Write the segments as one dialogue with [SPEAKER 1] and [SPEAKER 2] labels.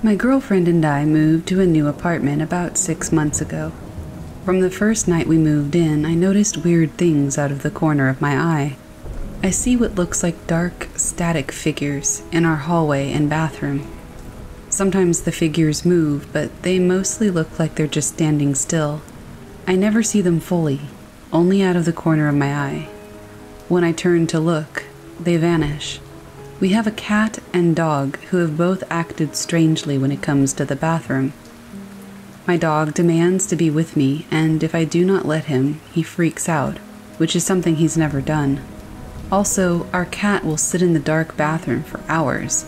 [SPEAKER 1] My girlfriend and I moved to a new apartment about six months ago. From the first night we moved in, I noticed weird things out of the corner of my eye. I see what looks like dark, static figures in our hallway and bathroom. Sometimes the figures move, but they mostly look like they're just standing still. I never see them fully, only out of the corner of my eye. When I turn to look, they vanish. We have a cat and dog who have both acted strangely when it comes to the bathroom. My dog demands to be with me, and if I do not let him, he freaks out, which is something he's never done. Also, our cat will sit in the dark bathroom for hours,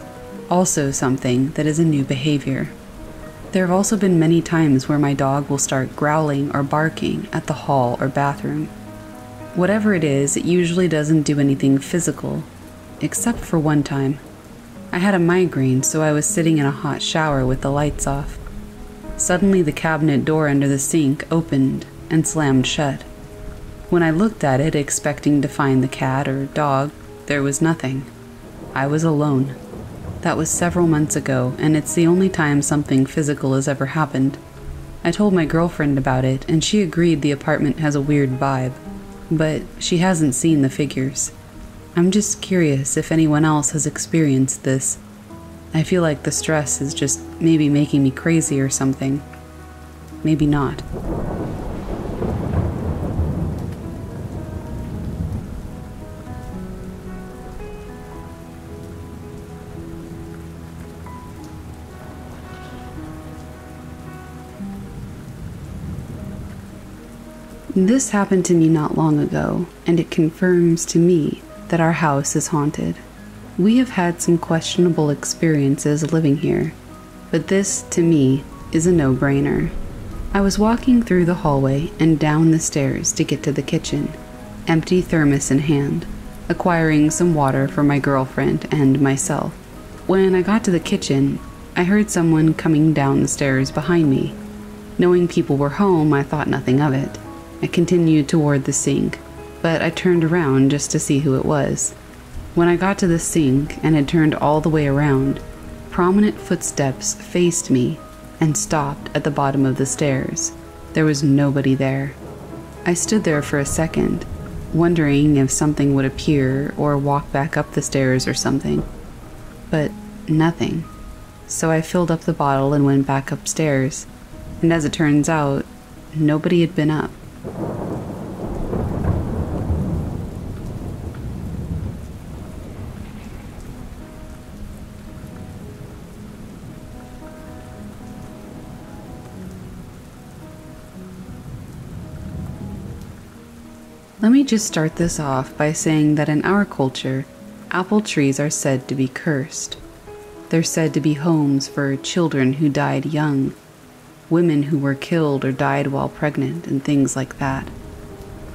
[SPEAKER 1] also something that is a new behavior. There have also been many times where my dog will start growling or barking at the hall or bathroom. Whatever it is, it usually doesn't do anything physical, except for one time. I had a migraine, so I was sitting in a hot shower with the lights off. Suddenly, the cabinet door under the sink opened and slammed shut. When I looked at it, expecting to find the cat or dog, there was nothing. I was alone. That was several months ago, and it's the only time something physical has ever happened. I told my girlfriend about it, and she agreed the apartment has a weird vibe, but she hasn't seen the figures. I'm just curious if anyone else has experienced this. I feel like the stress is just maybe making me crazy or something. Maybe not. This happened to me not long ago, and it confirms to me that our house is haunted. We have had some questionable experiences living here, but this, to me, is a no brainer. I was walking through the hallway and down the stairs to get to the kitchen, empty thermos in hand, acquiring some water for my girlfriend and myself. When I got to the kitchen, I heard someone coming down the stairs behind me. Knowing people were home, I thought nothing of it. I continued toward the sink, but I turned around just to see who it was. When I got to the sink and had turned all the way around, prominent footsteps faced me and stopped at the bottom of the stairs. There was nobody there. I stood there for a second, wondering if something would appear or walk back up the stairs or something. But nothing. So I filled up the bottle and went back upstairs. And as it turns out, nobody had been up. Let me just start this off by saying that in our culture, apple trees are said to be cursed. They're said to be homes for children who died young, women who were killed or died while pregnant, and things like that.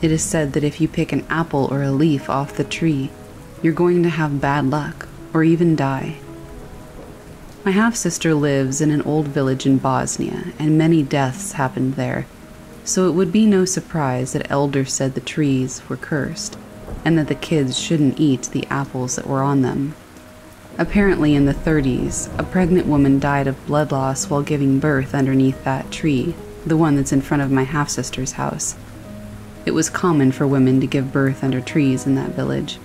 [SPEAKER 1] It is said that if you pick an apple or a leaf off the tree, you're going to have bad luck or even die. My half sister lives in an old village in Bosnia, and many deaths happened there so it would be no surprise that elders said the trees were cursed and that the kids shouldn't eat the apples that were on them. Apparently, in the 30s, a pregnant woman died of blood loss while giving birth underneath that tree, the one that's in front of my half sister's house. It was common for women to give birth under trees in that village,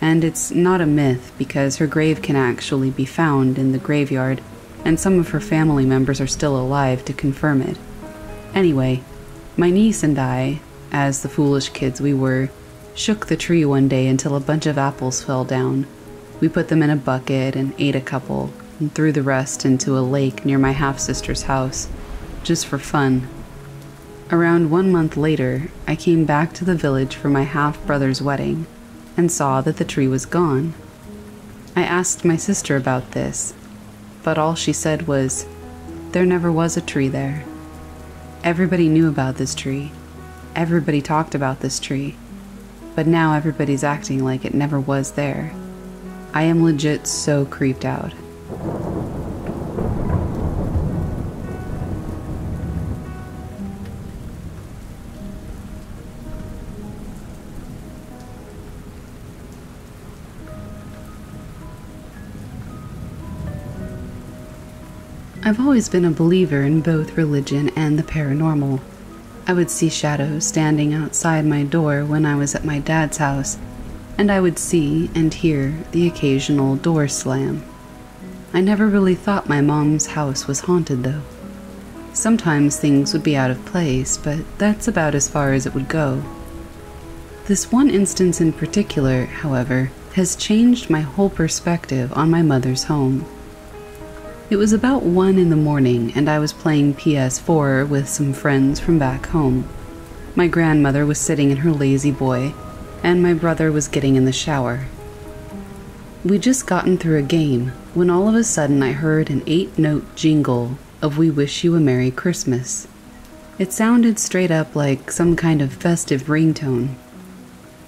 [SPEAKER 1] and it's not a myth because her grave can actually be found in the graveyard, and some of her family members are still alive to confirm it. Anyway, my niece and I, as the foolish kids we were, shook the tree one day until a bunch of apples fell down. We put them in a bucket and ate a couple, and threw the rest into a lake near my half sister's house, just for fun. Around one month later, I came back to the village for my half brother's wedding and saw that the tree was gone. I asked my sister about this, but all she said was, There never was a tree there. Everybody knew about this tree. Everybody talked about this tree. But now everybody's acting like it never was there. I am legit so creeped out. I've always been a believer in both religion and the paranormal. I would see shadows standing outside my door when I was at my dad's house and I would see and hear the occasional door slam. I never really thought my mom's house was haunted, though. Sometimes things would be out of place, but that's about as far as it would go. This one instance in particular, however, has changed my whole perspective on my mother's home. It was about 1 in the morning, and I was playing PS4 with some friends from back home. My grandmother was sitting in her La-Z-Boy, and my brother was getting in the shower. We'd just gotten through a game when all of a sudden I heard an eight note jingle of We Wish You a Merry Christmas. It sounded straight up like some kind of festive ringtone.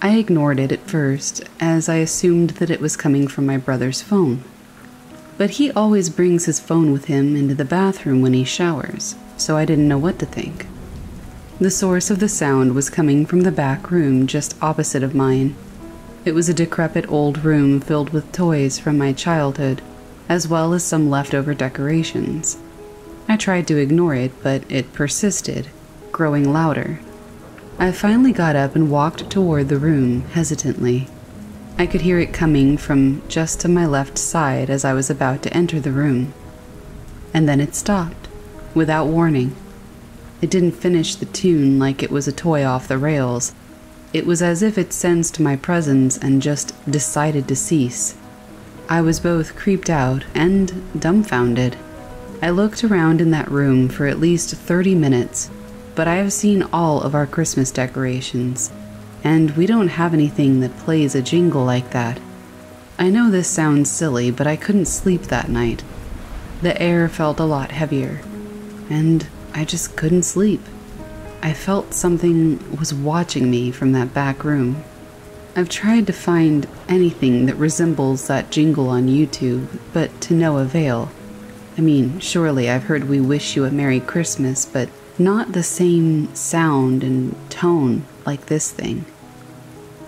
[SPEAKER 1] I ignored it at first, as I assumed that it was coming from my brother's phone. But he always brings his phone with him into the bathroom when he showers, so I didn't know what to think. The source of the sound was coming from the back room just opposite of mine. It was a decrepit old room filled with toys from my childhood, as well as some leftover decorations. I tried to ignore it, but it persisted, growing louder. I finally got up and walked toward the room hesitantly. I could hear it coming from just to my left side as I was about to enter the room. And then it stopped, without warning. It didn't finish the tune like it was a toy off the rails. It was as if it sensed my presence and just decided to cease. I was both creeped out and dumbfounded. I looked around in that room for at least 30 minutes, but I have seen all of our Christmas decorations, and we don't have anything that plays a jingle like that. I know this sounds silly, but I couldn't sleep that night. The air felt a lot heavier, and I just couldn't sleep. I felt something was watching me from that back room. I've tried to find anything that resembles that jingle on YouTube, but to no avail. I mean, surely I've heard We Wish You a Merry Christmas, but not the same sound and tone like this thing.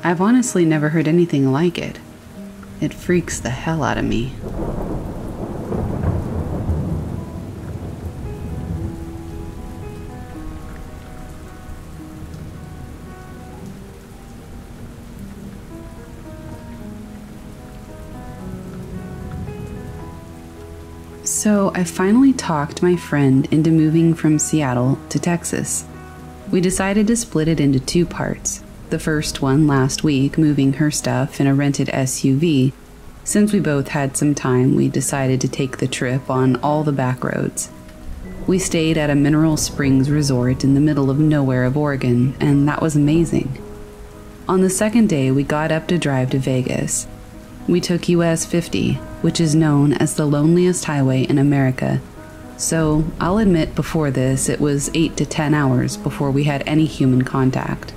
[SPEAKER 1] I've honestly never heard anything like it. It freaks the hell out of me. So I finally talked my friend into moving from Seattle to Texas. We decided to split it into two parts. The first one last week, moving her stuff in a rented SUV. Since we both had some time, we decided to take the trip on all the back roads. We stayed at a mineral springs resort in the middle of nowhere of Oregon, and that was amazing. On the second day, we got up to drive to Vegas. We took US 50, which is known as the loneliest highway in America. So, I'll admit before this, it was 8 to 10 hours before we had any human contact.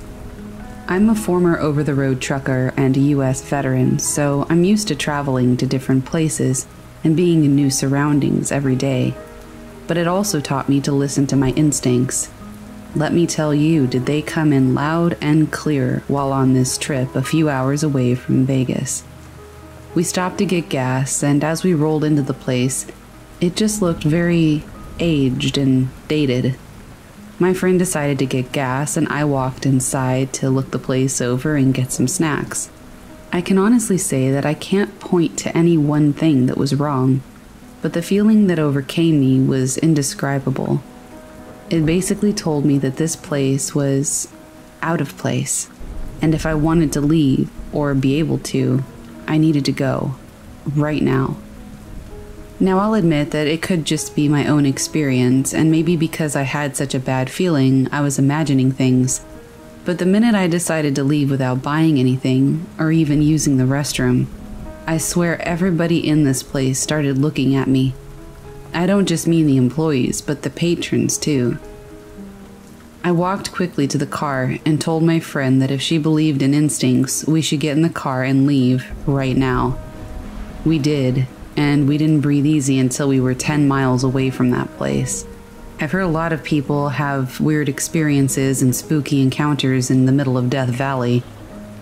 [SPEAKER 1] I'm a former over the road trucker and a US veteran, so I'm used to traveling to different places and being in new surroundings every day. But it also taught me to listen to my instincts. Let me tell you, did they come in loud and clear while on this trip a few hours away from Vegas. We stopped to get gas, and as we rolled into the place, it just looked very aged and dated. My friend decided to get gas, and I walked inside to look the place over and get some snacks. I can honestly say that I can't point to any one thing that was wrong, but the feeling that overcame me was indescribable. It basically told me that this place was out of place, and if I wanted to leave or be able to, I needed to go. Right now. Now, I'll admit that it could just be my own experience, and maybe because I had such a bad feeling, I was imagining things. But the minute I decided to leave without buying anything, or even using the restroom, I swear everybody in this place started looking at me. I don't just mean the employees, but the patrons too. I walked quickly to the car and told my friend that if she believed in instincts, we should get in the car and leave right now. We did, and we didn't breathe easy until we were 10 miles away from that place. I've heard a lot of people have weird experiences and spooky encounters in the middle of Death Valley,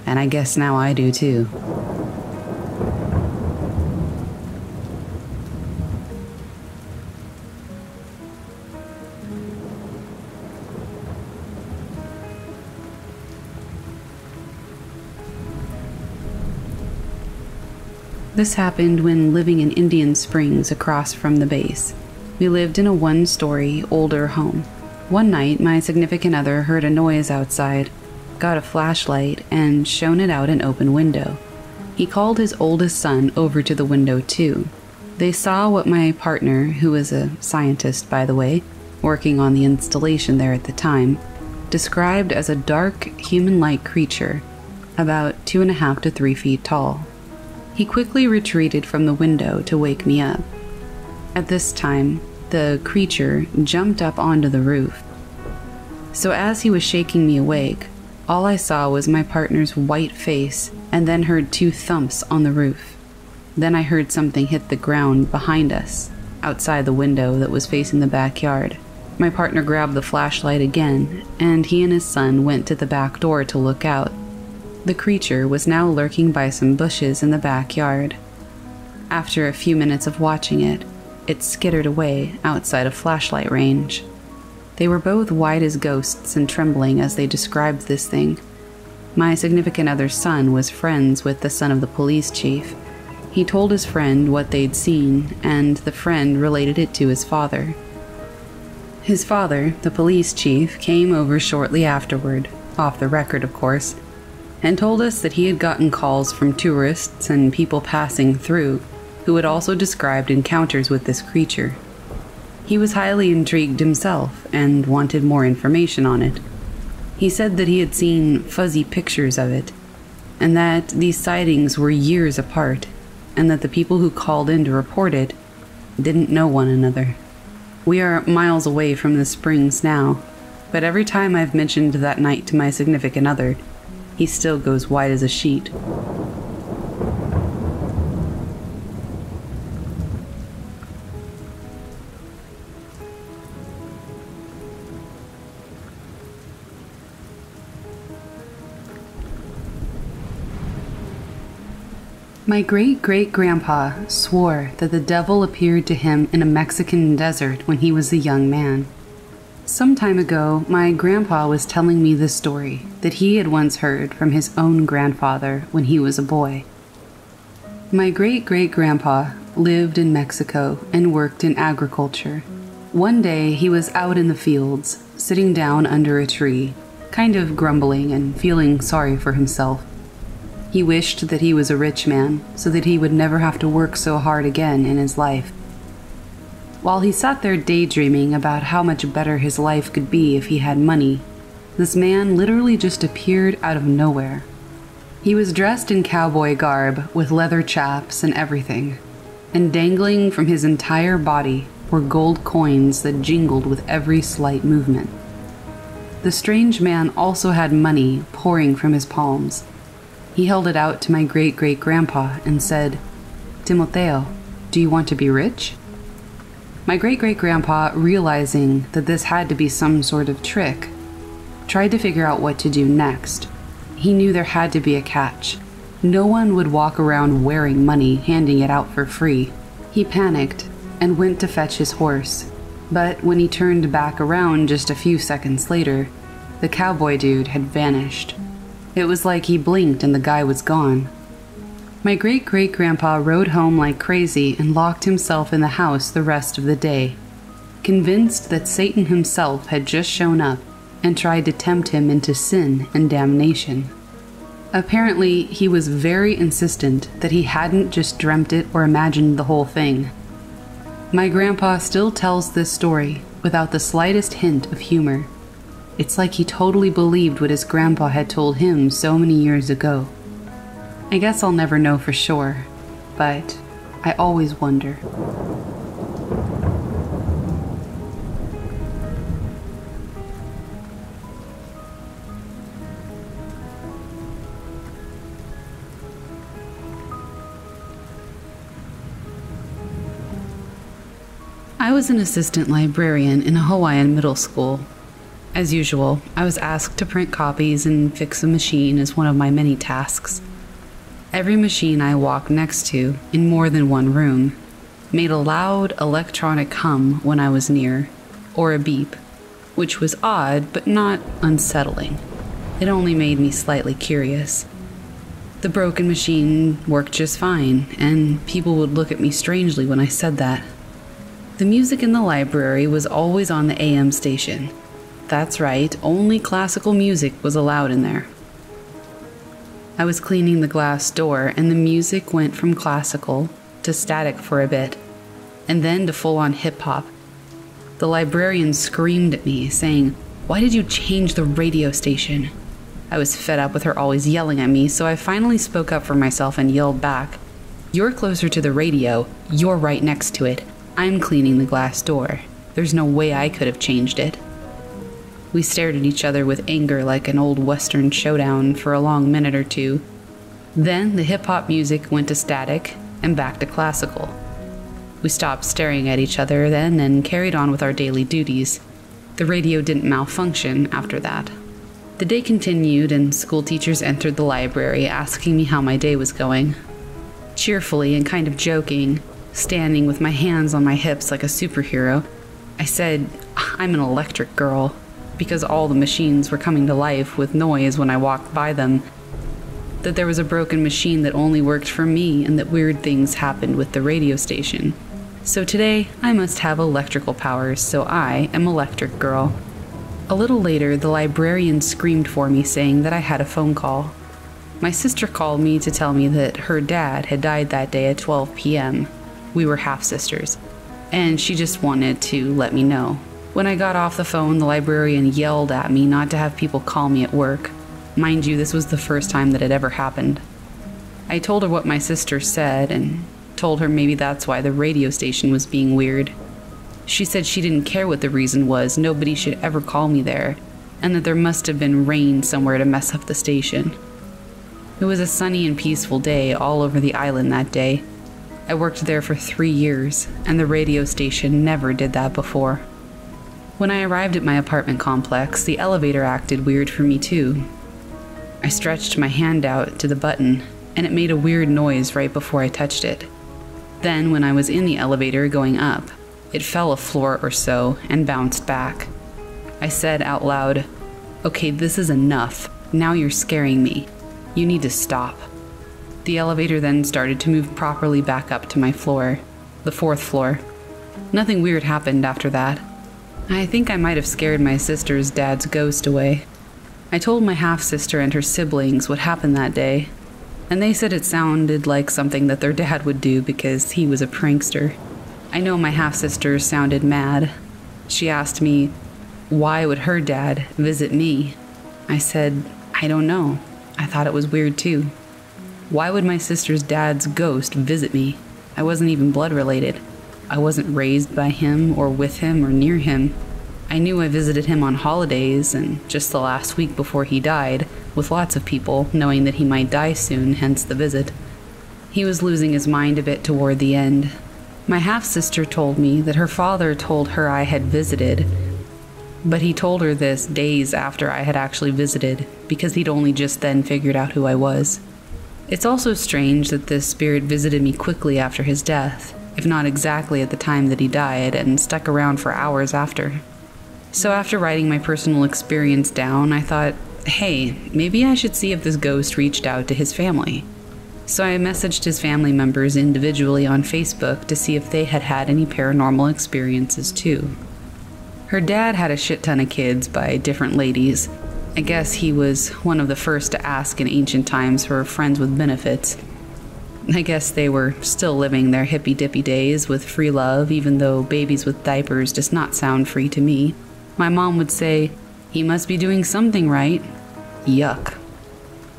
[SPEAKER 1] and I guess now I do too. This happened when living in Indian Springs across from the base. We lived in a one story, older home. One night, my significant other heard a noise outside, got a flashlight, and shone it out an open window. He called his oldest son over to the window too. They saw what my partner, who was a scientist by the way, working on the installation there at the time, described as a dark, human like creature, about two and a half to three feet tall. He quickly retreated from the window to wake me up. At this time, the creature jumped up onto the roof. So, as he was shaking me awake, all I saw was my partner's white face and then heard two thumps on the roof. Then I heard something hit the ground behind us, outside the window that was facing the backyard. My partner grabbed the flashlight again, and he and his son went to the back door to look out. The creature was now lurking by some bushes in the backyard. After a few minutes of watching it, it skittered away outside of flashlight range. They were both white as ghosts and trembling as they described this thing. My significant other's son was friends with the son of the police chief. He told his friend what they'd seen, and the friend related it to his father. His father, the police chief, came over shortly afterward, off the record, of course, and told us that he had gotten calls from tourists and people passing through who had also described encounters with this creature. He was highly intrigued himself and wanted more information on it. He said that he had seen fuzzy pictures of it, and that these sightings were years apart, and that the people who called in to report it didn't know one another. We are miles away from the springs now, but every time I've mentioned that night to my significant other, he still goes white as a sheet. My great great grandpa swore that the devil appeared to him in a Mexican desert when he was a young man. Some time ago, my grandpa was telling me this story that he had once heard from his own grandfather when he was a boy. My great great grandpa lived in Mexico and worked in agriculture. One day he was out in the fields, sitting down under a tree, kind of grumbling and feeling sorry for himself. He wished that he was a rich man so that he would never have to work so hard again in his life. While he sat there daydreaming about how much better his life could be if he had money, this man literally just appeared out of nowhere. He was dressed in cowboy garb with leather chaps and everything, and dangling from his entire body were gold coins that jingled with every slight movement. The strange man also had money pouring from his palms he held it out to my great great grandpa and said, Timoteo, do you want to be rich? My great great grandpa, realizing that this had to be some sort of trick, tried to figure out what to do next. He knew there had to be a catch. No one would walk around wearing money, handing it out for free. He panicked and went to fetch his horse. But when he turned back around just a few seconds later, the cowboy dude had vanished. It was like he blinked and the guy was gone. My great great grandpa rode home like crazy and locked himself in the house the rest of the day, convinced that Satan himself had just shown up and tried to tempt him into sin and damnation. Apparently, he was very insistent that he hadn't just dreamt it or imagined the whole thing. My grandpa still tells this story without the slightest hint of humor. It's like he totally believed what his grandpa had told him so many years ago. I guess I'll never know for sure, but I always wonder. I was an assistant librarian in a Hawaiian middle school as usual, I was asked to print copies and fix a machine as one of my many tasks. Every machine I walked next to, in more than one room, made a loud electronic hum when I was near, or a beep, which was odd but not unsettling. It only made me slightly curious. The broken machine worked just fine, and people would look at me strangely when I said that. The music in the library was always on the AM station. That's right, only classical music was allowed in there. I was cleaning the glass door, and the music went from classical to static for a bit, and then to full on hip hop. The librarian screamed at me, saying, Why did you change the radio station? I was fed up with her always yelling at me, so I finally spoke up for myself and yelled back, You're closer to the radio, you're right next to it. I'm cleaning the glass door. There's no way I could have changed it. We stared at each other with anger like an old Western showdown for a long minute or two. Then the hip hop music went to static and back to classical. We stopped staring at each other then and carried on with our daily duties. The radio didn't malfunction after that. The day continued, and school teachers entered the library asking me how my day was going. Cheerfully and kind of joking, standing with my hands on my hips like a superhero, I said, I'm an electric girl because all the machines were coming to life with noise when I walked by them. That there was a broken machine that only worked for me, and that weird things happened with the radio station. So today, I must have electrical powers, so I am Electric Girl. A little later, the librarian screamed for me, saying that I had a phone call. My sister called me to tell me that her dad had died that day at 12 p.m. We were half sisters, and she just wanted to let me know. When I got off the phone, the librarian yelled at me not to have people call me at work. Mind you, this was the first time that it ever happened. I told her what my sister said and told her maybe that's why the radio station was being weird. She said she didn't care what the reason was, nobody should ever call me there, and that there must have been rain somewhere to mess up the station. It was a sunny and peaceful day all over the island that day. I worked there for three years, and the radio station never did that before. When I arrived at my apartment complex, the elevator acted weird for me too. I stretched my hand out to the button, and it made a weird noise right before I touched it. Then, when I was in the elevator going up, it fell a floor or so and bounced back. I said out loud, Okay, this is enough. Now you're scaring me. You need to stop. The elevator then started to move properly back up to my floor, the fourth floor. Nothing weird happened after that. I think I might have scared my sister's dad's ghost away. I told my half sister and her siblings what happened that day, and they said it sounded like something that their dad would do because he was a prankster. I know my half sister sounded mad. She asked me, why would her dad visit me? I said, I don't know. I thought it was weird too. Why would my sister's dad's ghost visit me? I wasn't even blood related. I wasn't raised by him or with him or near him. I knew I visited him on holidays and just the last week before he died, with lots of people, knowing that he might die soon, hence the visit. He was losing his mind a bit toward the end. My half sister told me that her father told her I had visited, but he told her this days after I had actually visited because he'd only just then figured out who I was. It's also strange that this spirit visited me quickly after his death if not exactly at the time that he died, and stuck around for hours after. So, after writing my personal experience down, I thought, hey, maybe I should see if this ghost reached out to his family. So, I messaged his family members individually on Facebook to see if they had had any paranormal experiences too. Her dad had a shit ton of kids by different ladies. I guess he was one of the first to ask in ancient times for friends with benefits, I guess they were still living their hippy dippy days with free love, even though babies with diapers does not sound free to me. My mom would say, He must be doing something right. Yuck.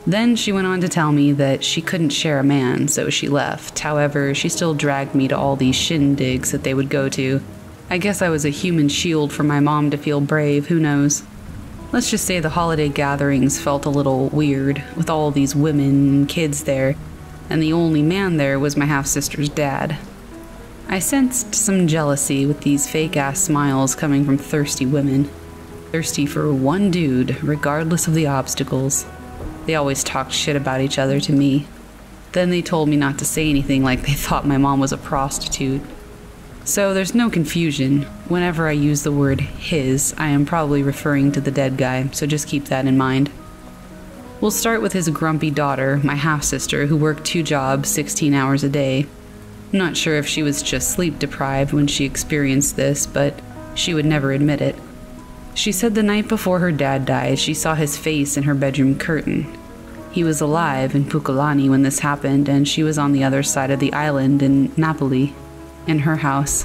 [SPEAKER 1] Then she went on to tell me that she couldn't share a man, so she left. However, she still dragged me to all these shindigs that they would go to. I guess I was a human shield for my mom to feel brave, who knows? Let's just say the holiday gatherings felt a little weird, with all these women and kids there, and the only man there was my half sister's dad. I sensed some jealousy with these fake ass smiles coming from thirsty women. Thirsty for one dude, regardless of the obstacles. They always talked shit about each other to me. Then they told me not to say anything like they thought my mom was a prostitute. So there's no confusion. Whenever I use the word his, I am probably referring to the dead guy, so just keep that in mind. We'll start with his grumpy daughter, my half sister, who worked two jobs 16 hours a day. Not sure if she was just sleep deprived when she experienced this, but she would never admit it. She said the night before her dad died, she saw his face in her bedroom curtain. He was alive in Pukalani when this happened, and she was on the other side of the island in Napili, in her house.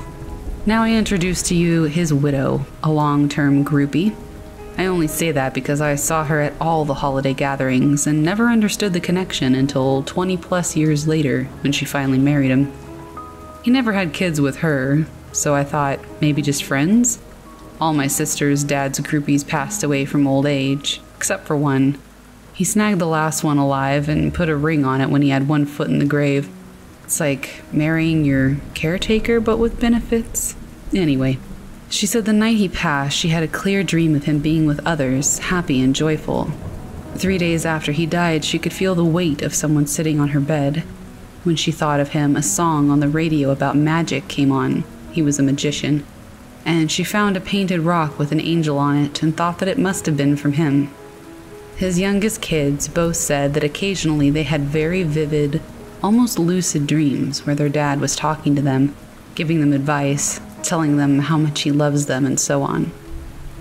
[SPEAKER 1] Now I introduce to you his widow, a long term groupie. I only say that because I saw her at all the holiday gatherings and never understood the connection until 20 plus years later when she finally married him. He never had kids with her, so I thought maybe just friends? All my sister's dad's groupies passed away from old age, except for one. He snagged the last one alive and put a ring on it when he had one foot in the grave. It's like marrying your caretaker but with benefits. Anyway, she said the night he passed, she had a clear dream of him being with others, happy and joyful. Three days after he died, she could feel the weight of someone sitting on her bed. When she thought of him, a song on the radio about magic came on. He was a magician. And she found a painted rock with an angel on it and thought that it must have been from him. His youngest kids both said that occasionally they had very vivid, almost lucid dreams where their dad was talking to them, giving them advice, telling them how much he loves them, and so on.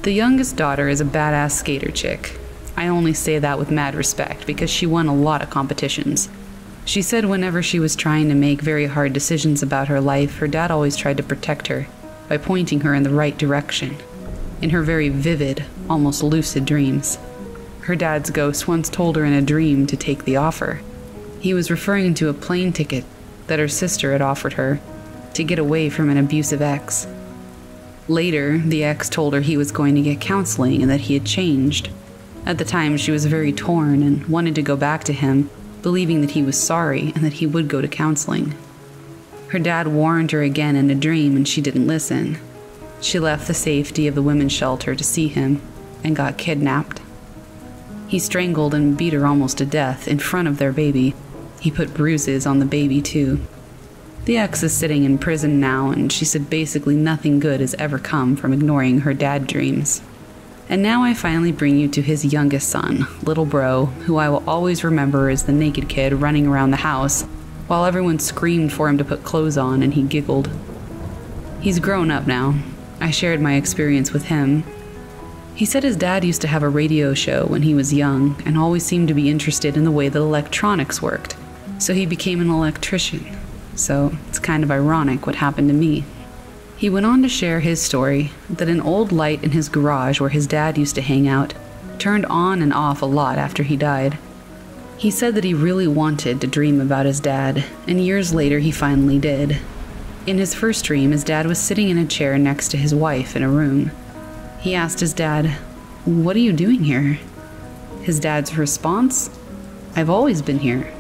[SPEAKER 1] The youngest daughter is a badass skater chick. I only say that with mad respect because she won a lot of competitions. She said whenever she was trying to make very hard decisions about her life, her dad always tried to protect her by pointing her in the right direction, in her very vivid, almost lucid dreams. Her dad's ghost once told her in a dream to take the offer. He was referring to a plane ticket that her sister had offered her to get away from an abusive ex. Later, the ex told her he was going to get counseling and that he had changed. At the time, she was very torn and wanted to go back to him, believing that he was sorry and that he would go to counseling. Her dad warned her again in a dream and she didn't listen. She left the safety of the women's shelter to see him and got kidnapped. He strangled and beat her almost to death in front of their baby. He put bruises on the baby, too. The ex is sitting in prison now, and she said basically nothing good has ever come from ignoring her dad dreams. And now I finally bring you to his youngest son, Little Bro, who I will always remember as the naked kid running around the house while everyone screamed for him to put clothes on and he giggled. He's grown up now. I shared my experience with him, he said his dad used to have a radio show when he was young and always seemed to be interested in the way that electronics worked, so he became an electrician. So it's kind of ironic what happened to me. He went on to share his story that an old light in his garage where his dad used to hang out turned on and off a lot after he died. He said that he really wanted to dream about his dad, and years later he finally did. In his first dream, his dad was sitting in a chair next to his wife in a room. He asked his dad, What are you doing here? His dad's response, I've always been here.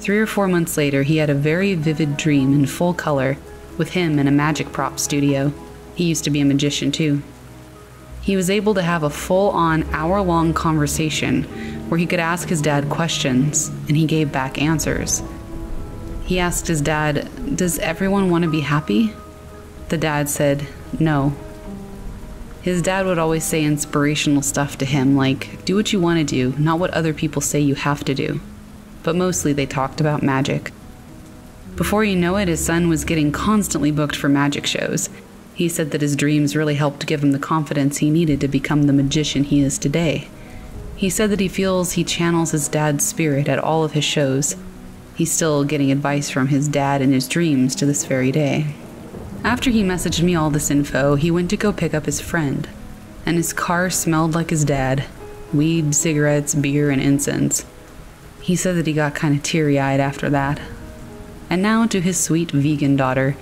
[SPEAKER 1] Three or four months later, he had a very vivid dream in full color with him in a magic prop studio. He used to be a magician too. He was able to have a full on hour long conversation where he could ask his dad questions and he gave back answers. He asked his dad, Does everyone want to be happy? The dad said, No, his dad would always say inspirational stuff to him, like, do what you want to do, not what other people say you have to do. But mostly they talked about magic. Before you know it, his son was getting constantly booked for magic shows. He said that his dreams really helped give him the confidence he needed to become the magician he is today. He said that he feels he channels his dad's spirit at all of his shows. He's still getting advice from his dad in his dreams to this very day. After he messaged me all this info, he went to go pick up his friend, and his car smelled like his dad weed, cigarettes, beer, and incense. He said that he got kind of teary eyed after that. And now to his sweet vegan daughter.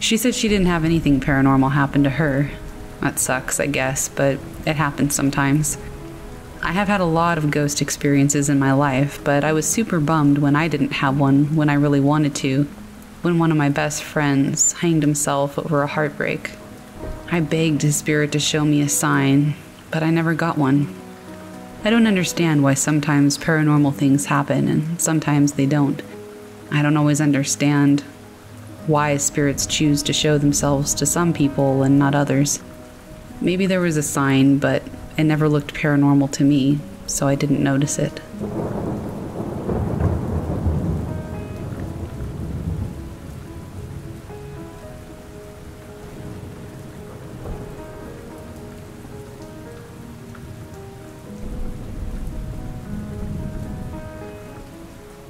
[SPEAKER 1] She said she didn't have anything paranormal happen to her. That sucks, I guess, but it happens sometimes. I have had a lot of ghost experiences in my life, but I was super bummed when I didn't have one when I really wanted to when one of my best friends hanged himself over a heartbreak. I begged his spirit to show me a sign, but I never got one. I don't understand why sometimes paranormal things happen and sometimes they don't. I don't always understand why spirits choose to show themselves to some people and not others. Maybe there was a sign, but it never looked paranormal to me. so I didn't notice it.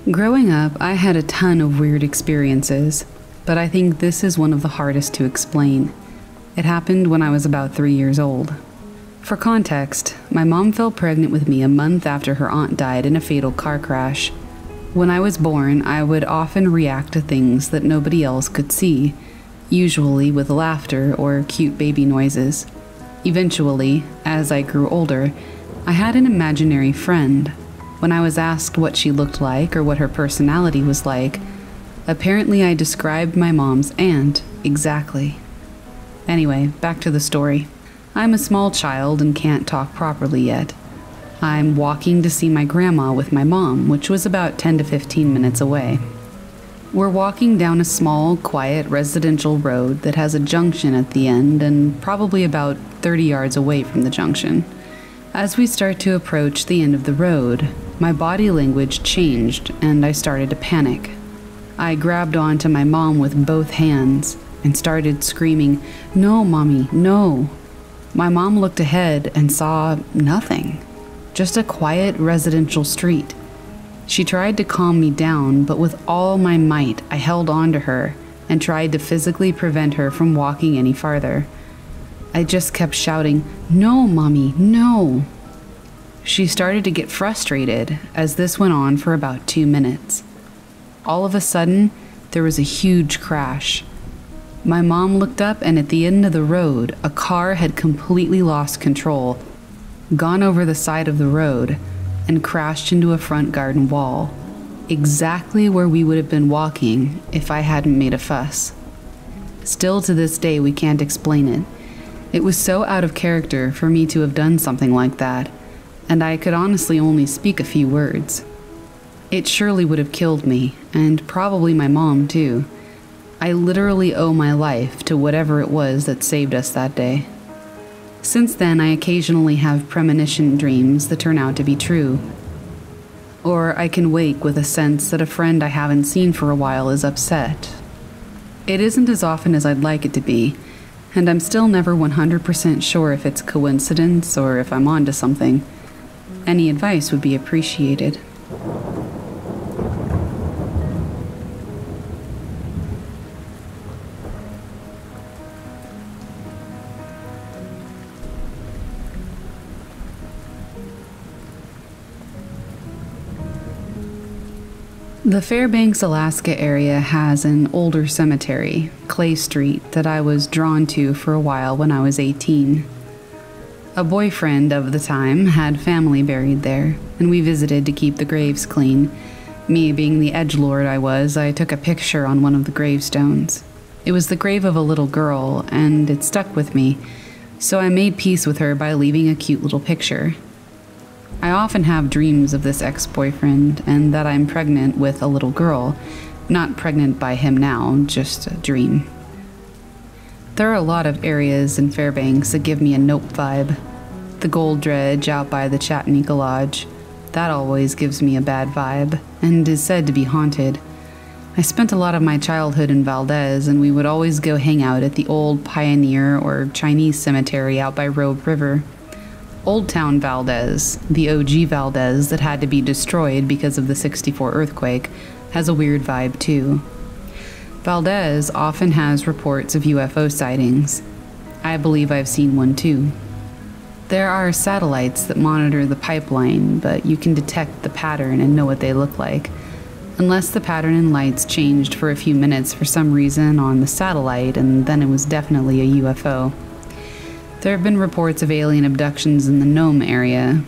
[SPEAKER 1] Growing up, I had a ton of weird experiences, but I think this is one of the hardest to explain. It happened when I was about three years old. For context, my mom fell pregnant with me a month after her aunt died in a fatal car crash. When I was born, I would often react to things that nobody else could see, usually with laughter or cute baby noises. Eventually, as I grew older, I had an imaginary friend when I was asked what she looked like or what her personality was like, apparently I described my mom's aunt exactly. Anyway, back to the story. I'm a small child and can't talk properly yet. I'm walking to see my grandma with my mom, which was about 10 to 15 minutes away. We're walking down a small, quiet residential road that has a junction at the end and probably about 30 yards away from the junction. As we start to approach the end of the road, my body language changed and I started to panic. I grabbed onto my mom with both hands and started screaming, No, mommy, no. My mom looked ahead and saw nothing, just a quiet residential street. She tried to calm me down, but with all my might, I held on to her and tried to physically prevent her from walking any farther. I just kept shouting, No, Mommy, no. She started to get frustrated as this went on for about two minutes. All of a sudden, there was a huge crash. My mom looked up, and at the end of the road, a car had completely lost control, gone over the side of the road, and crashed into a front garden wall, exactly where we would have been walking if I hadn't made a fuss. Still to this day, we can't explain it. It was so out of character for me to have done something like that, and I could honestly only speak a few words. It surely would have killed me, and probably my mom too. I literally owe my life to whatever it was that saved us that day. Since then, I occasionally have premonition dreams that turn out to be true. Or I can wake with a sense that a friend I haven't seen for a while is upset. It isn't as often as I'd like it to be, and I'm still never 100% sure if it's coincidence or if I'm onto something. Any advice would be appreciated. The Fairbanks, Alaska area has an older cemetery, Clay Street, that I was drawn to for a while when I was 18. A boyfriend of the time had family buried there, and we visited to keep the graves clean. Me being the edge lord I was, I took a picture on one of the gravestones. It was the grave of a little girl, and it stuck with me, so I made peace with her by leaving a cute little picture. I often have dreams of this ex boyfriend and that I'm pregnant with a little girl. Not pregnant by him now, just a dream. There are a lot of areas in Fairbanks that give me a nope vibe. The gold dredge out by the Chatanika Lodge. That always gives me a bad vibe, and is said to be haunted. I spent a lot of my childhood in Valdez, and we would always go hang out at the old Pioneer or Chinese cemetery out by Rogue River. Old Town Valdez, the OG Valdez that had to be destroyed because of the 64 earthquake, has a weird vibe too. Valdez often has reports of UFO sightings. I believe I've seen one too. There are satellites that monitor the pipeline, but you can detect the pattern and know what they look like. Unless the pattern in lights changed for a few minutes for some reason on the satellite, and then it was definitely a UFO. There have been reports of alien abductions in the Nome area.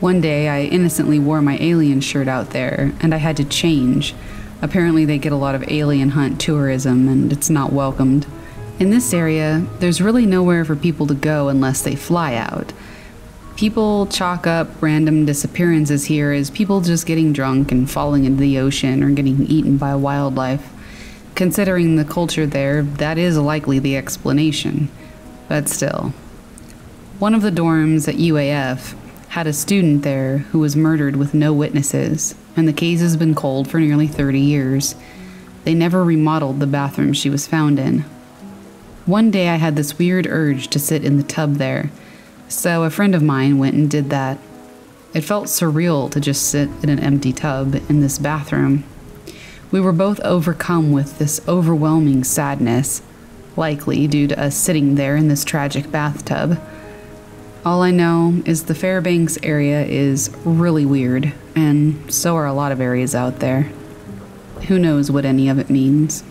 [SPEAKER 1] One day, I innocently wore my alien shirt out there, and I had to change. Apparently, they get a lot of alien hunt tourism, and it's not welcomed. In this area, there's really nowhere for people to go unless they fly out. People chalk up random disappearances here as people just getting drunk and falling into the ocean or getting eaten by wildlife. Considering the culture there, that is likely the explanation but still. One of the dorms at UAF had a student there who was murdered with no witnesses, and the case has been cold for nearly 30 years. They never remodeled the bathroom she was found in. One day I had this weird urge to sit in the tub there, so a friend of mine went and did that. It felt surreal to just sit in an empty tub in this bathroom. We were both overcome with this overwhelming sadness, likely due to us sitting there in this tragic bathtub. All I know is the Fairbanks area is really weird, and so are a lot of areas out there. Who knows what any of it means?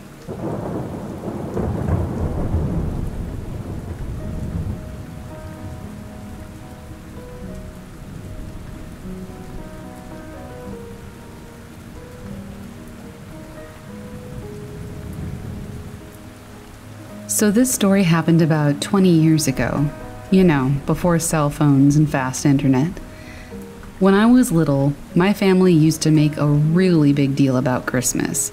[SPEAKER 1] So, this story happened about 20 years ago, you know, before cell phones and fast internet. When I was little, my family used to make a really big deal about Christmas.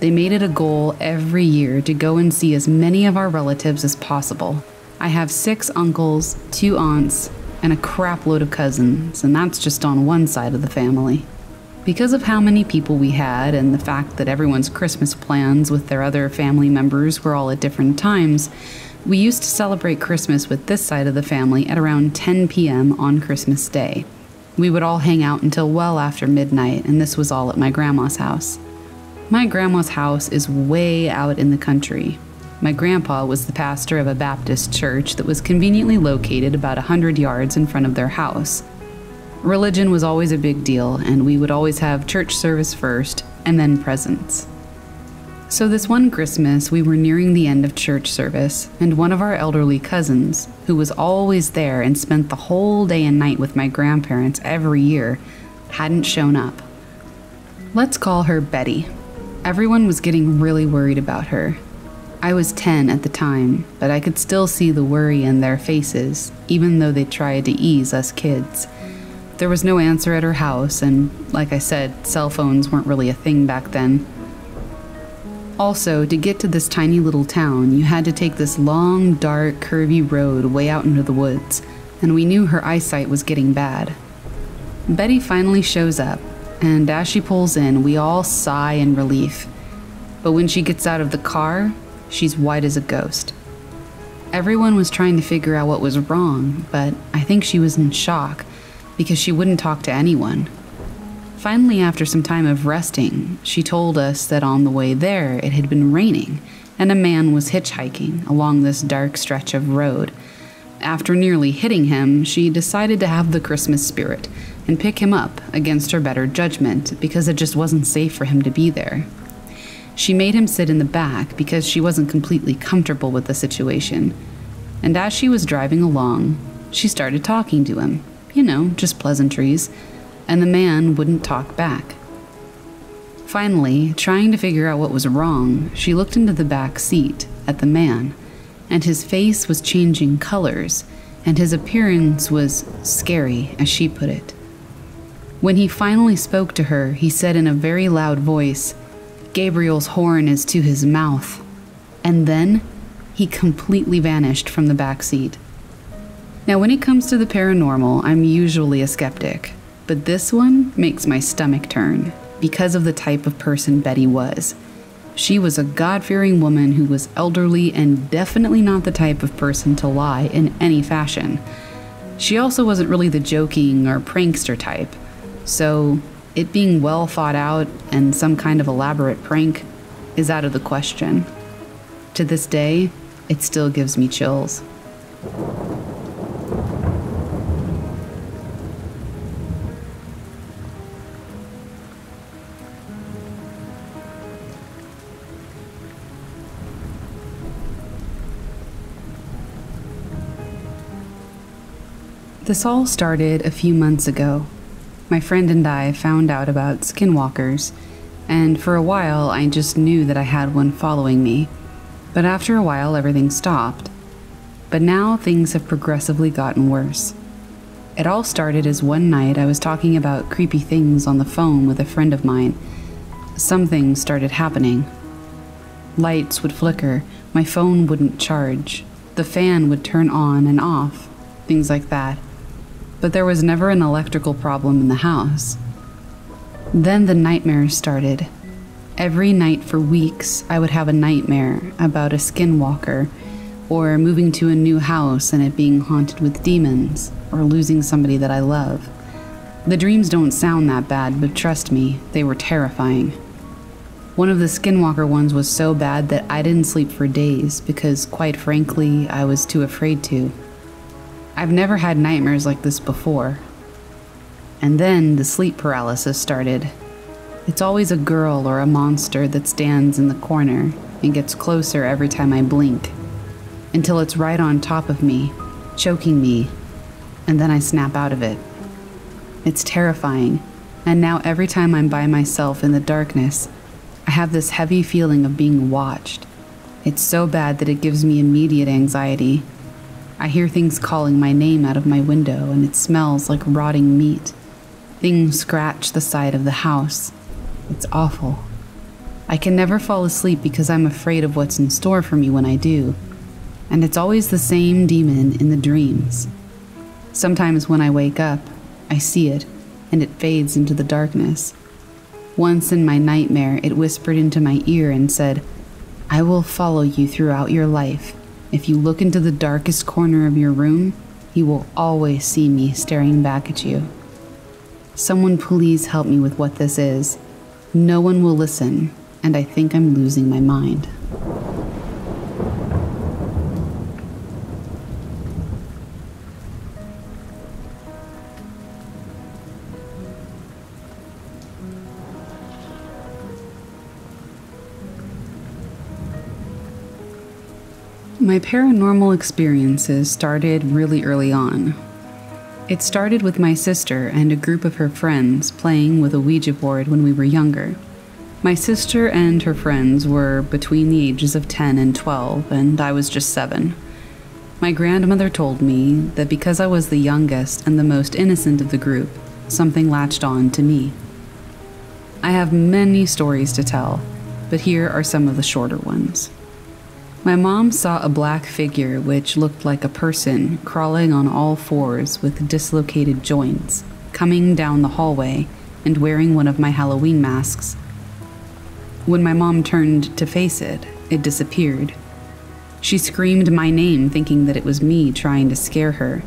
[SPEAKER 1] They made it a goal every year to go and see as many of our relatives as possible. I have six uncles, two aunts, and a crapload of cousins, and that's just on one side of the family. Because of how many people we had and the fact that everyone's Christmas plans with their other family members were all at different times, we used to celebrate Christmas with this side of the family at around 10 p.m. on Christmas Day. We would all hang out until well after midnight, and this was all at my grandma's house. My grandma's house is way out in the country. My grandpa was the pastor of a Baptist church that was conveniently located about a 100 yards in front of their house. Religion was always a big deal, and we would always have church service first and then presents. So, this one Christmas, we were nearing the end of church service, and one of our elderly cousins, who was always there and spent the whole day and night with my grandparents every year, hadn't shown up. Let's call her Betty. Everyone was getting really worried about her. I was 10 at the time, but I could still see the worry in their faces, even though they tried to ease us kids. There was no answer at her house, and like I said, cell phones weren't really a thing back then. Also, to get to this tiny little town, you had to take this long, dark, curvy road way out into the woods, and we knew her eyesight was getting bad. Betty finally shows up, and as she pulls in, we all sigh in relief. But when she gets out of the car, she's white as a ghost. Everyone was trying to figure out what was wrong, but I think she was in shock because she wouldn't talk to anyone. Finally, after some time of resting, she told us that on the way there it had been raining and a man was hitchhiking along this dark stretch of road. After nearly hitting him, she decided to have the Christmas spirit and pick him up against her better judgment because it just wasn't safe for him to be there. She made him sit in the back because she wasn't completely comfortable with the situation. And as she was driving along, she started talking to him. You know, just pleasantries and the man wouldn't talk back. Finally, trying to figure out what was wrong, she looked into the back seat at the man, and his face was changing colors, and his appearance was scary, as she put it. When he finally spoke to her, he said in a very loud voice, Gabriel's horn is to his mouth. And then he completely vanished from the back seat. Now, when it comes to the paranormal, I'm usually a skeptic. But this one makes my stomach turn because of the type of person Betty was. She was a God fearing woman who was elderly and definitely not the type of person to lie in any fashion. She also wasn't really the joking or prankster type, so it being well thought out and some kind of elaborate prank is out of the question. To this day, it still gives me chills. This all started a few months ago. My friend and I found out about skinwalkers, and for a while I just knew that I had one following me. But after a while, everything stopped. But now things have progressively gotten worse. It all started as one night I was talking about creepy things on the phone with a friend of mine. Some things started happening. Lights would flicker, my phone wouldn't charge, the fan would turn on and off, things like that. But there was never an electrical problem in the house. Then the nightmares started. Every night for weeks, I would have a nightmare about a skinwalker, or moving to a new house and it being haunted with demons, or losing somebody that I love. The dreams don't sound that bad, but trust me, they were terrifying. One of the skinwalker ones was so bad that I didn't sleep for days because, quite frankly, I was too afraid to. I've never had nightmares like this before. And then the sleep paralysis started. It's always a girl or a monster that stands in the corner and gets closer every time I blink, until it's right on top of me, choking me, and then I snap out of it. It's terrifying, and now every time I'm by myself in the darkness, I have this heavy feeling of being watched. It's so bad that it gives me immediate anxiety. I hear things calling my name out of my window, and it smells like rotting meat. Things scratch the side of the house. It's awful. I can never fall asleep because I'm afraid of what's in store for me when I do. And it's always the same demon in the dreams. Sometimes when I wake up, I see it, and it fades into the darkness. Once in my nightmare, it whispered into my ear and said, I will follow you throughout your life. If you look into the darkest corner of your room, you will always see me staring back at you. Someone please help me with what this is. No one will listen, and I think I'm losing my mind. My paranormal experiences started really early on. It started with my sister and a group of her friends playing with a Ouija board when we were younger. My sister and her friends were between the ages of 10 and 12, and I was just 7. My grandmother told me that because I was the youngest and the most innocent of the group, something latched on to me. I have many stories to tell, but here are some of the shorter ones. My mom saw a black figure which looked like a person crawling on all fours with dislocated joints, coming down the hallway and wearing one of my Halloween masks. When my mom turned to face it, it disappeared. She screamed my name, thinking that it was me trying to scare her.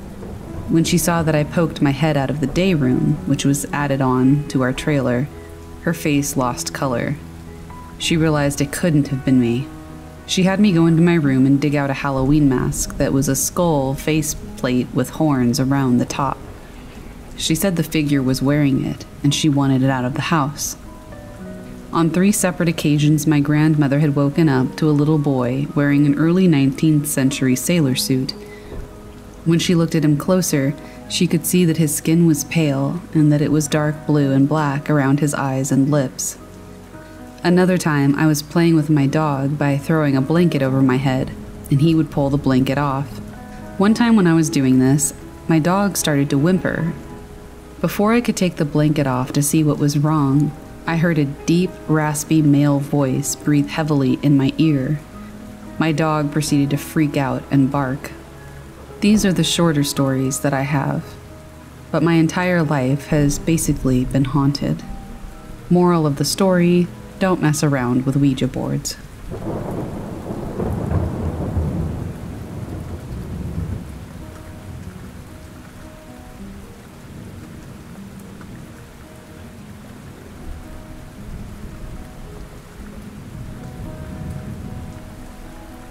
[SPEAKER 1] When she saw that I poked my head out of the day room, which was added on to our trailer, her face lost color. She realized it couldn't have been me. She had me go into my room and dig out a Halloween mask that was a skull faceplate with horns around the top. She said the figure was wearing it and she wanted it out of the house. On three separate occasions, my grandmother had woken up to a little boy wearing an early 19th century sailor suit. When she looked at him closer, she could see that his skin was pale and that it was dark blue and black around his eyes and lips. Another time, I was playing with my dog by throwing a blanket over my head, and he would pull the blanket off. One time when I was doing this, my dog started to whimper. Before I could take the blanket off to see what was wrong, I heard a deep, raspy male voice breathe heavily in my ear. My dog proceeded to freak out and bark. These are the shorter stories that I have, but my entire life has basically been haunted. Moral of the story don't mess around with Ouija boards.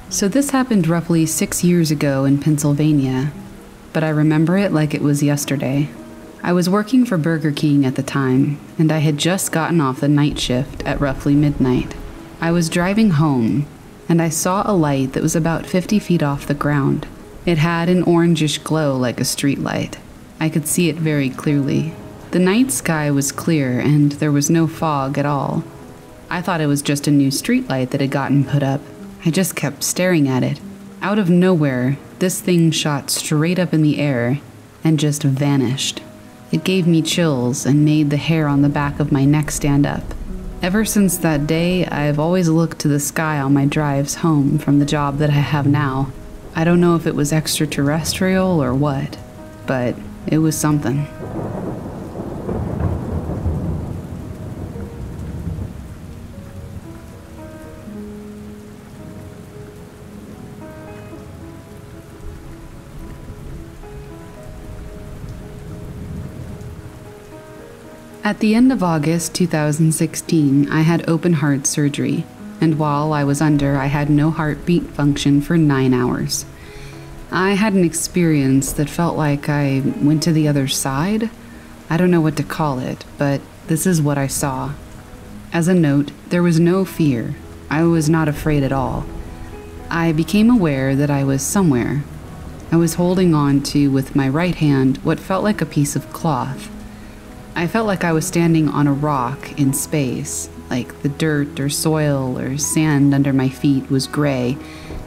[SPEAKER 1] So, this happened roughly six years ago in Pennsylvania, but I remember it like it was yesterday. I was working for Burger King at the time, and I had just gotten off the night shift at roughly midnight. I was driving home, and I saw a light that was about 50 feet off the ground. It had an orangish glow like a street light. I could see it very clearly. The night sky was clear, and there was no fog at all. I thought it was just a new streetlight that had gotten put up. I just kept staring at it. Out of nowhere, this thing shot straight up in the air and just vanished. It gave me chills and made the hair on the back of my neck stand up. Ever since that day, I've always looked to the sky on my drives home from the job that I have now. I don't know if it was extraterrestrial or what, but It was something. At the end of August 2016, I had open heart surgery, and while I was under, I had no heartbeat function for nine hours. I had an experience that felt like I went to the other side. I don't know what to call it, but this is what I saw. As a note, there was no fear. I was not afraid at all. I became aware that I was somewhere. I was holding on to, with my right hand, what felt like a piece of cloth. I felt like I was standing on a rock in space, like the dirt or soil or sand under my feet was gray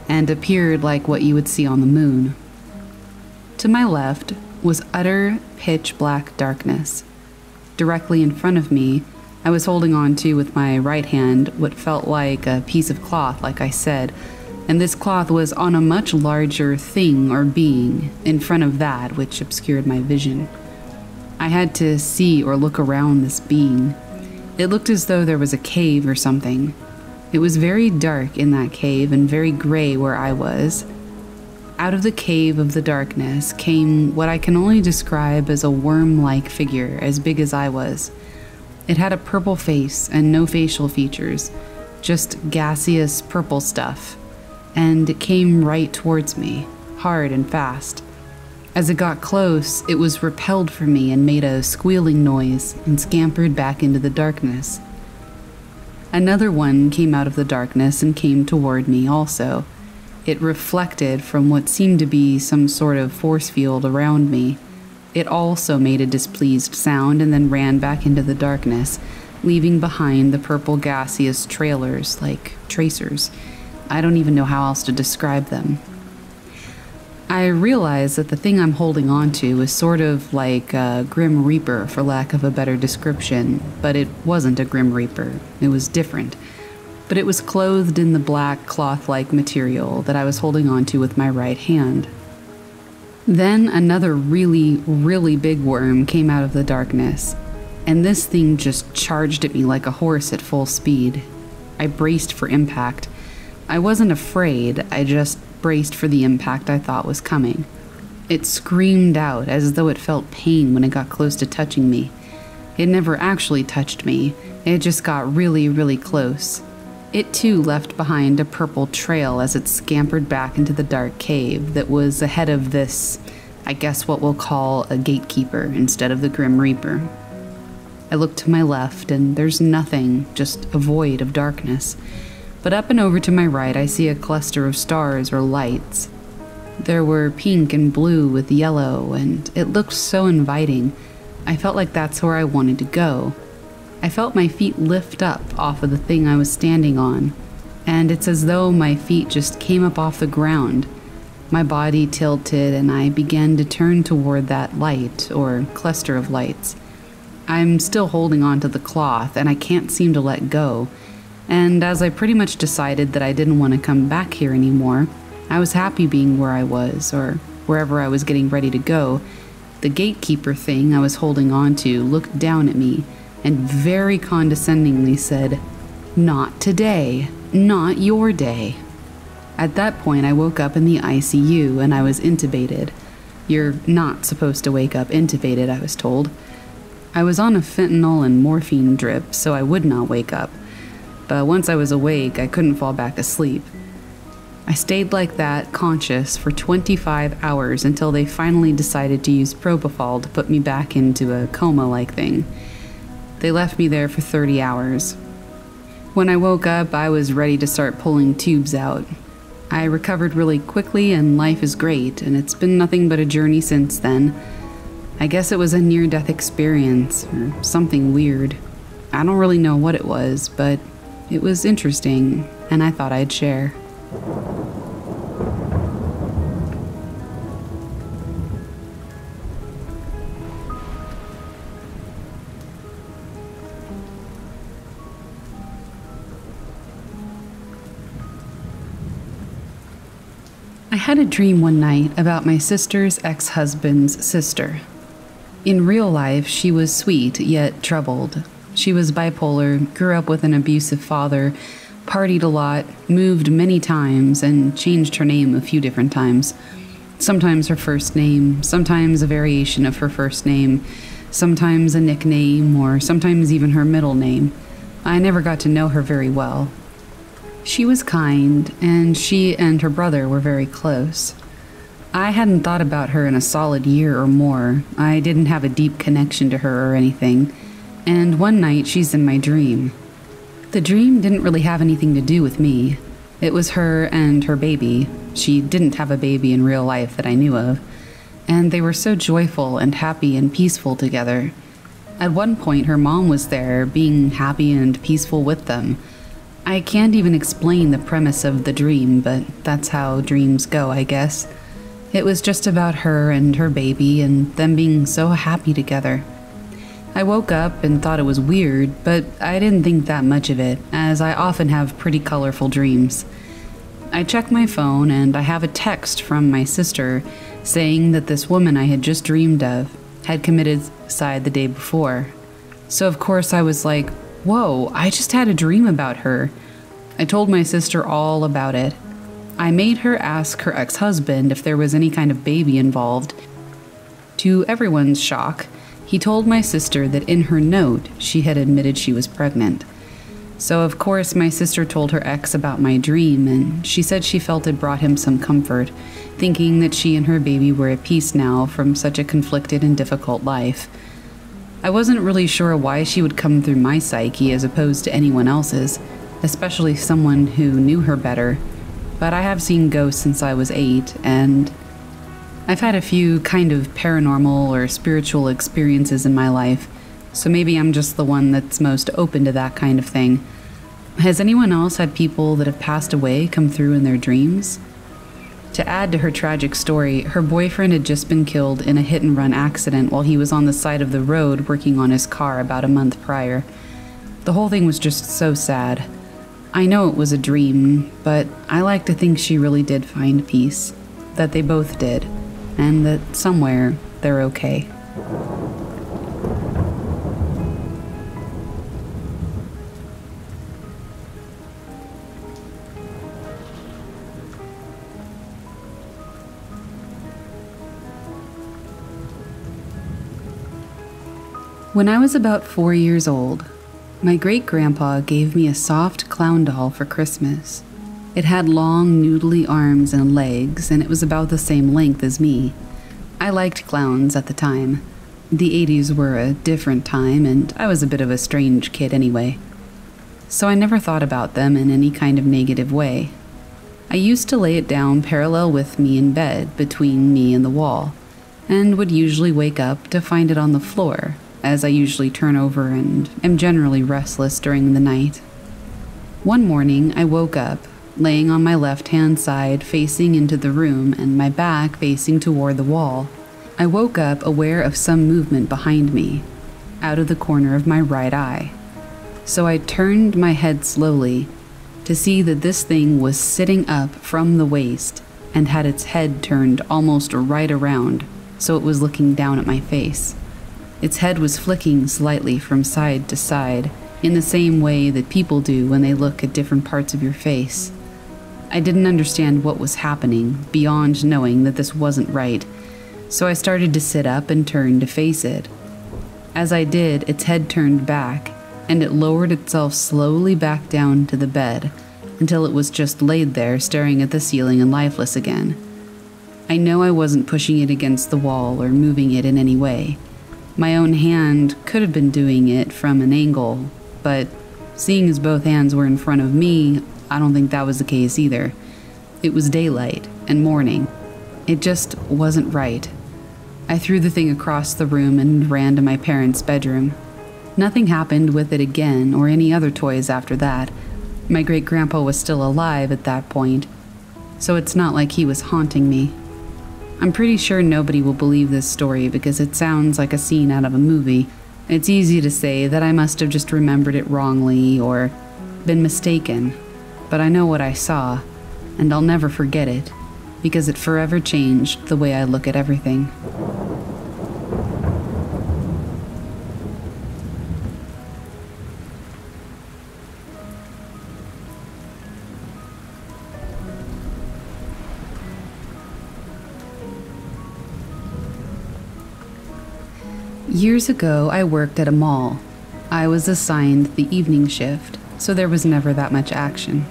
[SPEAKER 1] and appeared like what you would see on the moon. To my left was utter pitch black darkness. Directly in front of me, I was holding on to with my right hand what felt like a piece of cloth, like I said, and this cloth was on a much larger thing or being in front of that which obscured my vision. I had to see or look around this being. It looked as though there was a cave or something. It was very dark in that cave and very gray where I was. Out of the cave of the darkness came what I can only describe as a worm like figure as big as I was. It had a purple face and no facial features, just gaseous purple stuff, and it came right towards me, hard and fast. As it got close, it was repelled from me and made a squealing noise and scampered back into the darkness. Another one came out of the darkness and came toward me also. It reflected from what seemed to be some sort of force field around me. It also made a displeased sound and then ran back into the darkness, leaving behind the purple gaseous trailers like tracers. I don't even know how else to describe them. I realize that the thing I'm holding on to is sort of like a Grim Reaper, for lack of a better description, but it wasn't a Grim Reaper. It was different. But it was clothed in the black cloth like material that I was holding on to with my right hand. Then another really, really big worm came out of the darkness, and this thing just charged at me like a horse at full speed. I braced for impact. I wasn't afraid, I just braced for the impact I thought was coming. It screamed out as though it felt pain when it got close to touching me. It never actually touched me, it just got really, really close. It too left behind a purple trail as it scampered back into the dark cave that was ahead of this, I guess what we'll call a gatekeeper instead of the Grim Reaper. I look to my left and there's nothing, just a void of darkness. But up and over to my right, I see a cluster of stars or lights. There were pink and blue with yellow, and it looked so inviting. I felt like that's where I wanted to go. I felt my feet lift up off of the thing I was standing on, and it's as though my feet just came up off the ground. My body tilted, and I began to turn toward that light or cluster of lights. I'm still holding on to the cloth, and I can't seem to let go. And as I pretty much decided that I didn't want to come back here anymore, I was happy being where I was, or wherever I was getting ready to go. The gatekeeper thing I was holding on to looked down at me and very condescendingly said, Not today, not your day. At that point, I woke up in the ICU and I was intubated. You're not supposed to wake up intubated, I was told. I was on a fentanyl and morphine drip, so I would not wake up but once I was awake, I couldn't fall back asleep. I stayed like that, conscious, for 25 hours until they finally decided to use propofol to put me back into a coma like thing. They left me there for 30 hours. When I woke up, I was ready to start pulling tubes out. I recovered really quickly, and life is great, and it's been nothing but a journey since then. I guess it was a near death experience, or something weird. I don't really know what it was, but it was interesting, and I thought I'd share. I had a dream one night about my sister's ex husband's sister. In real life, she was sweet yet troubled. She was bipolar, grew up with an abusive father, partied a lot, moved many times, and changed her name a few different times. Sometimes her first name, sometimes a variation of her first name, sometimes a nickname, or sometimes even her middle name. I never got to know her very well. She was kind, and she and her brother were very close. I hadn't thought about her in a solid year or more. I didn't have a deep connection to her or anything. And one night she's in my dream. The dream didn't really have anything to do with me. It was her and her baby. She didn't have a baby in real life that I knew of. And they were so joyful and happy and peaceful together. At one point, her mom was there, being happy and peaceful with them. I can't even explain the premise of the dream, but that's how dreams go, I guess. It was just about her and her baby and them being so happy together. I woke up and thought it was weird, but I didn't think that much of it, as I often have pretty colorful dreams. I check my phone and I have a text from my sister saying that this woman I had just dreamed of had committed suicide the day before. So, of course, I was like, whoa, I just had a dream about her. I told my sister all about it, I made her ask her ex husband if there was any kind of baby involved. To everyone's shock, he told my sister that in her note she had admitted she was pregnant. So, of course, my sister told her ex about my dream, and she said she felt it brought him some comfort, thinking that she and her baby were at peace now from such a conflicted and difficult life. I wasn't really sure why she would come through my psyche as opposed to anyone else's, especially someone who knew her better but I have seen ghosts since I was eight, and I've had a few kind of paranormal or spiritual experiences in my life, so maybe I'm just the one that's most open to that kind of thing. Has anyone else had people that have passed away come through in their dreams? To add to her tragic story, her boyfriend had just been killed in a hit and run accident while he was on the side of the road working on his car about a month prior. The whole thing was just so sad. I know it was a dream, but I like to think she really did find peace. That they both did, and that somewhere they're okay. When I was about four years old, my great grandpa gave me a soft clown doll for Christmas. It had long, noodly arms and legs, and it was about the same length as me. I liked clowns at the time. The 80s were a different time, and I was a bit of a strange kid anyway. So I never thought about them in any kind of negative way. I used to lay it down parallel with me in bed, between me and the wall, and would usually wake up to find it on the floor, as I usually turn over and am generally restless during the night. One morning, I woke up, laying on my left hand side, facing into the room, and my back facing toward the wall. I woke up aware of some movement behind me, out of the corner of my right eye. So I turned my head slowly to see that this thing was sitting up from the waist and had its head turned almost right around, so it was looking down at my face. Its head was flicking slightly from side to side, in the same way that people do when they look at different parts of your face. I didn't understand what was happening, beyond knowing that this wasn't right, so I started to sit up and turn to face it. As I did, its head turned back, and it lowered itself slowly back down to the bed until it was just laid there staring at the ceiling and lifeless again. I know I wasn't pushing it against the wall or moving it in any way. My own hand could have been doing it from an angle, but seeing as both hands were in front of me, I don't think that was the case either. It was daylight and morning. It just wasn't right. I threw the thing across the room and ran to my parents' bedroom. Nothing happened with it again or any other toys after that. My great grandpa was still alive at that point, so it's not like he was haunting me. I'm pretty sure nobody will believe this story because it sounds like a scene out of a movie. It's easy to say that I must have just remembered it wrongly or been mistaken, but I know what I saw, and I'll never forget it, because it forever changed the way I look at everything. Years ago, I worked at a mall. I was assigned the evening shift, so there was never that much action.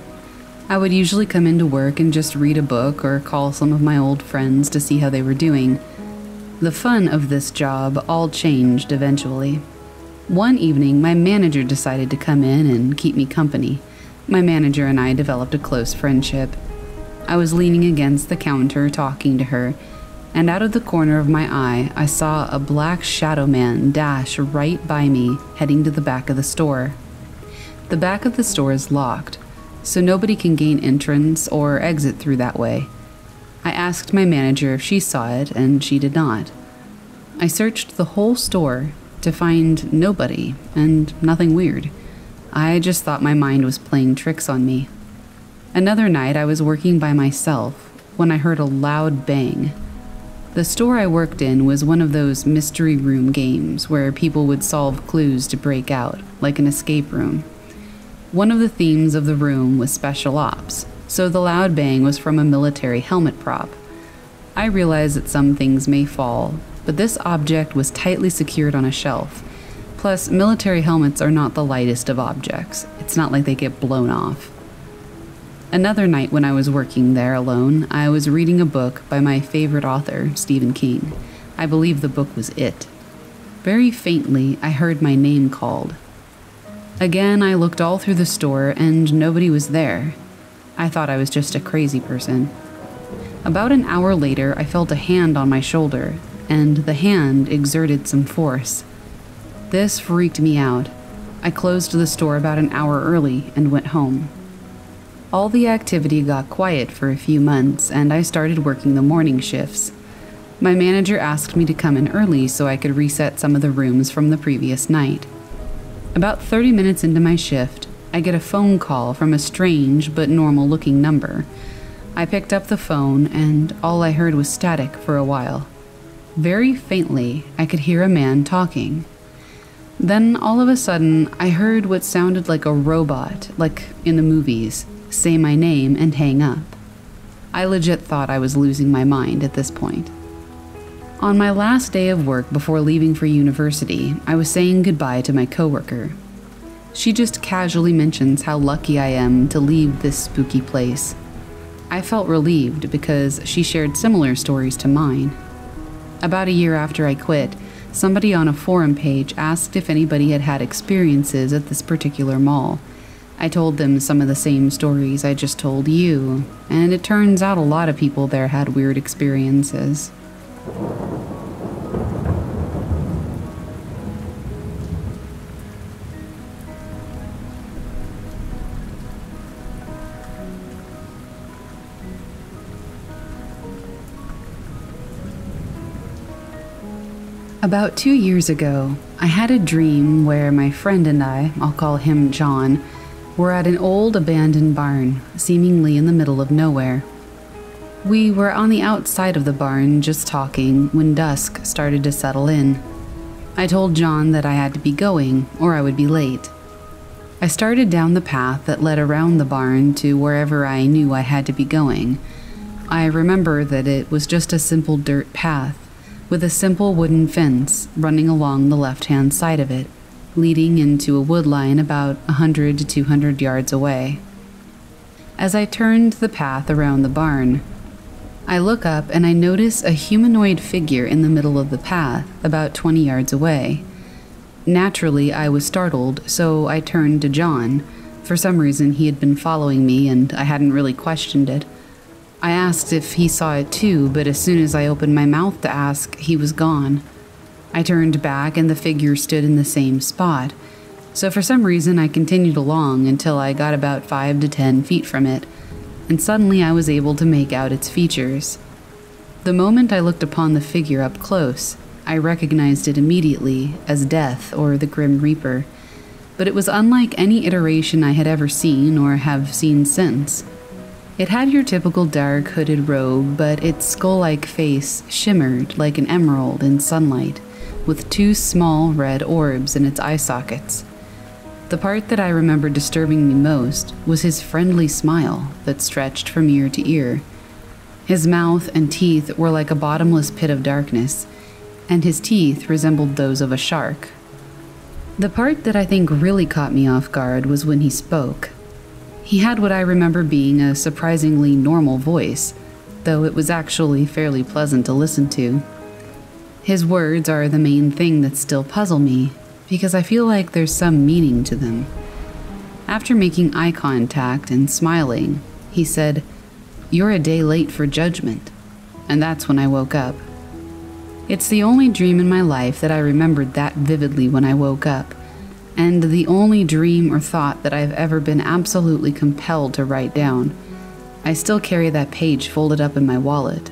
[SPEAKER 1] I would usually come into work and just read a book or call some of my old friends to see how they were doing. The fun of this job all changed eventually. One evening, my manager decided to come in and keep me company. My manager and I developed a close friendship. I was leaning against the counter talking to her, and out of the corner of my eye, I saw a black shadow man dash right by me, heading to the back of the store. The back of the store is locked, so nobody can gain entrance or exit through that way. I asked my manager if she saw it, and she did not. I searched the whole store to find nobody and nothing weird. I just thought my mind was playing tricks on me. Another night, I was working by myself when I heard a loud bang. The store I worked in was one of those mystery room games where people would solve clues to break out, like an escape room. One of the themes of the room was special ops, so the loud bang was from a military helmet prop. I realize that some things may fall, but this object was tightly secured on a shelf. Plus, military helmets are not the lightest of objects. It's not like they get blown off. Another night when I was working there alone, I was reading a book by my favorite author, Stephen King. I believe the book was It. Very faintly, I heard my name called, Again, I looked all through the store and nobody was there. I thought I was just a crazy person. About an hour later, I felt a hand on my shoulder, and the hand exerted some force. This freaked me out. I closed the store about an hour early and went home. All the activity got quiet for a few months, and I started working the morning shifts. My manager asked me to come in early so I could reset some of the rooms from the previous night. About 30 minutes into my shift, I get a phone call from a strange but normal looking number. I picked up the phone, and all I heard was static for a while. Very faintly, I could hear a man talking. Then, all of a sudden, I heard what sounded like a robot, like in the movies, say my name and hang up. I legit thought I was losing my mind at this point. On my last day of work before leaving for university, I was saying goodbye to my coworker. She just casually mentions how lucky I am to leave this spooky place. I felt relieved because she shared similar stories to mine. About a year after I quit, somebody on a forum page asked if anybody had had experiences at this particular mall. I told them some of the same stories I just told you, and it turns out a lot of people there had weird experiences. About two years ago, I had a dream where my friend and I, I'll call him John, were at an old abandoned barn, seemingly in the middle of nowhere. We were on the outside of the barn just talking when dusk started to settle in. I told John that I had to be going or I would be late. I started down the path that led around the barn to wherever I knew I had to be going. I remember that it was just a simple dirt path with a simple wooden fence running along the left hand side of it, leading into a wood line about a 100 to 200 yards away. As I turned the path around the barn, I look up and I notice a humanoid figure in the middle of the path, about 20 yards away. Naturally, I was startled, so I turned to John. For some reason, he had been following me, and I hadn't really questioned it. I asked if he saw it too, but as soon as I opened my mouth to ask, he was gone. I turned back, and the figure stood in the same spot. So, for some reason, I continued along until I got about five to ten feet from it and suddenly I was able to make out its features. The moment I looked upon the figure up close, I recognized it immediately as Death or the Grim Reaper, but it was unlike any iteration I had ever seen or have seen since. It had your typical dark hooded robe, but its skull like face shimmered like an emerald in sunlight, with two small red orbs in its eye sockets. The part that I remember disturbing me most was his friendly smile that stretched from ear to ear. His mouth and teeth were like a bottomless pit of darkness. and his teeth resembled those of a shark. The part that I think really caught me off guard was when he spoke. He had what I remember being a surprisingly normal voice, though it was actually fairly pleasant to listen to. His words are the main thing that still puzzle me, because I feel like there's some meaning to them. After making eye contact and smiling, he said, You're a day late for judgment. And that's when I woke up. It's the only dream in my life that I remembered that vividly when I woke up, and the only dream or thought that I've ever been absolutely compelled to write down. I still carry that page folded up in my wallet.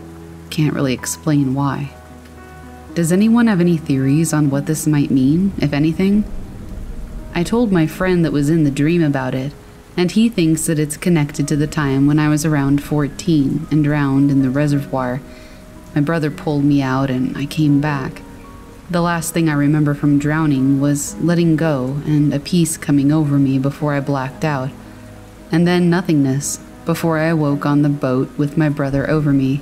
[SPEAKER 1] Can't really explain why. Does anyone have any theories on what this might mean, if anything? I told my friend that was in the dream about it, and he thinks that it's connected to the time when I was around 14 and drowned in the reservoir. My brother pulled me out and I came back. The last thing I remember from drowning was letting go and a peace coming over me before I blacked out, and then nothingness before I awoke on the boat with my brother over me.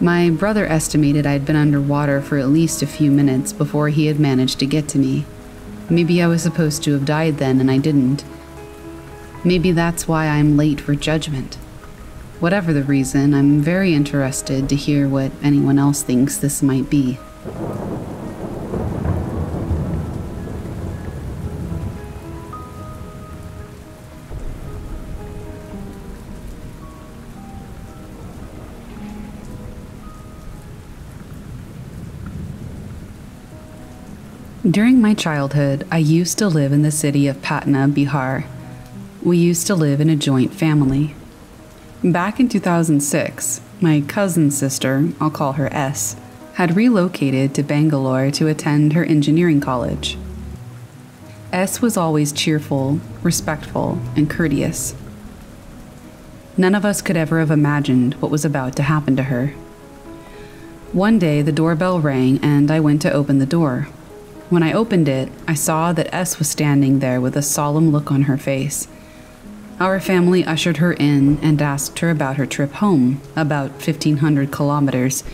[SPEAKER 1] My brother estimated I'd been underwater for at least a few minutes before he had managed to get to me. Maybe I was supposed to have died then and I didn't. Maybe that's why I'm late for judgment. Whatever the reason, I'm very interested to hear what anyone else thinks this might be. During my childhood, I used to live in the city of Patna, Bihar. We used to live in a joint family. Back in 2006, my cousin's sister, I'll call her S, had relocated to Bangalore to attend her engineering college. S was always cheerful, respectful, and courteous. None of us could ever have imagined what was about to happen to her. One day, the doorbell rang and I went to open the door. When I opened it, I saw that S was standing there with a solemn look on her face. Our family ushered her in and asked her about her trip home, about 1,500 kilometers.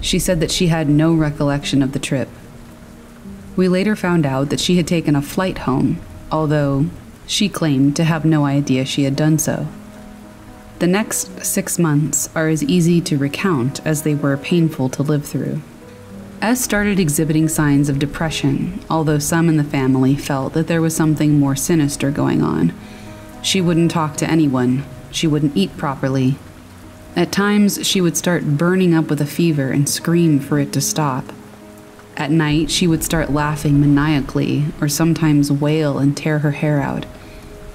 [SPEAKER 1] She said that she had no recollection of the trip. We later found out that she had taken a flight home, although she claimed to have no idea she had done so. The next six months are as easy to recount as they were painful to live through. S started exhibiting signs of depression, although some in the family felt that there was something more sinister going on. She wouldn't talk to anyone, she wouldn't eat properly. At times, she would start burning up with a fever and scream for it to stop. At night, she would start laughing maniacally, or sometimes wail and tear her hair out.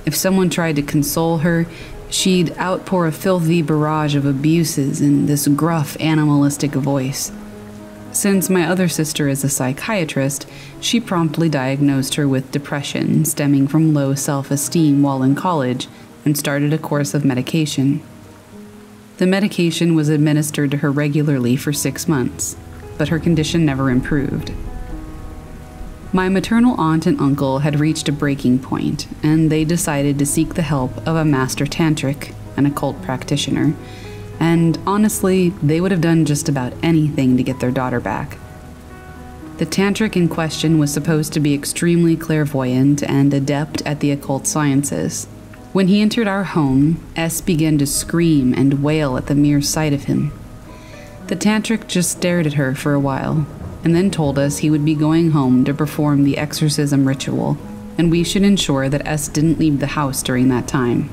[SPEAKER 1] If someone tried to console her, she'd outpour a filthy barrage of abuses in this gruff, animalistic voice. Since my other sister is a psychiatrist, she promptly diagnosed her with depression stemming from low self esteem while in college and started a course of medication. The medication was administered to her regularly for six months, but her condition never improved. My maternal aunt and uncle had reached a breaking point, and they decided to seek the help of a master tantric, an occult practitioner and honestly, they would have done just about anything to get their daughter back. The tantric in question was supposed to be extremely clairvoyant and adept at the occult sciences. When he entered our home, S began to scream and wail at the mere sight of him. The tantric just stared at her for a while, and then told us he would be going home to perform the exorcism ritual, and we should ensure that S didn't leave the house during that time.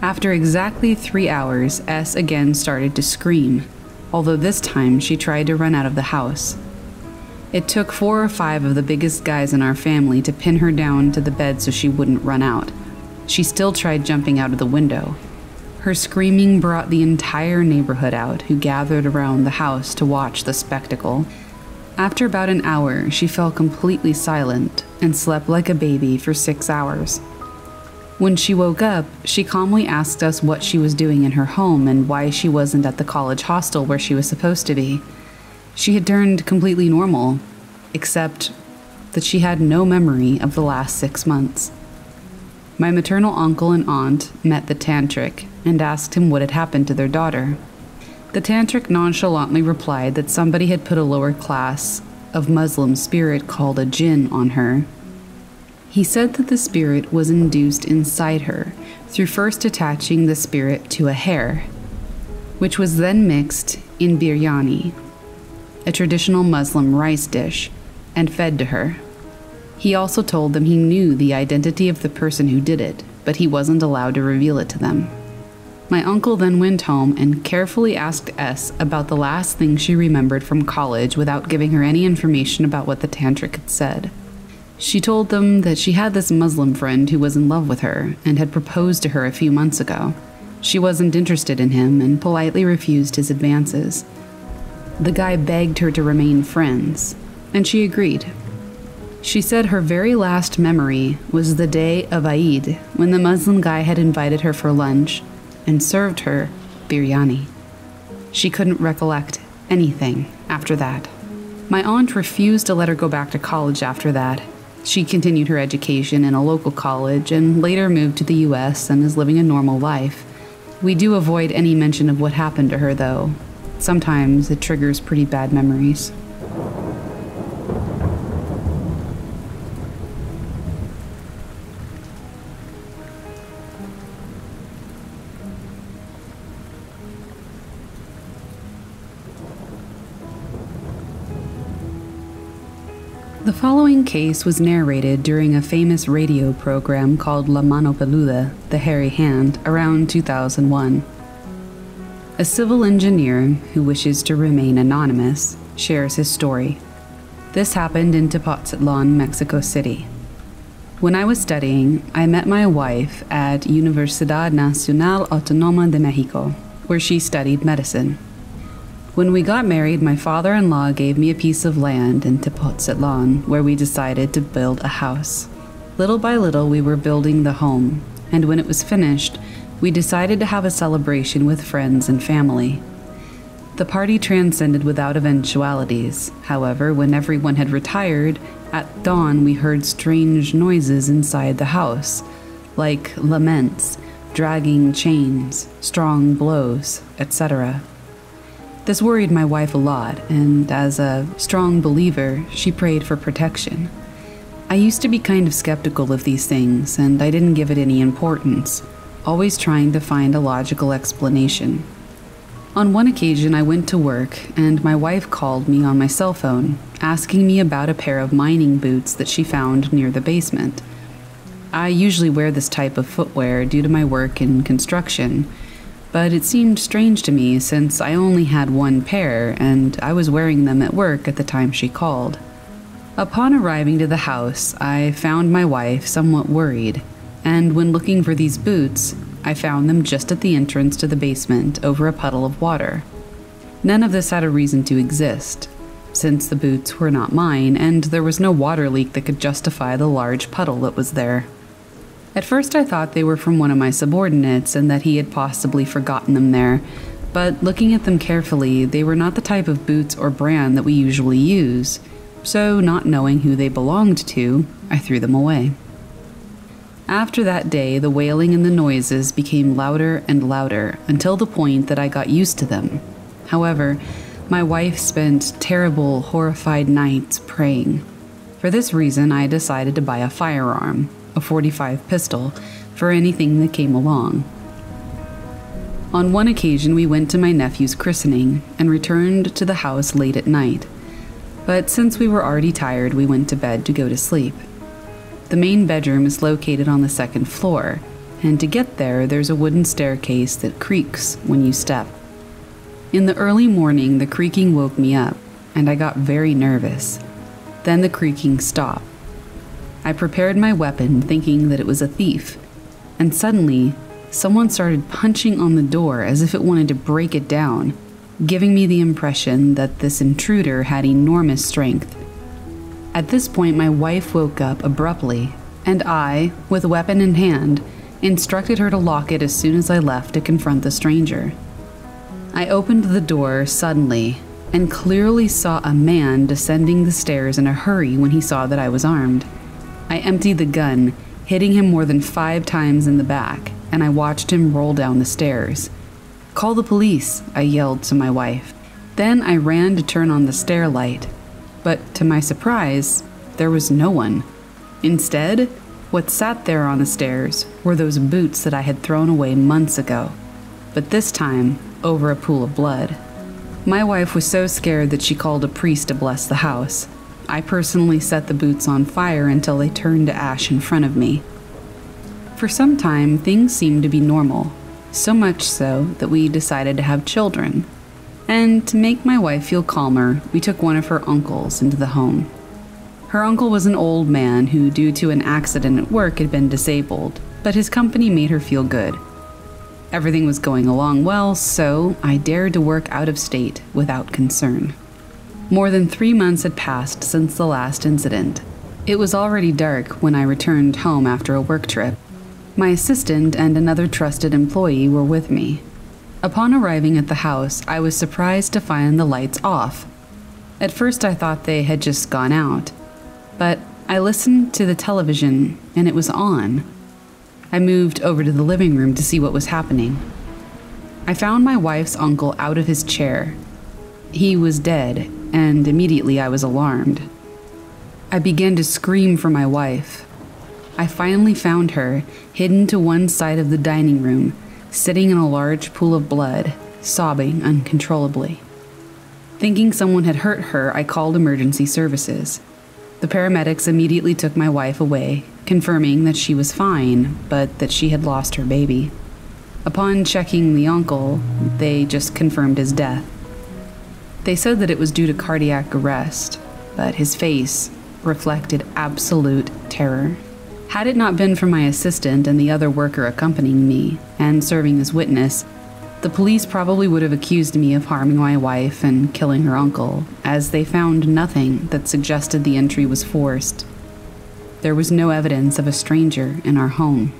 [SPEAKER 1] After exactly three hours, S again started to scream, although this time she tried to run out of the house. It took four or five of the biggest guys in our family to pin her down to the bed so she wouldn't run out. She still tried jumping out of the window. Her screaming brought the entire neighborhood out, who gathered around the house to watch the spectacle. After about an hour, she fell completely silent and slept like a baby for six hours. When she woke up, she calmly asked us what she was doing in her home and why she wasn't at the college hostel where she was supposed to be. She had turned completely normal, except that she had no memory of the last six months. My maternal uncle and aunt met the tantric and asked him what had happened to their daughter. The tantric nonchalantly replied that somebody had put a lower class of Muslim spirit called a jinn on her. He said that the spirit was induced inside her through first attaching the spirit to a hair, which was then mixed in biryani, a traditional Muslim rice dish, and fed to her. He also told them he knew the identity of the person who did it, but he wasn't allowed to reveal it to them. My uncle then went home and carefully asked S about the last thing she remembered from college without giving her any information about what the tantric had said. She told them that she had this Muslim friend who was in love with her and had proposed to her a few months ago. She wasn't interested in him and politely refused his advances. The guy begged her to remain friends, and she agreed. She said her very last memory was the day of Eid when the Muslim guy had invited her for lunch and served her biryani. She couldn't recollect anything after that. My aunt refused to let her go back to college after that. She continued her education in a local college and later moved to the US and is living a normal life. We do avoid any mention of what happened to her, though. Sometimes it triggers pretty bad memories. Following case was narrated during a famous radio program called La Mano Peluda, The Hairy Hand, around 2001. A civil engineer who wishes to remain anonymous shares his story. This happened in Tepoztlan, Mexico City. When I was studying, I met my wife at Universidad Nacional Autónoma de Mexico, where she studied medicine. When we got married, my father in law gave me a piece of land in Tepoztlan where we decided to build a house. Little by little, we were building the home, and when it was finished, we decided to have a celebration with friends and family. The party transcended without eventualities. However, when everyone had retired, at dawn we heard strange noises inside the house, like laments, dragging chains, strong blows, etc. This worried my wife a lot, and as a strong believer, she prayed for protection. I used to be kind of skeptical of these things, and I didn't give it any importance, always trying to find a logical explanation. On one occasion, I went to work, and my wife called me on my cell phone, asking me about a pair of mining boots that she found near the basement. I usually wear this type of footwear due to my work in construction but it seemed strange to me since I only had one pair and I was wearing them at work at the time she called. Upon arriving to the house, I found my wife somewhat worried, and when looking for these boots, I found them just at the entrance to the basement over a puddle of water. None of this had a reason to exist, since the boots were not mine and there was no water leak that could justify the large puddle that was there. At first, I thought they were from one of my subordinates and that he had possibly forgotten them there, but looking at them carefully, they were not the type of boots or brand that we usually use, so not knowing who they belonged to, I threw them away. After that day, the wailing and the noises became louder and louder until the point that I got used to them. However, my wife spent terrible, horrified nights praying. For this reason, I decided to buy a firearm, a 45 pistol, for anything that came along. On one occasion, we went to my nephew's christening and returned to the house late at night. But since we were already tired, we went to bed to go to sleep. The main bedroom is located on the second floor, and to get there, there's a wooden staircase that creaks when you step. In the early morning, the creaking woke me up, and I got very nervous. Then the creaking stopped, I prepared my weapon, thinking that it was a thief, and suddenly, someone started punching on the door as if it wanted to break it down, giving me the impression that this intruder had enormous strength. At this point, my wife woke up abruptly, and I, with weapon in hand, instructed her to lock it as soon as I left to confront the stranger. I opened the door suddenly and clearly saw a man descending the stairs in a hurry when he saw that I was armed. I emptied the gun, hitting him more than five times in the back, and I watched him roll down the stairs. Call the police, I yelled to my wife. Then I ran to turn on the stair light. But to my surprise, there was no one. Instead, what sat there on the stairs were those boots that I had thrown away months ago, but this time over a pool of blood. My wife was so scared that she called a priest to bless the house. I personally set the boots on fire until they turned to ash in front of me. For some time, things seemed to be normal, so much so that we decided to have children. And to make my wife feel calmer, we took one of her uncles into the home. Her uncle was an old man who, due to an accident at work, had been disabled, but his company made her feel good. Everything was going along well, so I dared to work out of state without concern. More than three months had passed since the last incident. It was already dark when I returned home after a work trip. My assistant and another trusted employee were with me. Upon arriving at the house, I was surprised to find the lights off. At first, I thought they had just gone out, but I listened to the television and it was on. I moved over to the living room to see what was happening. I found my wife's uncle out of his chair. He was dead, and immediately I was alarmed. I began to scream for my wife. I finally found her, hidden to one side of the dining room, sitting in a large pool of blood, sobbing uncontrollably. Thinking someone had hurt her, I called emergency services. The paramedics immediately took my wife away, confirming that she was fine, but that she had lost her baby. Upon checking the uncle, they just confirmed his death. They said that it was due to cardiac arrest, but his face reflected absolute terror. Had it not been for my assistant and the other worker accompanying me and serving as witness, the police probably would have accused me of harming my wife and killing her uncle, as they found nothing that suggested the entry was forced. There was no evidence of a stranger in our home.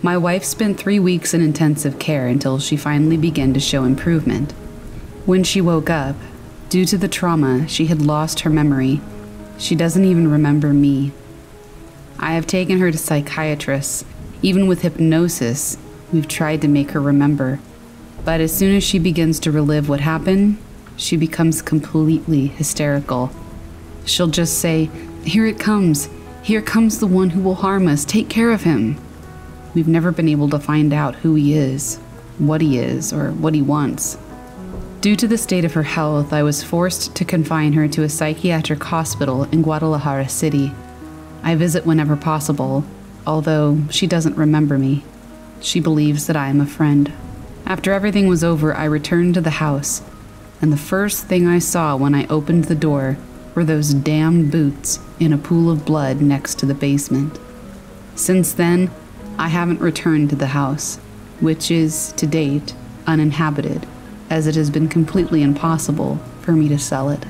[SPEAKER 1] My wife spent three weeks in intensive care until she finally began to show improvement. When she woke up, due to the trauma, she had lost her memory. She doesn't even remember me. I have taken her to psychiatrists. Even with hypnosis, We've tried to make her remember. But as soon as she begins to relive what happened, she becomes completely hysterical. She'll just say, Here it comes. Here comes the one who will harm us. Take care of him. We've never been able to find out who he is, what he is, or what he wants. Due to the state of her health, I was forced to confine her to a psychiatric hospital in Guadalajara City. I visit whenever possible, although she doesn't remember me. She believes that I am a friend. After everything was over, I returned to the house, and the first thing I saw when I opened the door were those damned boots in a pool of blood next to the basement. Since then, I haven't returned to the house, which is, to date, uninhabited, as it has been completely impossible for me to sell it.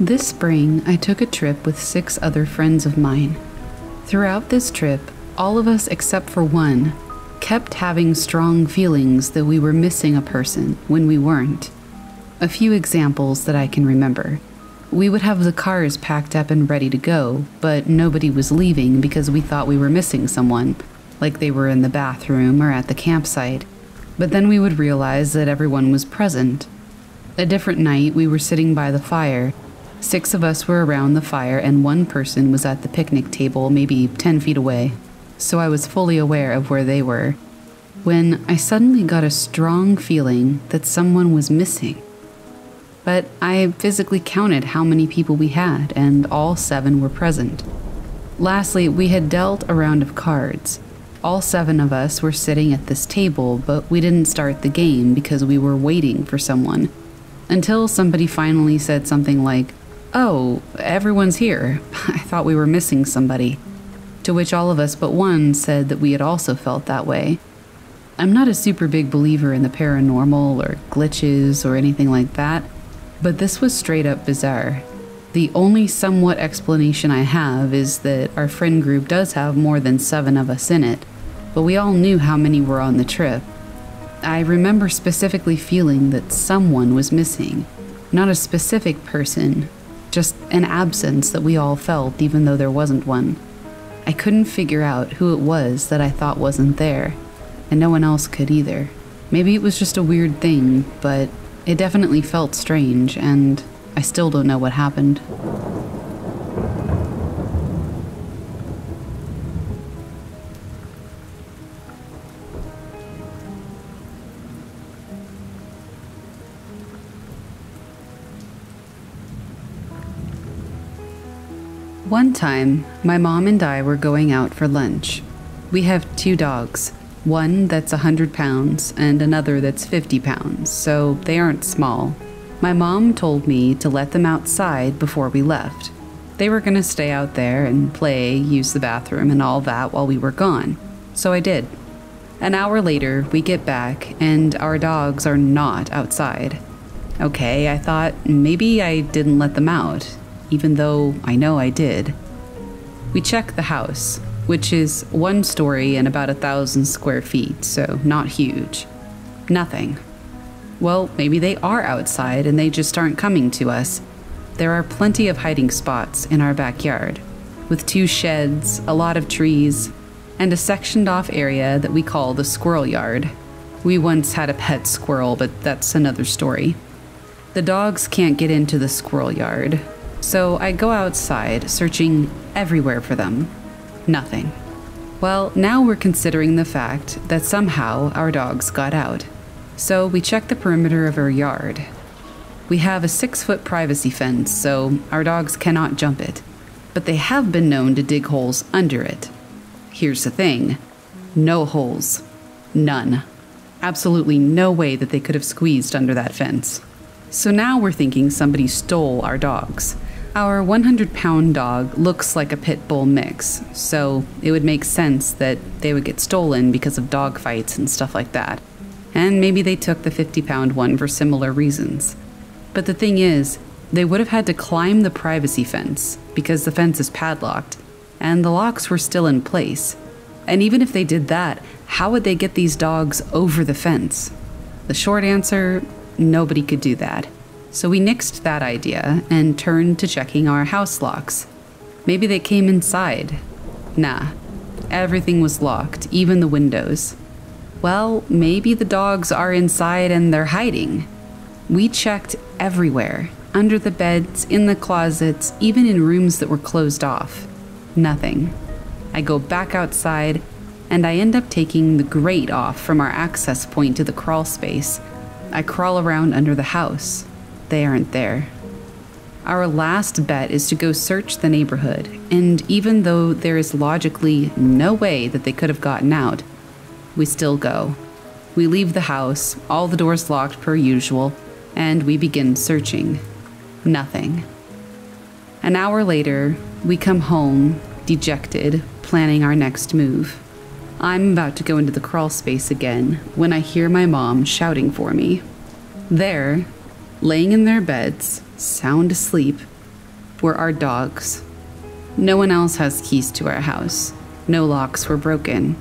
[SPEAKER 1] This spring, I took a trip with six other friends of mine. Throughout this trip, all of us except for one kept having strong feelings that we were missing a person when we weren't. A few examples that I can remember. We would have the cars packed up and ready to go, but nobody was leaving because we thought we were missing someone, like they were in the bathroom or at the campsite. But then we would realize that everyone was present. A different night, we were sitting by the fire Six of us were around the fire, and one person was at the picnic table, maybe 10 feet away, so I was fully aware of where they were. When I suddenly got a strong feeling that someone was missing. But I physically counted how many people we had, and all seven were present. Lastly, we had dealt a round of cards. All seven of us were sitting at this table, but we didn't start the game because we were waiting for someone. Until somebody finally said something like, Oh, everyone's here. I thought we were missing somebody. To which all of us but one said that we had also felt that way. I'm not a super big believer in the paranormal or glitches or anything like that, but this was straight up bizarre. The only somewhat explanation I have is that our friend group does have more than seven of us in it, but we all knew how many were on the trip, I remember specifically feeling that someone was missing. Not a specific person, just an absence that we all felt, even though there wasn't one. I couldn't figure out who it was that I thought wasn't there, and no one else could either. Maybe it was just a weird thing, but it definitely felt strange, and I still don't know what happened. One time, my mom and I were going out for lunch. We have two dogs, one that's 100 pounds and another that's 50 pounds, so they aren't small. My mom told me to let them outside before we left. They were going to stay out there and play, use the bathroom, and all that while we were gone. So I did. An hour later, we get back, and our dogs are not outside. Okay, I thought maybe I didn't let them out, even though I know I did. We check the house, which is one story and about a thousand square feet, so not huge. Nothing. Well, maybe they are outside and they just aren't coming to us. There are plenty of hiding spots in our backyard, with two sheds, a lot of trees, and a sectioned off area that we call the squirrel yard. We once had a pet squirrel, but that's another story. The dogs can't get into the squirrel yard, so I go outside searching everywhere for them. Nothing. Well, now we're considering the fact that somehow our dogs got out. So we check the perimeter of our yard. We have a six foot privacy fence, so our dogs cannot jump it. But they have been known to dig holes under it. Here's the thing no holes. None. Absolutely no way that they could have squeezed under that fence. So now we're thinking somebody stole our dogs. Our 100 pound dog looks like a pit bull mix, so it would make sense that they would get stolen because of dog fights and stuff like that. And maybe they took the 50 pound one for similar reasons. But the thing is, they would have had to climb the privacy fence because the fence is padlocked, and the locks were still in place. And even if they did that, how would they get these dogs over the fence? The short answer nobody could do that. So we nixed that idea and turned to checking our house locks. Maybe they came inside. Nah, everything was locked, even the windows. Well, maybe the dogs are inside and they're hiding. We checked everywhere under the beds, in the closets, even in rooms that were closed off. Nothing. I go back outside and I end up taking the grate off from our access point to the crawl space. I crawl around under the house they aren't there. Our last bet is to go search the neighborhood, and even though there is logically no way that they could have gotten out, we still go. We leave the house, all the doors locked per usual, and we begin searching. Nothing. An hour later, we come home, dejected, planning our next move. I'm about to go into the crawl space again when I hear my mom shouting for me. There, laying in their beds, sound asleep, were our dogs. No one else has keys to our house. No locks were broken.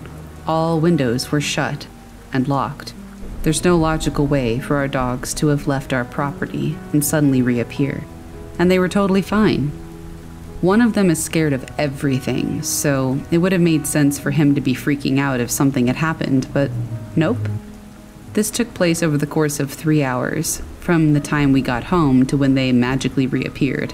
[SPEAKER 1] All windows were shut and locked. There's no logical way for our dogs to have left our property and suddenly reappear. And they were totally fine. One of them is scared of everything, so it would have made sense for him to be freaking out if something had happened, but nope. This took place over the course of three hours, from the time we got home to when they magically reappeared.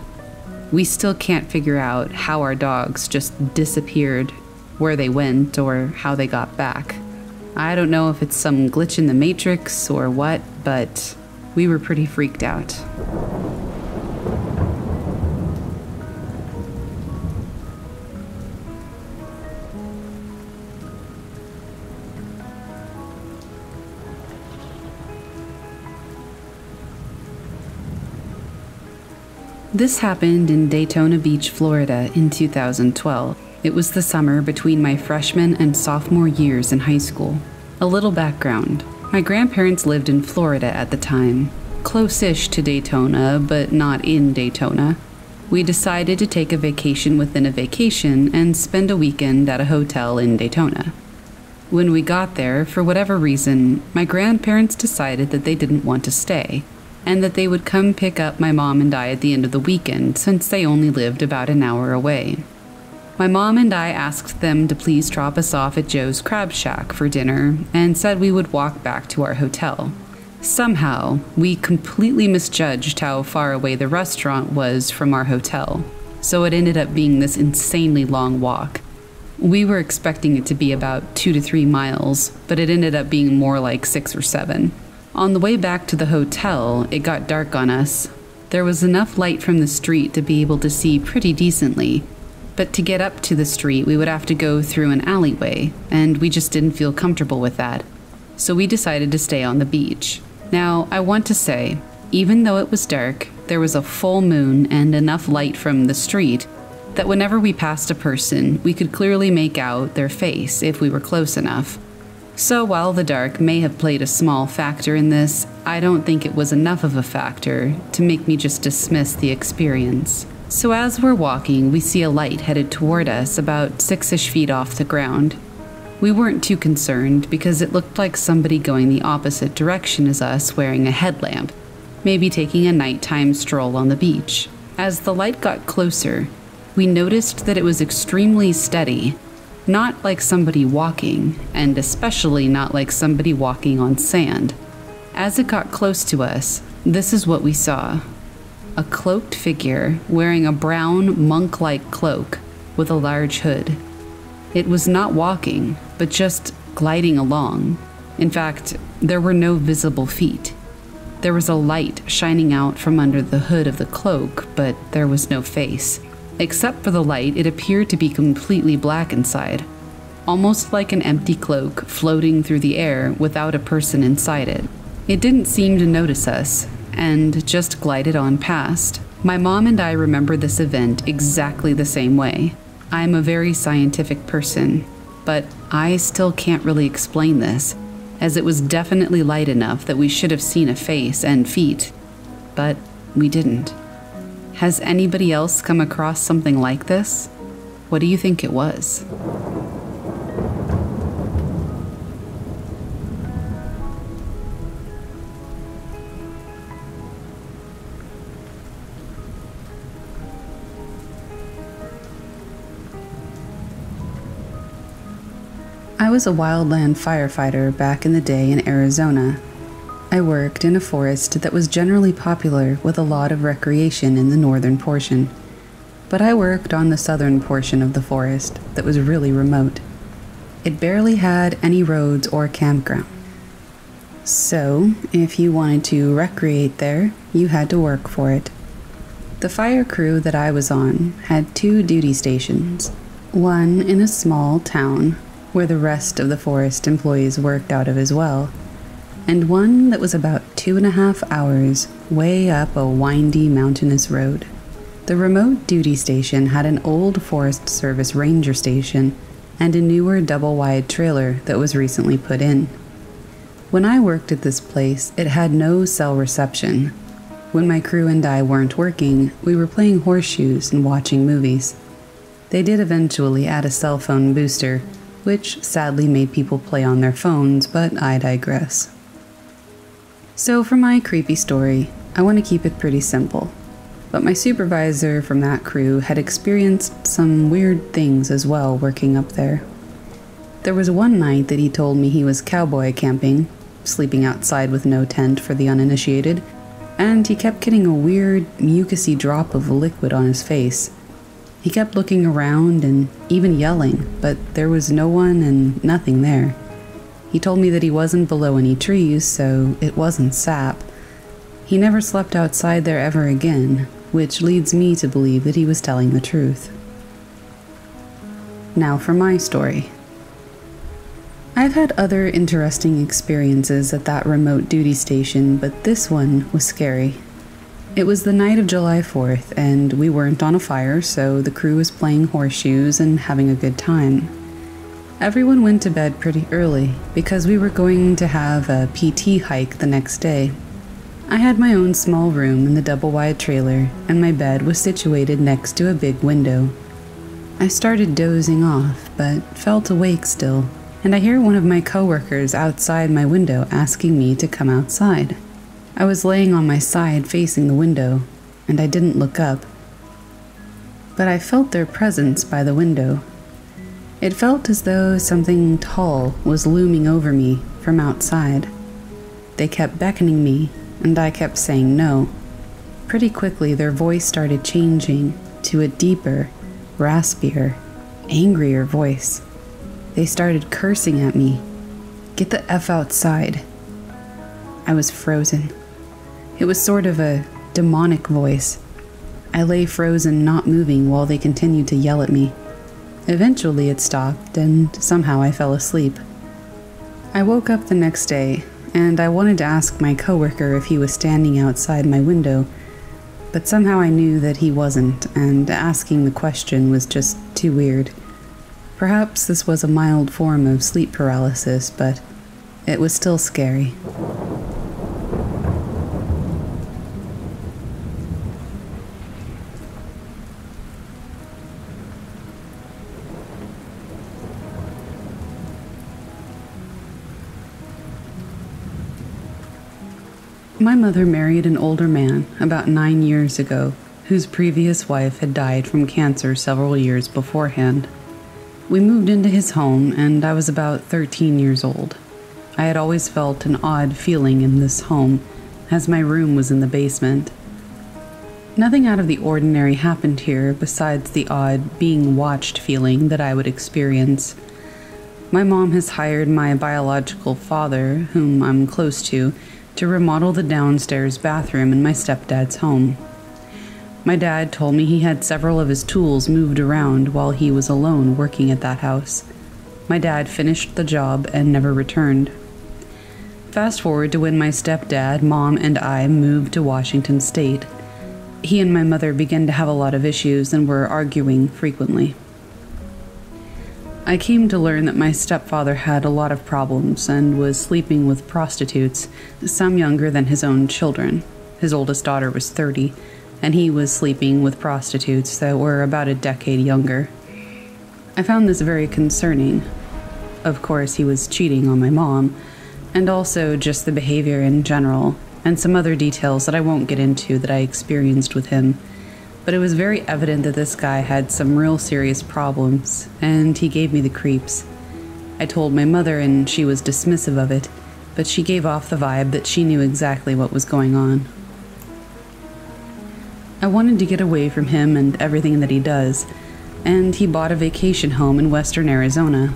[SPEAKER 1] We still can't figure out how our dogs just disappeared, where they went, or how they got back. I don't know if it's some glitch in the Matrix or what, but we were pretty freaked out. This happened in Daytona Beach, Florida in 2012. It was the summer between my freshman and sophomore years in high school. A little background my grandparents lived in Florida at the time, close ish to Daytona, but not in Daytona. We decided to take a vacation within a vacation and spend a weekend at a hotel in Daytona. When we got there, for whatever reason, my grandparents decided that they didn't want to stay, and that they would come pick up my mom and I at the end of the weekend since they only lived about an hour away. My mom and I asked them to please drop us off at Joe's Crab Shack for dinner and said we would walk back to our hotel. Somehow, we completely misjudged how far away the restaurant was from our hotel, so it ended up being this insanely long walk. We were expecting it to be about two to three miles, but it ended up being more like six or seven. On the way back to the hotel, it got dark on us. There was enough light from the street to be able to see pretty decently, but to get up to the street, we would have to go through an alleyway, and we just didn't feel comfortable with that. So we decided to stay on the beach. Now, I want to say, even though it was dark, there was a full moon and enough light from the street that whenever we passed a person, we could clearly make out their face if we were close enough. So while the dark may have played a small factor in this, I don't think it was enough of a factor to make me just dismiss the experience. So as we're walking, we see a light headed toward us about six ish feet off the ground. We weren't too concerned because it looked like somebody going the opposite direction as us wearing a headlamp, maybe taking a nighttime stroll on the beach. As the light got closer, we noticed that it was extremely steady, not like somebody walking, and especially not like somebody walking on sand. As it got close to us, this is what we saw a cloaked figure wearing a brown monk like cloak with a large hood. It was not walking, but just gliding along. In fact, there were no visible feet. There was a light shining out from under the hood of the cloak, but there was no face. Except for the light, it appeared to be completely black inside, almost like an empty cloak floating through the air without a person inside it. It didn't seem to notice us, and just glided on past. My mom and I remember this event exactly the same way. I'm a very scientific person, but I still can't really explain this, as it was definitely light enough that we should have seen a face and feet, but we didn't. Has anybody else come across something like this? What do you think it was? I was a wildland firefighter back in the day in Arizona. I worked in a forest that was generally popular with a lot of recreation in the northern portion. But I worked on the southern portion of the forest that was really remote. It barely had any roads or campground. So, if you wanted to recreate there, you had to work for it. The fire crew that I was on had two duty stations one in a small town where the rest of the forest employees worked out of as well, and one that was about two and a half hours way up a windy mountainous road. The remote duty station had an old Forest Service ranger station and a newer double wide trailer that was recently put in. When I worked at this place, it had no cell reception. When my crew and I weren't working, we were playing horseshoes and watching movies. They did eventually add a cell phone booster, which sadly made people play on their phones, but I digress. So, for my creepy story, I want to keep it pretty simple. But my supervisor from that crew had experienced some weird things as well working up there. There was one night that he told me he was cowboy camping, sleeping outside with no tent for the uninitiated, and he kept getting a weird, mucusy drop of liquid on his face. He kept looking around and even yelling, but there was no one and nothing there. He told me that he wasn't below any trees, so it wasn't sap. He never slept outside there ever again, which leads me to believe that he was telling the truth. Now for my story. I've had other interesting experiences at that remote duty station, but this one was scary. It was the night of July 4th, and we weren't on a fire, so the crew was playing horseshoes and having a good time. Everyone went to bed pretty early because we were going to have a PT hike the next day. I had my own small room in the double wide trailer, and my bed was situated next to a big window. I started dozing off, but felt awake still, and I hear one of my coworkers outside my window asking me to come outside. I was laying on my side facing the window, and I didn't look up. But I felt their presence by the window. It felt as though something tall was looming over me from outside. They kept beckoning me, and I kept saying no. Pretty quickly, their voice started changing to a deeper, raspier, angrier voice. They started cursing at me. Get the F outside. I was frozen. It was sort of a demonic voice. I lay frozen, not moving, while they continued to yell at me. Eventually, it stopped, and somehow I fell asleep. I woke up the next day, and I wanted to ask my coworker if he was standing outside my window but somehow I knew that he wasn't, and asking the question was just too weird. Perhaps this was a mild form of sleep paralysis, but it was still scary. My mother married an older man about nine years ago, whose previous wife had died from cancer several years beforehand. We moved into his home, and I was about 13 years old. I had always felt an odd feeling in this home, as my room was in the basement. Nothing out of the ordinary happened here besides the odd being watched feeling that I would experience. My mom has hired my biological father, whom I'm close to, to remodel the downstairs bathroom in my stepdad's home. My dad told me he had several of his tools moved around while he was alone working at that house. My dad finished the job and never returned. Fast forward to when my stepdad, mom, and I moved to Washington State. He and my mother began to have a lot of issues and were arguing frequently. I came to learn that my stepfather had a lot of problems and was sleeping with prostitutes, some younger than his own children. His oldest daughter was 30, and he was sleeping with prostitutes that were about a decade younger. I found this very concerning. Of course, he was cheating on my mom, and also just the behavior in general, and some other details that I won't get into that I experienced with him but it was very evident that this guy had some real serious problems, and he gave me the creeps. I told my mother, and she was dismissive of it, but she gave off the vibe that she knew exactly what was going on. I wanted to get away from him and everything that he does, and he bought a vacation home in western Arizona.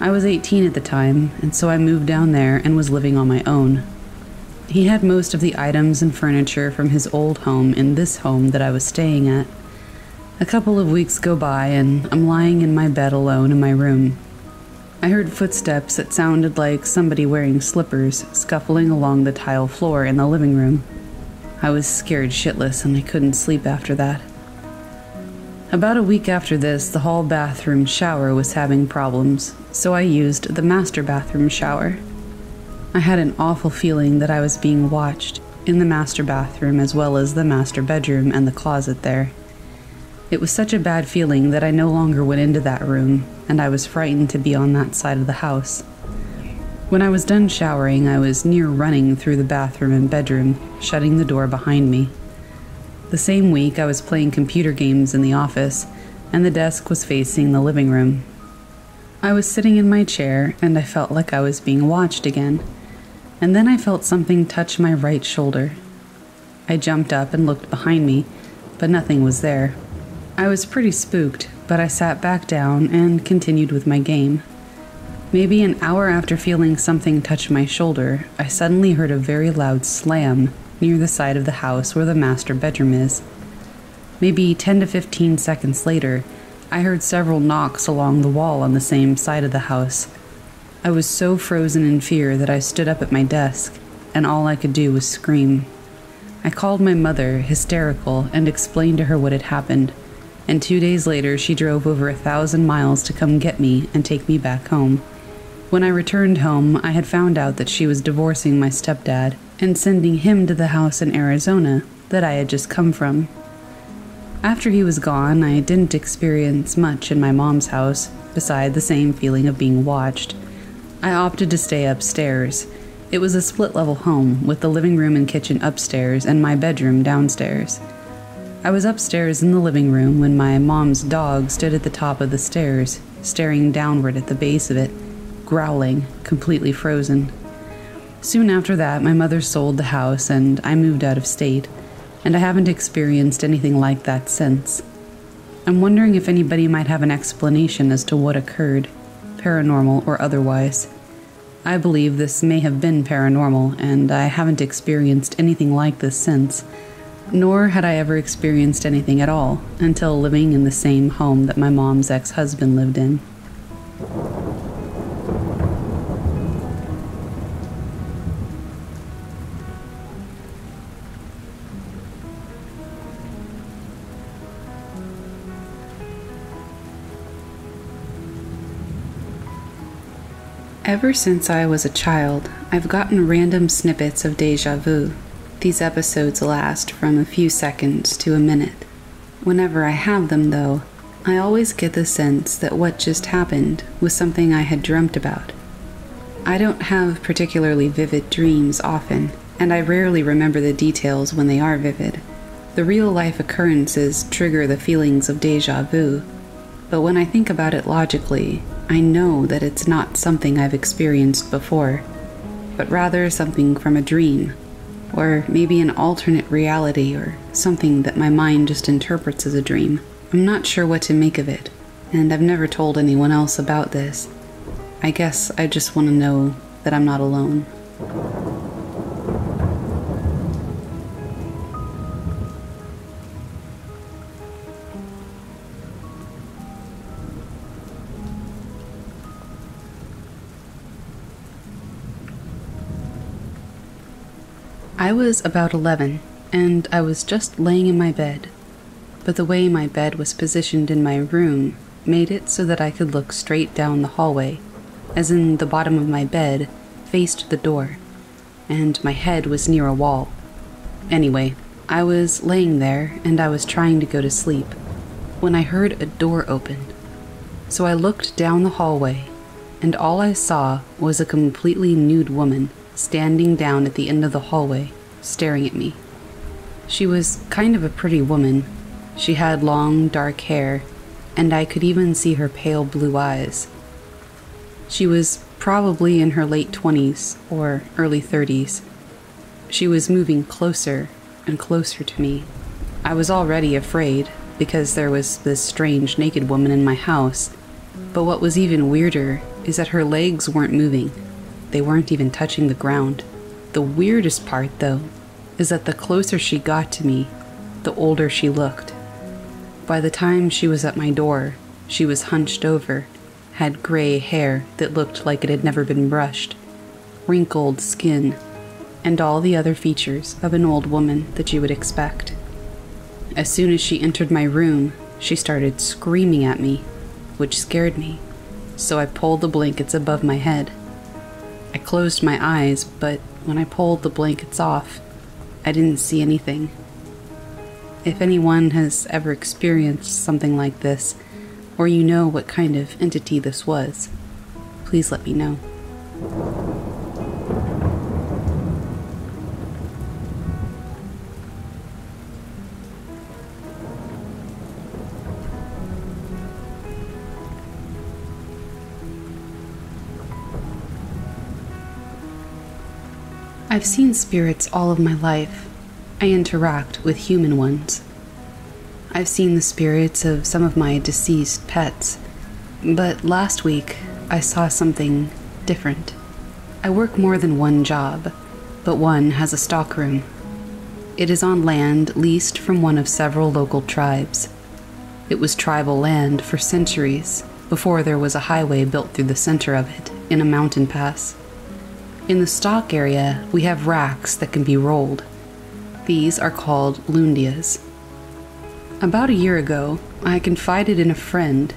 [SPEAKER 1] I was 18 at the time, and so I moved down there and was living on my own. He had most of the items and furniture from his old home in this home that I was staying at. A couple of weeks go by, and I'm lying in my bed alone in my room. I heard footsteps that sounded like somebody wearing slippers scuffling along the tile floor in the living room. I was scared shitless and I couldn't sleep after that. About a week after this, the hall bathroom shower was having problems, so I used the master bathroom shower. I had an awful feeling that I was being watched in the master bathroom as well as the master bedroom and the closet there. It was such a bad feeling that I no longer went into that room, and I was frightened to be on that side of the house. When I was done showering, I was near running through the bathroom and bedroom, shutting the door behind me. The same week, I was playing computer games in the office, and the desk was facing the living room. I was sitting in my chair, and I felt like I was being watched again and then I felt something touch my right shoulder. I jumped up and looked behind me, but nothing was there. I was pretty spooked, but I sat back down and continued with my game. Maybe an hour after feeling something touch my shoulder, I suddenly heard a very loud slam near the side of the house where the master bedroom is. Maybe 10 to 15 seconds later, I heard several knocks along the wall on the same side of the house, I was so frozen in fear that I stood up at my desk, and all I could do was scream. I called my mother, hysterical, and explained to her what had happened, and two days later she drove over a thousand miles to come get me and take me back home. When I returned home, I had found out that she was divorcing my stepdad and sending him to the house in Arizona that I had just come from. After he was gone, I didn't experience much in my mom's house beside the same feeling of being watched. I opted to stay upstairs. It was a split level home with the living room and kitchen upstairs and my bedroom downstairs. I was upstairs in the living room when my mom's dog stood at the top of the stairs, staring downward at the base of it, growling, completely frozen. Soon after that, my mother sold the house and I moved out of state, and I haven't experienced anything like that since. I'm wondering if anybody might have an explanation as to what occurred, paranormal or otherwise. I believe this may have been paranormal, and I haven't experienced anything like this since nor had I ever experienced anything at all until living in the same home that my mom's ex husband lived in. Ever since I was a child, I've gotten random snippets of deja vu these episodes last from a few seconds to a minute. Whenever I have them, though, I always get the sense that what just happened was something I had dreamt about. I don't have particularly vivid dreams often, and I rarely remember the details when they are vivid. The real life occurrences trigger the feelings of deja vu, but when I think about it logically, I know that it's not something I've experienced before, but rather something from a dream or maybe an alternate reality or something that my mind just interprets as a dream. I'm not sure what to make of it, and I've never told anyone else about this. I guess I just want to know that I'm not alone. I was about 11, and I was just laying in my bed. But the way my bed was positioned in my room made it so that I could look straight down the hallway, as in the bottom of my bed faced the door, and my head was near a wall. Anyway, I was laying there and I was trying to go to sleep when I heard a door open. So I looked down the hallway, and all I saw was a completely nude woman standing down at the end of the hallway, staring at me. She was kind of a pretty woman. She had long, dark hair, and I could even see her pale blue eyes. She was probably in her late 20s or early 30s. She was moving closer and closer to me. I was already afraid because there was this strange naked woman in my house, but what was even weirder is that her legs weren't moving. They weren't even touching the ground. The weirdest part, though, is that the closer she got to me, the older she looked. By the time she was at my door, she was hunched over, had gray hair that looked like it had never been brushed, wrinkled skin, and all the other features of an old woman that you would expect. As soon as she entered my room, she started screaming at me, which scared me, so I pulled the blankets above my head. I closed my eyes, but when I pulled the blankets off, I didn't see anything. If anyone has ever experienced something like this, or you know what kind of entity this was, please let me know. I've seen spirits all of my life. I interact with human ones. I've seen the spirits of some of my deceased pets, but last week I saw something different. I work more than one job, but one has a stockroom. It is on land leased from one of several local tribes. It was tribal land for centuries before there was a highway built through the center of it in a mountain pass. In the stock area, we have racks that can be rolled. These are called lundias. About a year ago, I confided in a friend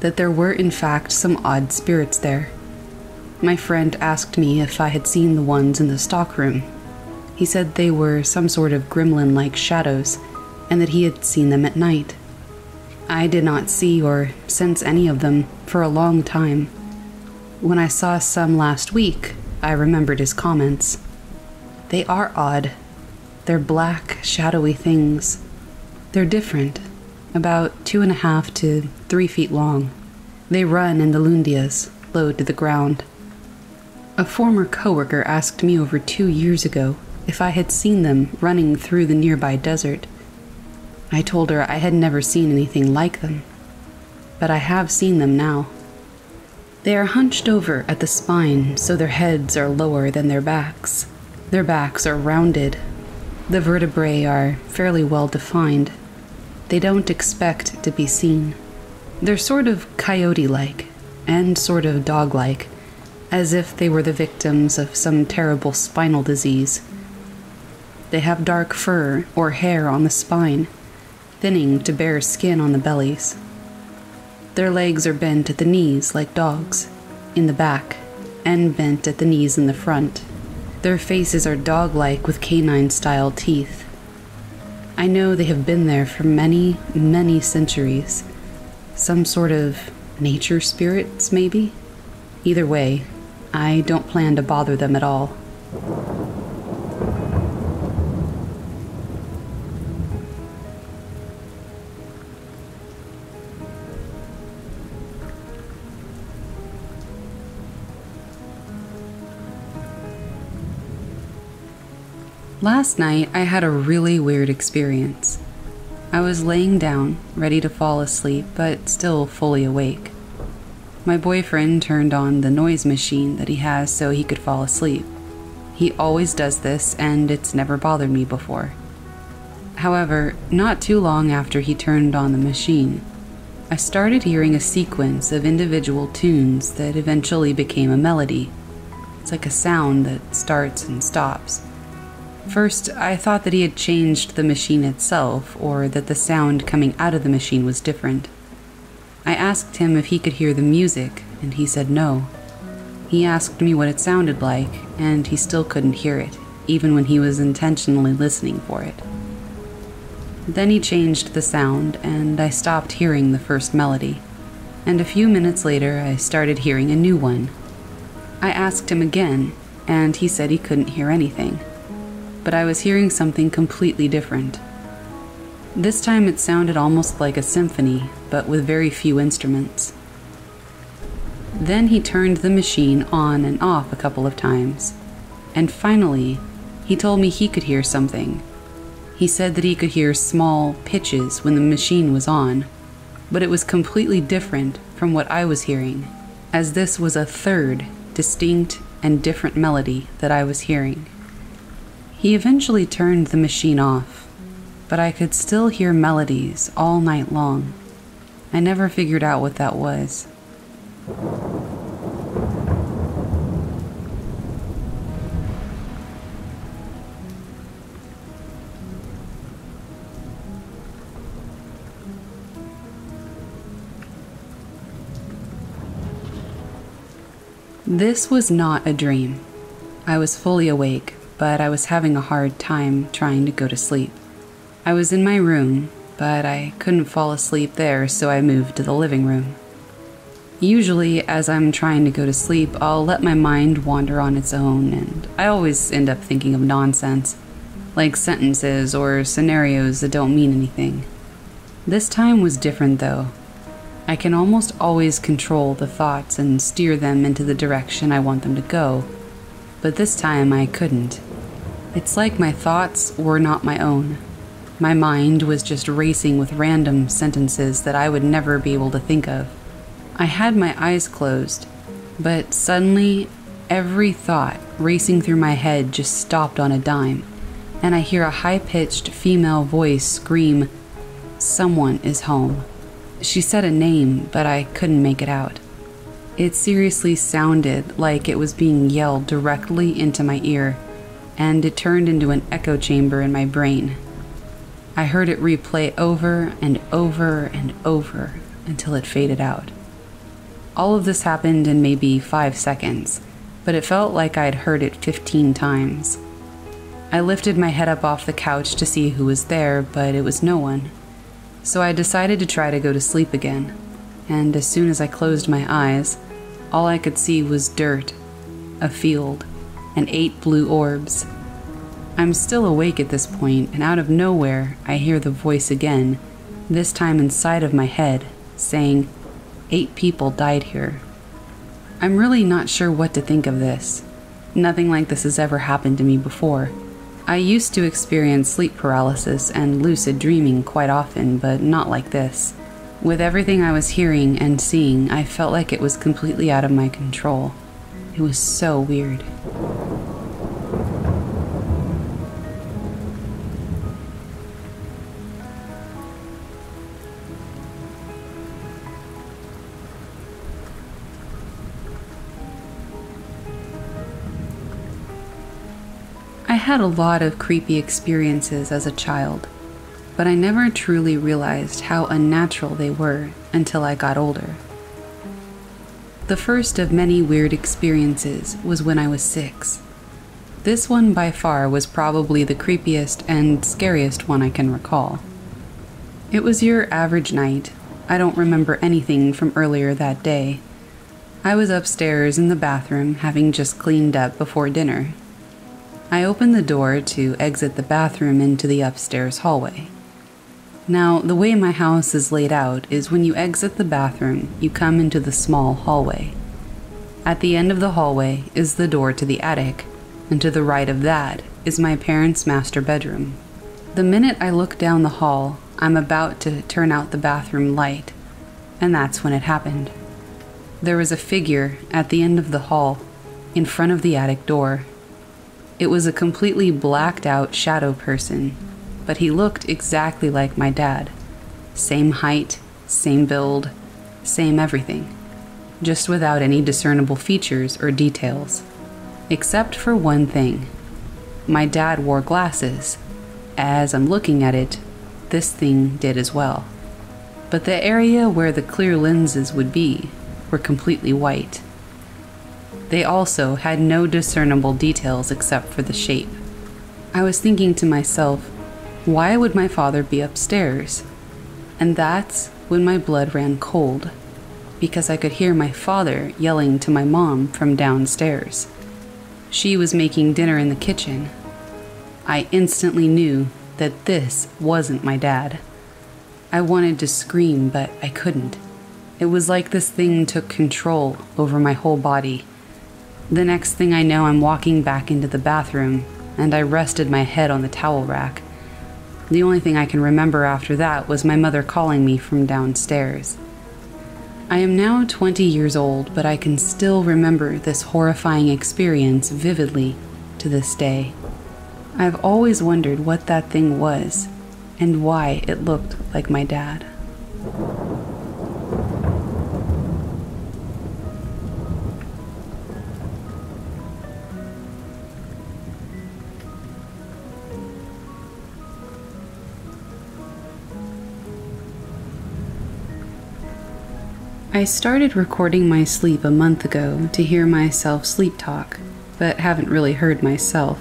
[SPEAKER 1] that there were in fact some odd spirits there. My friend asked me if I had seen the ones in the stockroom. He said they were some sort of gremlin like shadows, and that he had seen them at night. I did not see or sense any of them for a long time. When I saw some last week, I remembered his comments. They are odd. They're black, shadowy things. They're different, about two and a half to three feet long. They run in the lundias, low to the ground. A former coworker asked me over two years ago if I had seen them running through the nearby desert. I told her I had never seen anything like them, but I have seen them now. They are hunched over at the spine so their heads are lower than their backs. Their backs are rounded. The vertebrae are fairly well defined. They don't expect to be seen. They're sort of coyote like and sort of dog like, as if they were the victims of some terrible spinal disease. They have dark fur or hair on the spine thinning to bare skin on the bellies. Their legs are bent at the knees like dogs, in the back, and bent at the knees in the front. Their faces are dog like with canine style teeth. I know they have been there for many, many centuries. Some sort of nature spirits, maybe? Either way, I don't plan to bother them at all. Last night, I had a really weird experience. I was laying down, ready to fall asleep, but still fully awake. My boyfriend turned on the noise machine that he has so he could fall asleep. He always does this, and it's never bothered me before. However, not too long after he turned on the machine, I started hearing a sequence of individual tunes that eventually became a melody. It's like a sound that starts and stops. First, I thought that he had changed the machine itself, or that the sound coming out of the machine was different. I asked him if he could hear the music, and he said no. He asked me what it sounded like, and he still couldn't hear it, even when he was intentionally listening for it. Then he changed the sound, and I stopped hearing the first melody. And a few minutes later, I started hearing a new one. I asked him again, and he said he couldn't hear anything but I was hearing something completely different. This time it sounded almost like a symphony, but with very few instruments. Then he turned the machine on and off a couple of times, and finally, he told me he could hear something. He said that he could hear small pitches when the machine was on, but it was completely different from what I was hearing, as this was a third, distinct, and different melody that I was hearing. He eventually turned the machine off, but I could still hear melodies all night long. I never figured out what that was. This was not a dream. I was fully awake, but I was having a hard time trying to go to sleep. I was in my room, but I couldn't fall asleep there, so I moved to the living room. Usually, as I'm trying to go to sleep, I'll let my mind wander on its own, and I always end up thinking of nonsense, like sentences or scenarios that don't mean anything. This time was different, though. I can almost always control the thoughts and steer them into the direction I want them to go but this time I couldn't. It's like my thoughts were not my own. My mind was just racing with random sentences that I would never be able to think of. I had my eyes closed, but suddenly every thought racing through my head just stopped on a dime, and I hear a high pitched female voice scream, Someone is home. She said a name, but I couldn't make it out. It seriously sounded like it was being yelled directly into my ear, and it turned into an echo chamber in my brain. I heard it replay over and over and over until it faded out. All of this happened in maybe five seconds, but it felt like I'd heard it 15 times. I lifted my head up off the couch to see who was there, but it was no one. So I decided to try to go to sleep again. And as soon as I closed my eyes, all I could see was dirt, a field, and eight blue orbs. I'm still awake at this point, and out of nowhere, I hear the voice again, this time inside of my head, saying, Eight people died here. I'm really not sure what to think of this. Nothing like this has ever happened to me before. I used to experience sleep paralysis and lucid dreaming quite often, but not like this. With everything I was hearing and seeing, I felt like it was completely out of my control. It was so weird. I had a lot of creepy experiences as a child, but I never truly realized how unnatural they were until I got older. The first of many weird experiences was when I was six. This one by far was probably the creepiest and scariest one I can recall. It was your average night. I don't remember anything from earlier that day. I was upstairs in the bathroom having just cleaned up before dinner I opened the door to exit the bathroom into the upstairs hallway. Now, the way my house is laid out is when you exit the bathroom, you come into the small hallway. At the end of the hallway is the door to the attic, and to the right of that is my parents' master bedroom. The minute I look down the hall, I'm about to turn out the bathroom light, and that's when it happened. There was a figure at the end of the hall, in front of the attic door. It was a completely blacked out shadow person, but he looked exactly like my dad. Same height, same build, same everything, just without any discernible features or details. Except for one thing my dad wore glasses. As I'm looking at it, this thing did as well. But the area where the clear lenses would be were completely white. They also had no discernible details except for the shape. I was thinking to myself, why would my father be upstairs? And that's when my blood ran cold, because I could hear my father yelling to my mom from downstairs. She was making dinner in the kitchen. I instantly knew that this wasn't my dad. I wanted to scream, but I couldn't. It was like this thing took control over my whole body the next thing I know, I'm walking back into the bathroom, and I rested my head on the towel rack. The only thing I can remember after that was my mother calling me from downstairs. I am now 20 years old, but I can still remember this horrifying experience vividly to this day. I've always wondered what that thing was and why it looked like my dad. I started recording my sleep a month ago to hear myself sleep talk, but haven't really heard myself.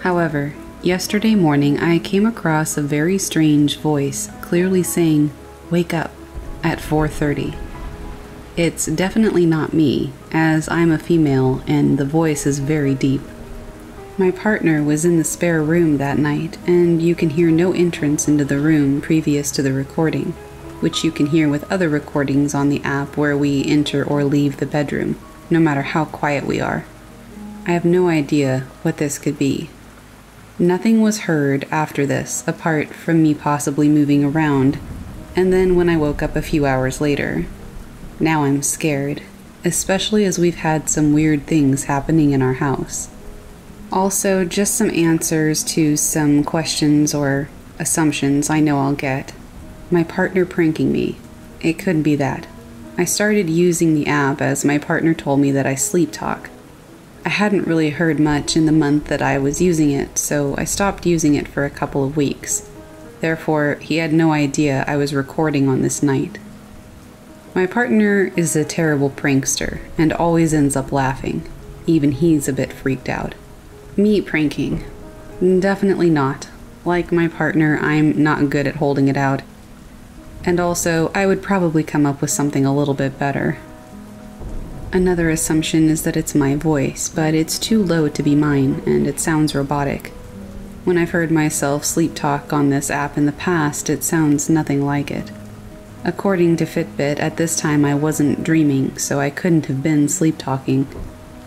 [SPEAKER 1] However, yesterday morning I came across a very strange voice clearly saying, "Wake up" at 4:30. It's definitely not me, as I'm a female and the voice is very deep. My partner was in the spare room that night, and you can hear no entrance into the room previous to the recording which you can hear with other recordings on the app where we enter or leave the bedroom, no matter how quiet we are. I have no idea what this could be. Nothing was heard after this, apart from me possibly moving around, and then when I woke up a few hours later. Now I'm scared, especially as we've had some weird things happening in our house. Also, just some answers to some questions or assumptions I know I'll get. My partner pranking me. It could be that. I started using the app as my partner told me that I sleep talk. I hadn't really heard much in the month that I was using it, so I stopped using it for a couple of weeks. Therefore, he had no idea I was recording on this night. My partner is a terrible prankster and always ends up laughing. Even he's a bit freaked out. Me pranking. Definitely not. Like my partner, I'm not good at holding it out. And also, I would probably come up with something a little bit better. Another assumption is that it's my voice, but it's too low to be mine, and it sounds robotic. When I've heard myself sleep talk on this app in the past, it sounds nothing like it. According to Fitbit, at this time I wasn't dreaming, so I couldn't have been sleep talking,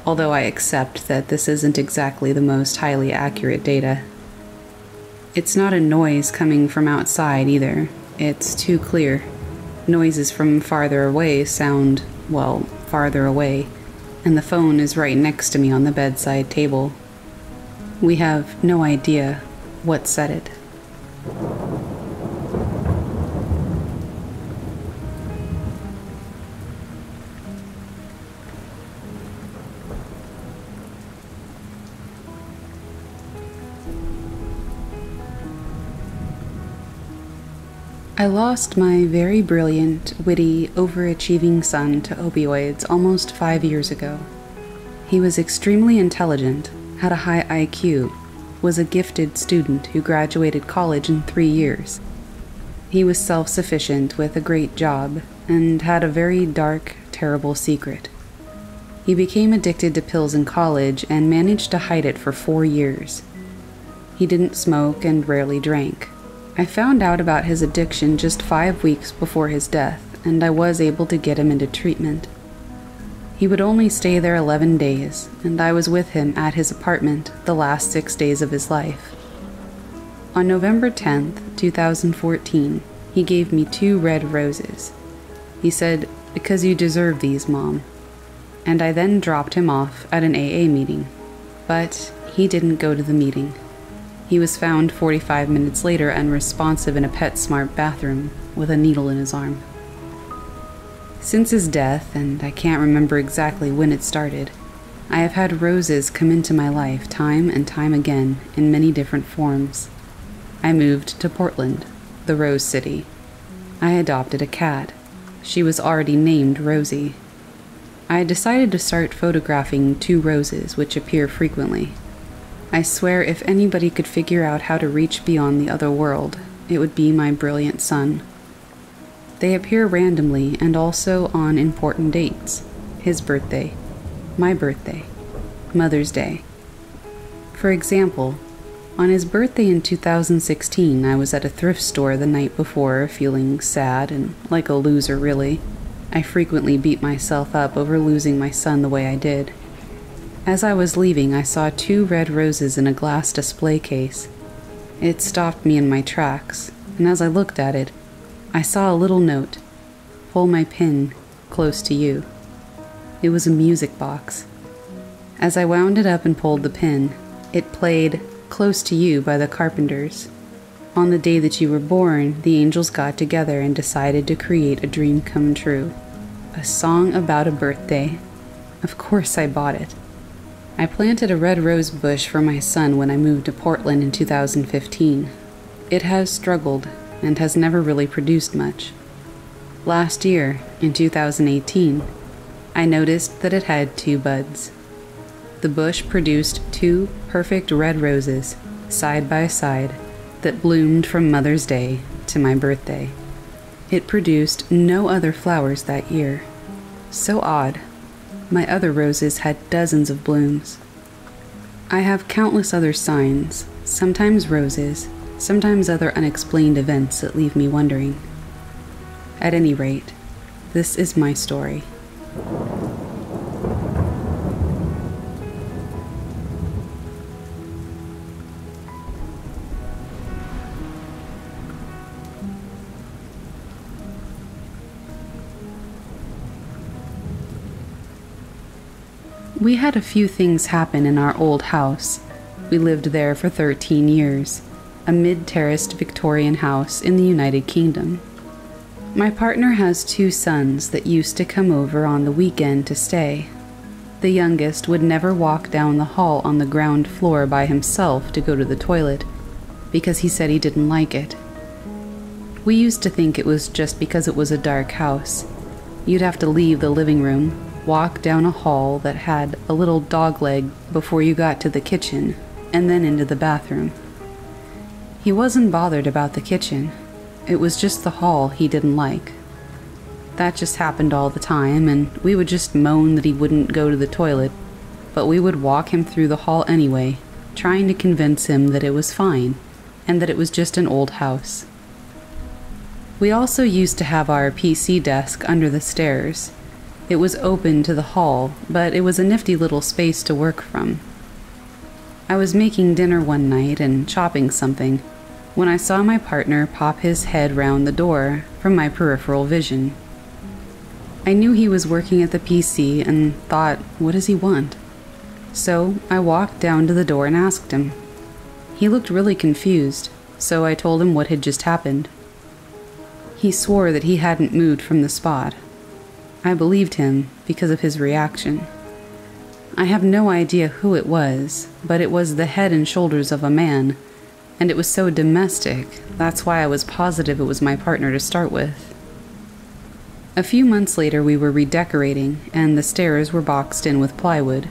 [SPEAKER 1] although I accept that this isn't exactly the most highly accurate data. It's not a noise coming from outside either, it's too clear. Noises from farther away sound, well, farther away, and the phone is right next to me on the bedside table. We have no idea what said it. I lost my very brilliant, witty, overachieving son to opioids almost five years ago. He was extremely intelligent, had a high IQ, was a gifted student who graduated college in three years. He was self sufficient with a great job and had a very dark, terrible secret. He became addicted to pills in college and managed to hide it for four years. He didn't smoke and rarely drank. I found out about his addiction just five weeks before his death, and I was able to get him into treatment. He would only stay there 11 days, and I was with him at his apartment the last six days of his life. On November 10th, 2014, he gave me two red roses. He said, Because you deserve these, Mom. And I then dropped him off at an AA meeting. But he didn't go to the meeting. He was found 45 minutes later unresponsive in a PetSmart bathroom with a needle in his arm. Since his death, and I can't remember exactly when it started, I have had roses come into my life time and time again in many different forms. I moved to Portland, the Rose City. I adopted a cat. She was already named Rosie. I decided to start photographing two roses which appear frequently I swear if anybody could figure out how to reach beyond the other world, it would be my brilliant son. They appear randomly and also on important dates his birthday, my birthday, Mother's Day. For example, on his birthday in 2016, I was at a thrift store the night before, feeling sad and like a loser, really. I frequently beat myself up over losing my son the way I did. As I was leaving, I saw two red roses in a glass display case. It stopped me in my tracks, and as I looked at it, I saw a little note Pull my pin close to you. It was a music box. As I wound it up and pulled the pin, it played Close to You by the Carpenters. On the day that you were born, the angels got together and decided to create a dream come true. A song about a birthday. Of course, I bought it. I planted a red rose bush for my son when I moved to Portland in 2015. It has struggled and has never really produced much. Last year, in 2018, I noticed that it had two buds. The bush produced two perfect red roses, side by side, that bloomed from Mother's Day to my birthday. It produced no other flowers that year. So odd. My other roses had dozens of blooms. I have countless other signs, sometimes roses, sometimes other unexplained events that leave me wondering. At any rate, this is my story. We had a few things happen in our old house. We lived there for 13 years, a mid terraced Victorian house in the United Kingdom. My partner has two sons that used to come over on the weekend to stay. The youngest would never walk down the hall on the ground floor by himself to go to the toilet because he said he didn't like it. We used to think it was just because it was a dark house. You'd have to leave the living room, walk down a hall that had a little dog leg before you got to the kitchen, and then into the bathroom. He wasn't bothered about the kitchen, it was just the hall he didn't like. That just happened all the time, and we would just moan that he wouldn't go to the toilet, but we would walk him through the hall anyway, trying to convince him that it was fine and that it was just an old house. We also used to have our PC desk under the stairs. It was open to the hall, but it was a nifty little space to work from. I was making dinner one night and chopping something when I saw my partner pop his head round the door from my peripheral vision. I knew he was working at the PC and thought, what does he want? So I walked down to the door and asked him. He looked really confused, so I told him what had just happened. He swore that he hadn't moved from the spot. I believed him because of his reaction. I have no idea who it was, but it was the head and shoulders of a man, and it was so domestic, that's why I was positive it was my partner to start with. A few months later, we were redecorating, and the stairs were boxed in with plywood.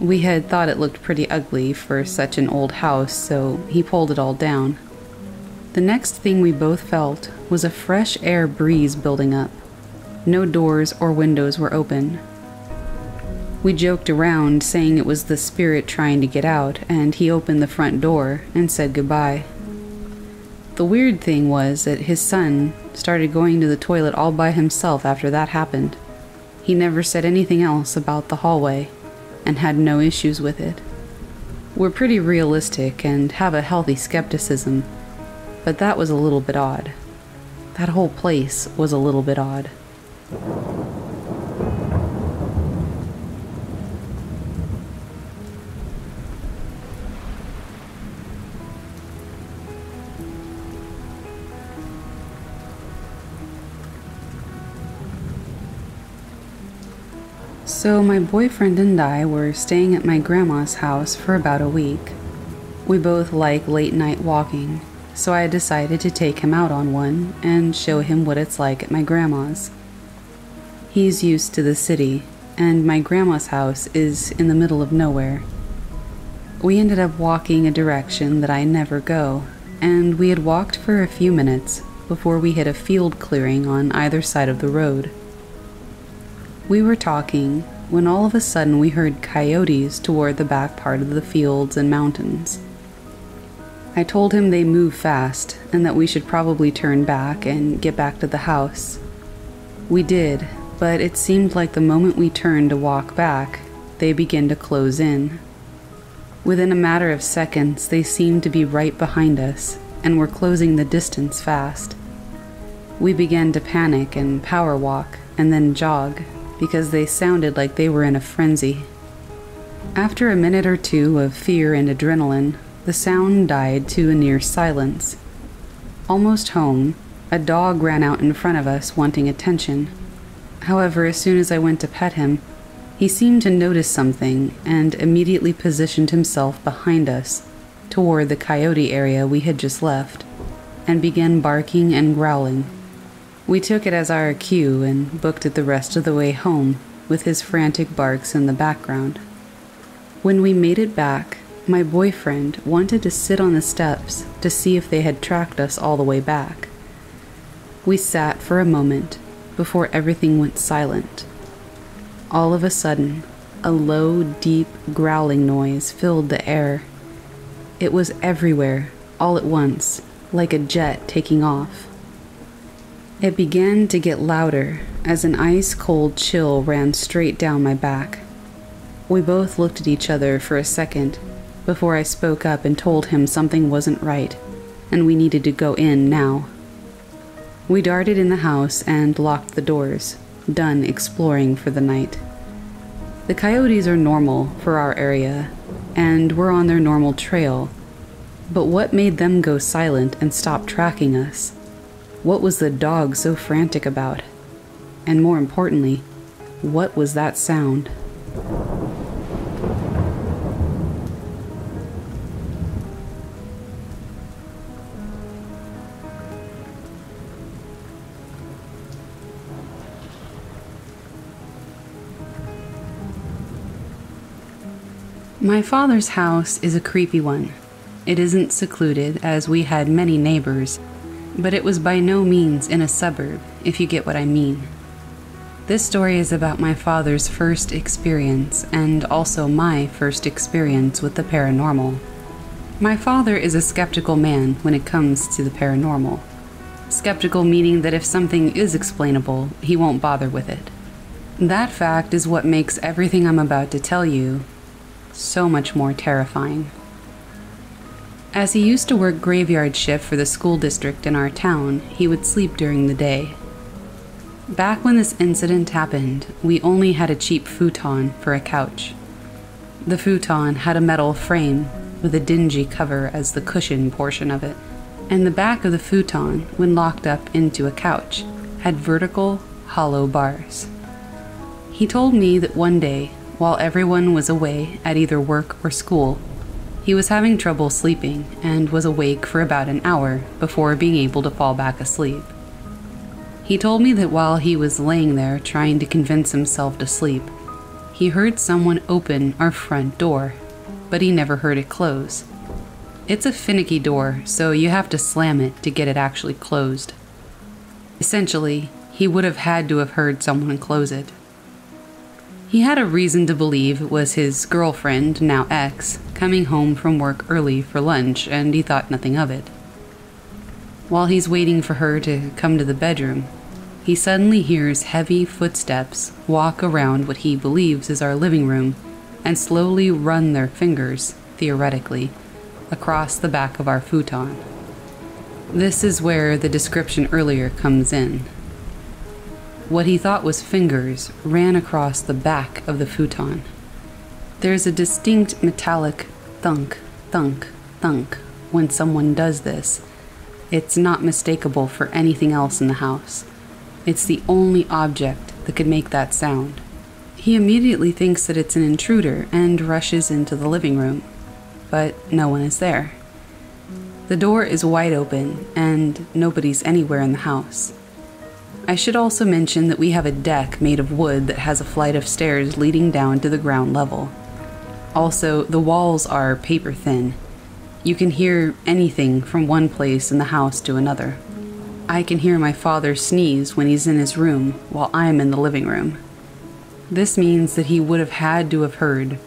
[SPEAKER 1] We had thought it looked pretty ugly for such an old house, so he pulled it all down. The next thing we both felt was a fresh air breeze building up. No doors or windows were open. We joked around, saying it was the spirit trying to get out, and he opened the front door and said goodbye. The weird thing was that his son started going to the toilet all by himself after that happened. He never said anything else about the hallway and had no issues with it. We're pretty realistic and have a healthy skepticism, but that was a little bit odd. That whole place was a little bit odd. So, my boyfriend and I were staying at my grandma's house for about a week. We both like late night walking, so I decided to take him out on one and show him what it's like at my grandma's. He's used to the city, and my grandma's house is in the middle of nowhere. We ended up walking a direction that I never go, and we had walked for a few minutes before we hit a field clearing on either side of the road. We were talking when all of a sudden we heard coyotes toward the back part of the fields and mountains. I told him they move fast and that we should probably turn back and get back to the house. We did, but it seemed like the moment we turned to walk back, they began to close in. Within a matter of seconds, they seemed to be right behind us and were closing the distance fast. We began to panic and power walk and then jog because they sounded like they were in a frenzy. After a minute or two of fear and adrenaline, the sound died to a near silence. Almost home, a dog ran out in front of us wanting attention. However, as soon as I went to pet him, he seemed to notice something and immediately positioned himself behind us, toward the coyote area we had just left, and began barking and growling. We took it as our cue and booked it the rest of the way home, with his frantic barks in the background. When we made it back, my boyfriend wanted to sit on the steps to see if they had tracked us all the way back. We sat for a moment before everything went silent. All of a sudden, a low, deep growling noise filled the air. It was everywhere, all at once, like a jet taking off. It began to get louder as an ice cold chill ran straight down my back. We both looked at each other for a second before I spoke up and told him something wasn't right and we needed to go in now. We darted in the house and locked the doors, done exploring for the night. The coyotes are normal for our area, and we're on their normal trail. But what made them go silent and stop tracking us? What was the dog so frantic about? And more importantly, what was that sound? My father's house is a creepy one. It isn't secluded, as we had many neighbors, but it was by no means in a suburb, if you get what I mean. This story is about my father's first experience and also my first experience with the paranormal. My father is a skeptical man when it comes to the paranormal. Skeptical meaning that if something is explainable, he won't bother with it. That fact is what makes everything I'm about to tell you so much more terrifying. As he used to work graveyard shift for the school district in our town, he would sleep during the day. Back when this incident happened, we only had a cheap futon for a couch. The futon had a metal frame with a dingy cover as the cushion portion of it, and the back of the futon, when locked up into a couch, had vertical, hollow bars. He told me that one day, while everyone was away at either work or school, he was having trouble sleeping and was awake for about an hour before being able to fall back asleep. He told me that while he was laying there trying to convince himself to sleep, he heard someone open our front door, but he never heard it close. It's a finicky door, so you have to slam it to get it actually closed. Essentially, he would have had to have heard someone close it. He had a reason to believe it was his girlfriend, now ex, coming home from work early for lunch, and he thought nothing of it. While he's waiting for her to come to the bedroom, he suddenly hears heavy footsteps walk around what he believes is our living room and slowly run their fingers, theoretically, across the back of our futon. This is where the description earlier comes in. What he thought was fingers ran across the back of the futon. There's a distinct metallic thunk, thunk, thunk when someone does this. It's not mistakable for anything else in the house. It's the only object that could make that sound. He immediately thinks that it's an intruder and rushes into the living room, but no one is there. The door is wide open and nobody's anywhere in the house. I should also mention that we have a deck made of wood that has a flight of stairs leading down to the ground level. Also, the walls are paper thin. You can hear anything from one place in the house to another. I can hear my father sneeze when he's in his room while I'm in the living room. This means that he would have had to have heard,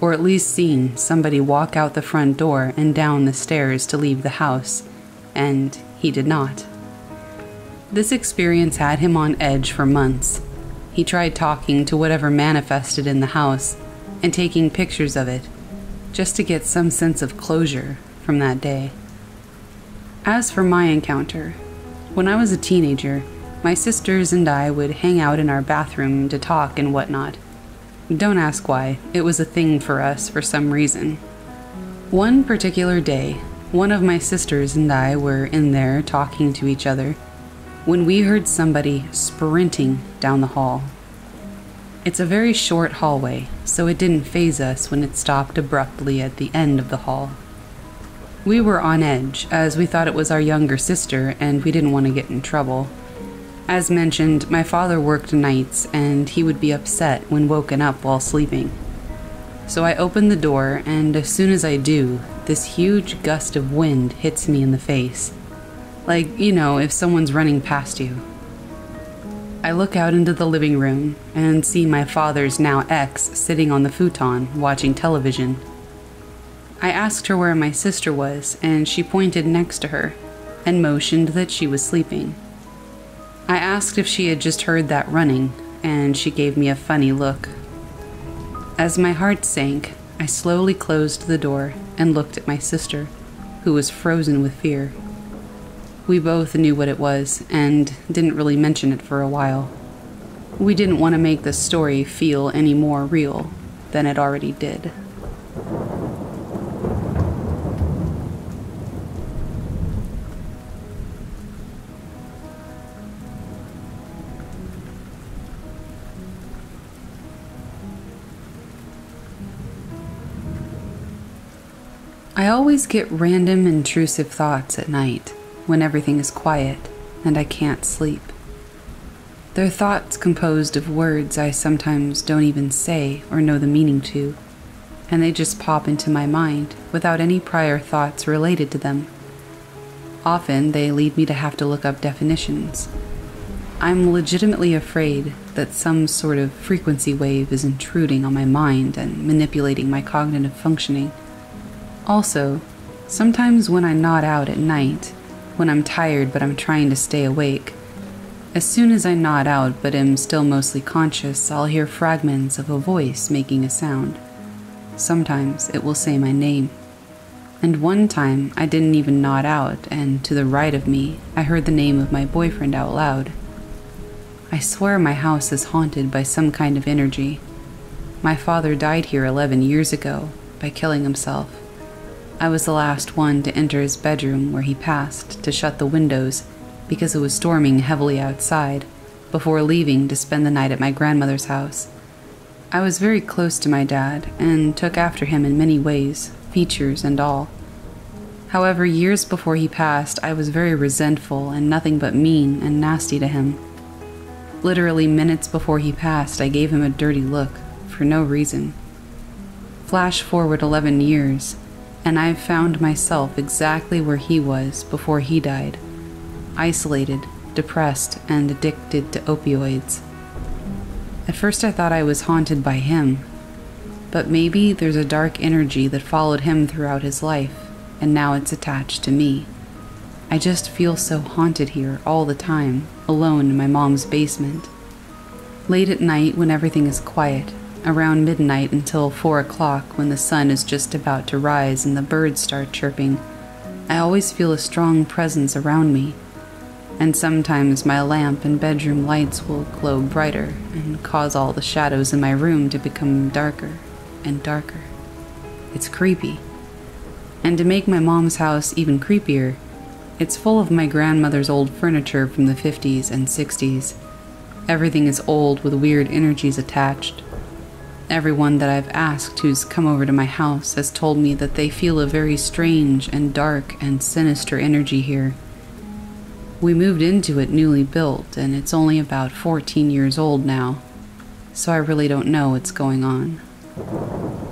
[SPEAKER 1] or at least seen, somebody walk out the front door and down the stairs to leave the house, and he did not. This experience had him on edge for months. He tried talking to whatever manifested in the house and taking pictures of it, just to get some sense of closure from that day. As for my encounter, when I was a teenager, my sisters and I would hang out in our bathroom to talk and whatnot. Don't ask why, it was a thing for us for some reason. One particular day, one of my sisters and I were in there talking to each other when we heard somebody sprinting down the hall. It's a very short hallway, so it didn't phase us when it stopped abruptly at the end of the hall. We were on edge, as we thought it was our younger sister and we didn't want to get in trouble. As mentioned, my father worked nights and he would be upset when woken up while sleeping. So I open the door, and as soon as I do, this huge gust of wind hits me in the face. Like, you know, if someone's running past you. I look out into the living room and see my father's now ex sitting on the futon watching television. I asked her where my sister was, and she pointed next to her and motioned that she was sleeping. I asked if she had just heard that running, and she gave me a funny look. As my heart sank, I slowly closed the door and looked at my sister, who was frozen with fear. We both knew what it was and didn't really mention it for a while. We didn't want to make the story feel any more real than it already did. I always get random intrusive thoughts at night when everything is quiet and I can't sleep. They're thoughts composed of words I sometimes don't even say or know the meaning to. and they just pop into my mind without any prior thoughts related to them. Often they lead me to have to look up definitions. I'm legitimately afraid that some sort of frequency wave is intruding on my mind and manipulating my cognitive functioning. Also, sometimes when I nod out at night, when I'm tired but I'm trying to stay awake, as soon as I nod out but am still mostly conscious, I'll hear fragments of a voice making a sound. Sometimes it will say my name. And one time I didn't even nod out, and to the right of me, I heard the name of my boyfriend out loud. I swear my house is haunted by some kind of energy. My father died here 11 years ago by killing himself. I was the last one to enter his bedroom where he passed to shut the windows because it was storming heavily outside before leaving to spend the night at my grandmother's house. I was very close to my dad and took after him in many ways, features and all. However, years before he passed, I was very resentful and nothing but mean and nasty to him. Literally minutes before he passed, I gave him a dirty look for no reason. Flash forward 11 years, and I've found myself exactly where he was before he died isolated, depressed, and addicted to opioids. At first, I thought I was haunted by him, but maybe there's a dark energy that followed him throughout his life, and now it's attached to me. I just feel so haunted here all the time, alone in my mom's basement. Late at night, when everything is quiet, around midnight until four o'clock, when the sun is just about to rise and the birds start chirping, I always feel a strong presence around me and sometimes my lamp and bedroom lights will glow brighter and cause all the shadows in my room to become darker and darker. It's creepy. And to make my mom's house even creepier, it's full of my grandmother's old furniture from the 50s and 60s. Everything is old with weird energies attached. Everyone that I've asked who's come over to my house has told me that they feel a very strange and dark and sinister energy here we moved into it newly built, and it's only about 14 years old now, so I really don't know what's going on.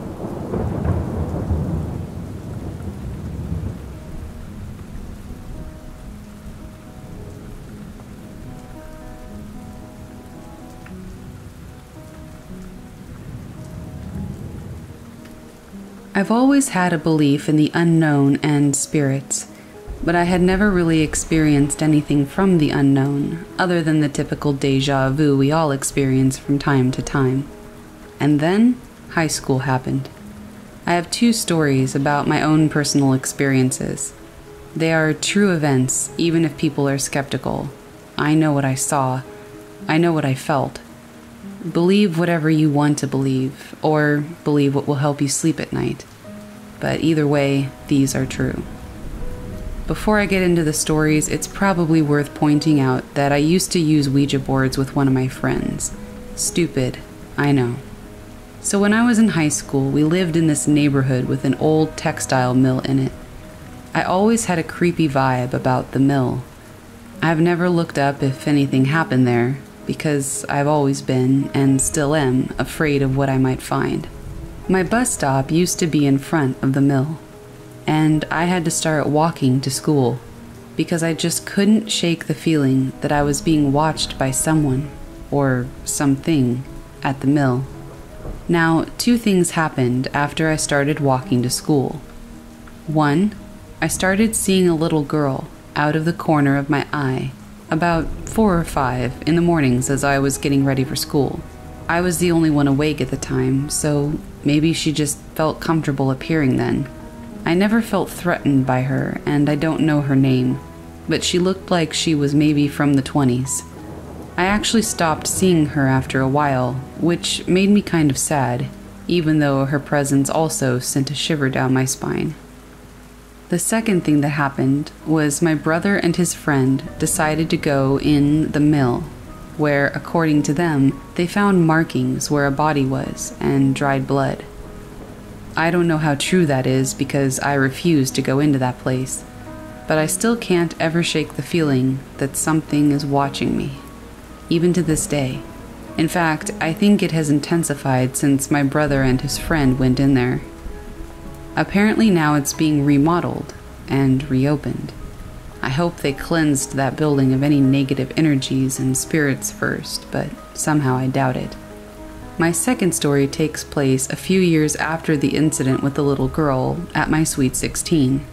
[SPEAKER 1] I've always had a belief in the unknown and spirits but I had never really experienced anything from the unknown, other than the typical deja vu we all experience from time to time. And then, high school happened. I have two stories about my own personal experiences. They are true events, even if people are skeptical. I know what I saw, I know what I felt. Believe whatever you want to believe, or believe what will help you sleep at night. But either way, these are true. Before I get into the stories, it's probably worth pointing out that I used to use Ouija boards with one of my friends. Stupid, I know. So when I was in high school, we lived in this neighborhood with an old textile mill in it. I always had a creepy vibe about the mill. I've never looked up if anything happened there, because I've always been, and still am, afraid of what I might find. My bus stop used to be in front of the mill and I had to start walking to school because I just couldn't shake the feeling that I was being watched by someone or something at the mill. Now, two things happened after I started walking to school. One, I started seeing a little girl out of the corner of my eye about four or five in the mornings as I was getting ready for school. I was the only one awake at the time, so maybe she just felt comfortable appearing then. I never felt threatened by her, and I don't know her name, but she looked like she was maybe from the 20s. I actually stopped seeing her after a while, which made me kind of sad, even though her presence also sent a shiver down my spine. The second thing that happened was my brother and his friend decided to go in the mill, where, according to them, they found markings where a body was and dried blood. I don't know how true that is because I refuse to go into that place, but I still can't ever shake the feeling that something is watching me, even to this day. In fact, I think it has intensified since my brother and his friend went in there. Apparently, now it's being remodeled and reopened. I hope they cleansed that building of any negative energies and spirits first, but somehow I doubt it. My second story takes place a few years after the incident with the little girl at my Sweet 16.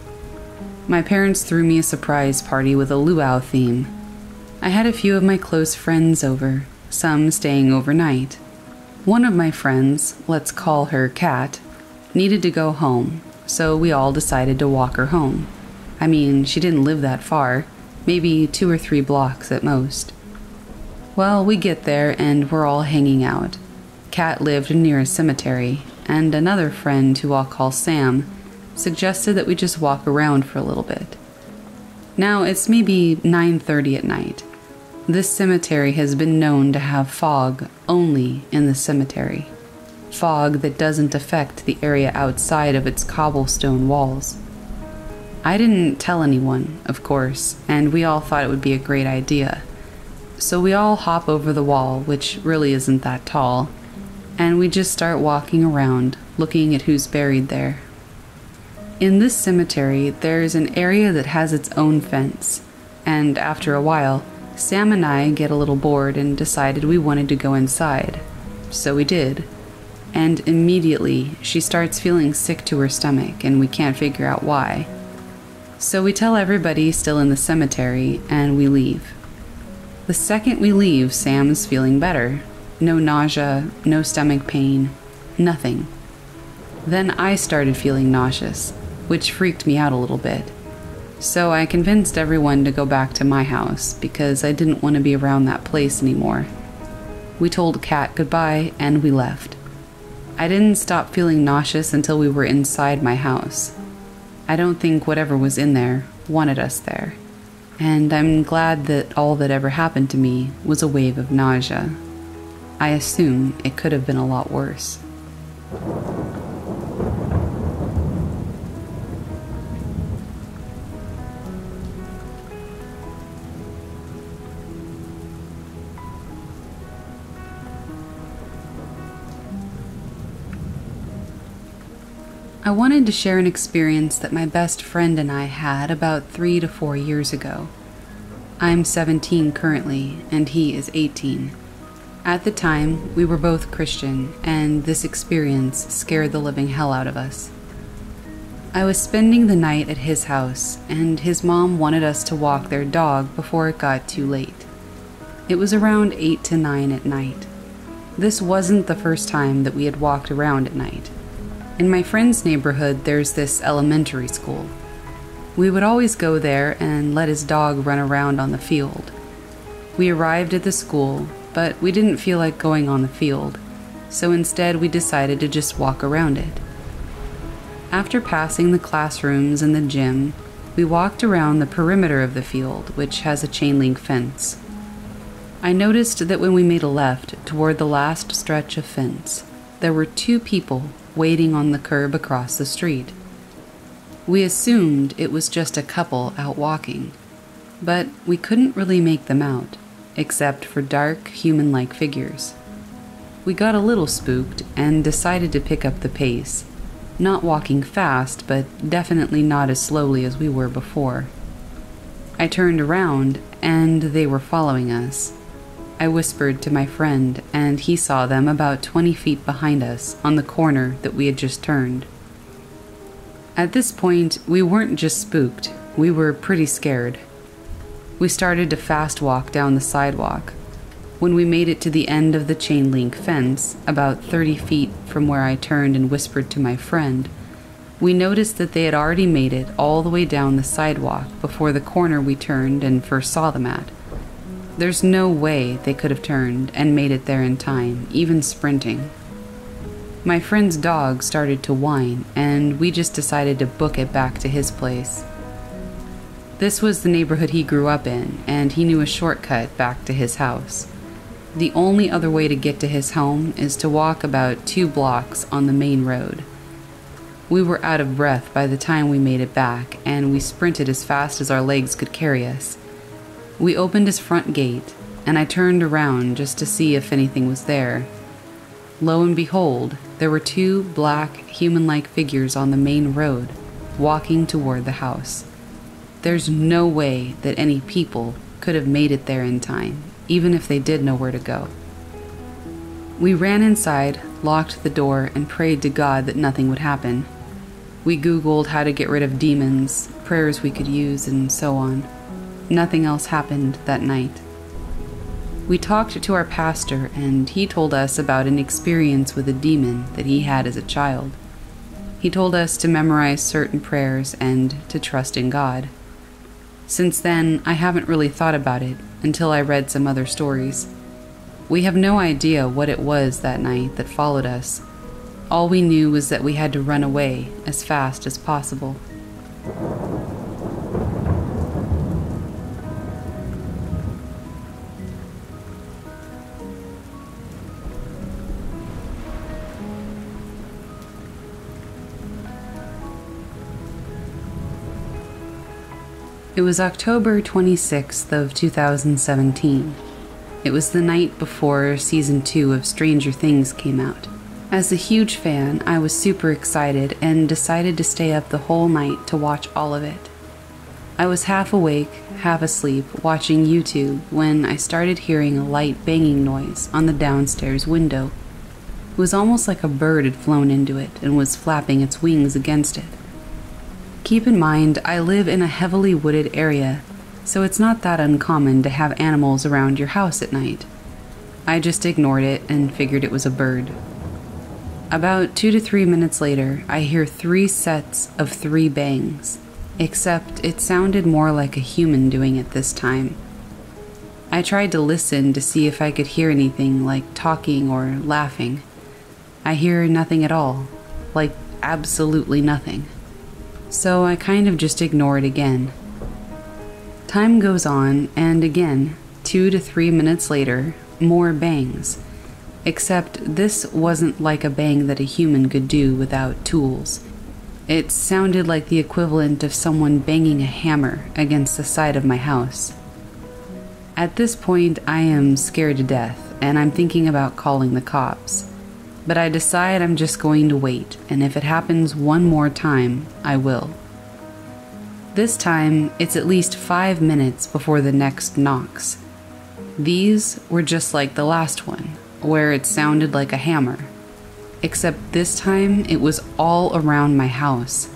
[SPEAKER 1] My parents threw me a surprise party with a luau theme. I had a few of my close friends over, some staying overnight. One of my friends, let's call her Kat, needed to go home, so we all decided to walk her home. I mean, she didn't live that far, maybe two or three blocks at most. Well, we get there and we're all hanging out. Kat lived near a cemetery, and another friend who I'll call Sam suggested that we just walk around for a little bit. Now it's maybe 9:30 at night. This cemetery has been known to have fog only in the cemetery. Fog that doesn't affect the area outside of its cobblestone walls. I didn't tell anyone, of course, and we all thought it would be a great idea. So we all hop over the wall, which really isn't that tall, and we just start walking around, looking at who's buried there. In this cemetery, there's an area that has its own fence, and after a while, Sam and I get a little bored and decided we wanted to go inside. So we did. And immediately, she starts feeling sick to her stomach, and we can't figure out why. So we tell everybody still in the cemetery, and we leave. The second we leave, Sam's feeling better. No nausea, no stomach pain, nothing. Then I started feeling nauseous, which freaked me out a little bit. So I convinced everyone to go back to my house because I didn't want to be around that place anymore. We told Kat goodbye and we left. I didn't stop feeling nauseous until we were inside my house. I don't think whatever was in there wanted us there. And I'm glad that all that ever happened to me was a wave of nausea. I assume it could have been a lot worse. I wanted to share an experience that my best friend and I had about three to four years ago. I'm 17 currently, and he is 18. At the time, we were both Christian, and this experience scared the living hell out of us. I was spending the night at his house, and his mom wanted us to walk their dog before it got too late. It was around 8 to 9 at night. This wasn't the first time that we had walked around at night. In my friend's neighborhood, there's this elementary school. We would always go there and let his dog run around on the field. We arrived at the school, but we didn't feel like going on the field, so instead we decided to just walk around it. After passing the classrooms and the gym, we walked around the perimeter of the field, which has a chain link fence. I noticed that when we made a left toward the last stretch of fence, there were two people waiting on the curb across the street. We assumed it was just a couple out walking, but we couldn't really make them out, except for dark, human like figures. We got a little spooked and decided to pick up the pace, not walking fast, but definitely not as slowly as we were before. I turned around, and they were following us. I whispered to my friend, and he saw them about 20 feet behind us on the corner that we had just turned. At this point, we weren't just spooked, we were pretty scared. We started to fast walk down the sidewalk. When we made it to the end of the chain link fence, about 30 feet from where I turned and whispered to my friend, we noticed that they had already made it all the way down the sidewalk before the corner we turned and first saw them at. There's no way they could have turned and made it there in time, even sprinting. My friend's dog started to whine, and we just decided to book it back to his place. This was the neighborhood he grew up in, and he knew a shortcut back to his house. The only other way to get to his home is to walk about two blocks on the main road. We were out of breath by the time we made it back, and we sprinted as fast as our legs could carry us. We opened his front gate, and I turned around just to see if anything was there. Lo and behold, there were two black, human like figures on the main road, walking toward the house. There's no way that any people could have made it there in time, even if they did know where to go. We ran inside, locked the door, and prayed to God that nothing would happen. We Googled how to get rid of demons, prayers we could use, and so on. Nothing else happened that night. We talked to our pastor, and he told us about an experience with a demon that he had as a child. He told us to memorize certain prayers and to trust in God. Since then, I haven't really thought about it until I read some other stories. We have no idea what it was that night that followed us. All we knew was that we had to run away as fast as possible. It was October 26th of 2017. It was the night before season 2 of Stranger Things came out. As a huge fan, I was super excited and decided to stay up the whole night to watch all of it. I was half awake, half asleep, watching YouTube when I started hearing a light banging noise on the downstairs window. It was almost like a bird had flown into it and was flapping its wings against it. Keep in mind, I live in a heavily wooded area, so it's not that uncommon to have animals around your house at night. I just ignored it and figured it was a bird. About two to three minutes later, I hear three sets of three bangs, except it sounded more like a human doing it this time. I tried to listen to see if I could hear anything like talking or laughing. I hear nothing at all, like absolutely nothing so I kind of just ignore it again. Time goes on, and again, two to three minutes later, more bangs. Except this wasn't like a bang that a human could do without tools. It sounded like the equivalent of someone banging a hammer against the side of my house. At this point, I am scared to death, and I'm thinking about calling the cops but I decide I'm just going to wait, and if it happens one more time, I will. This time, it's at least five minutes before the next knocks. These were just like the last one, where it sounded like a hammer. Except this time, it was all around my house.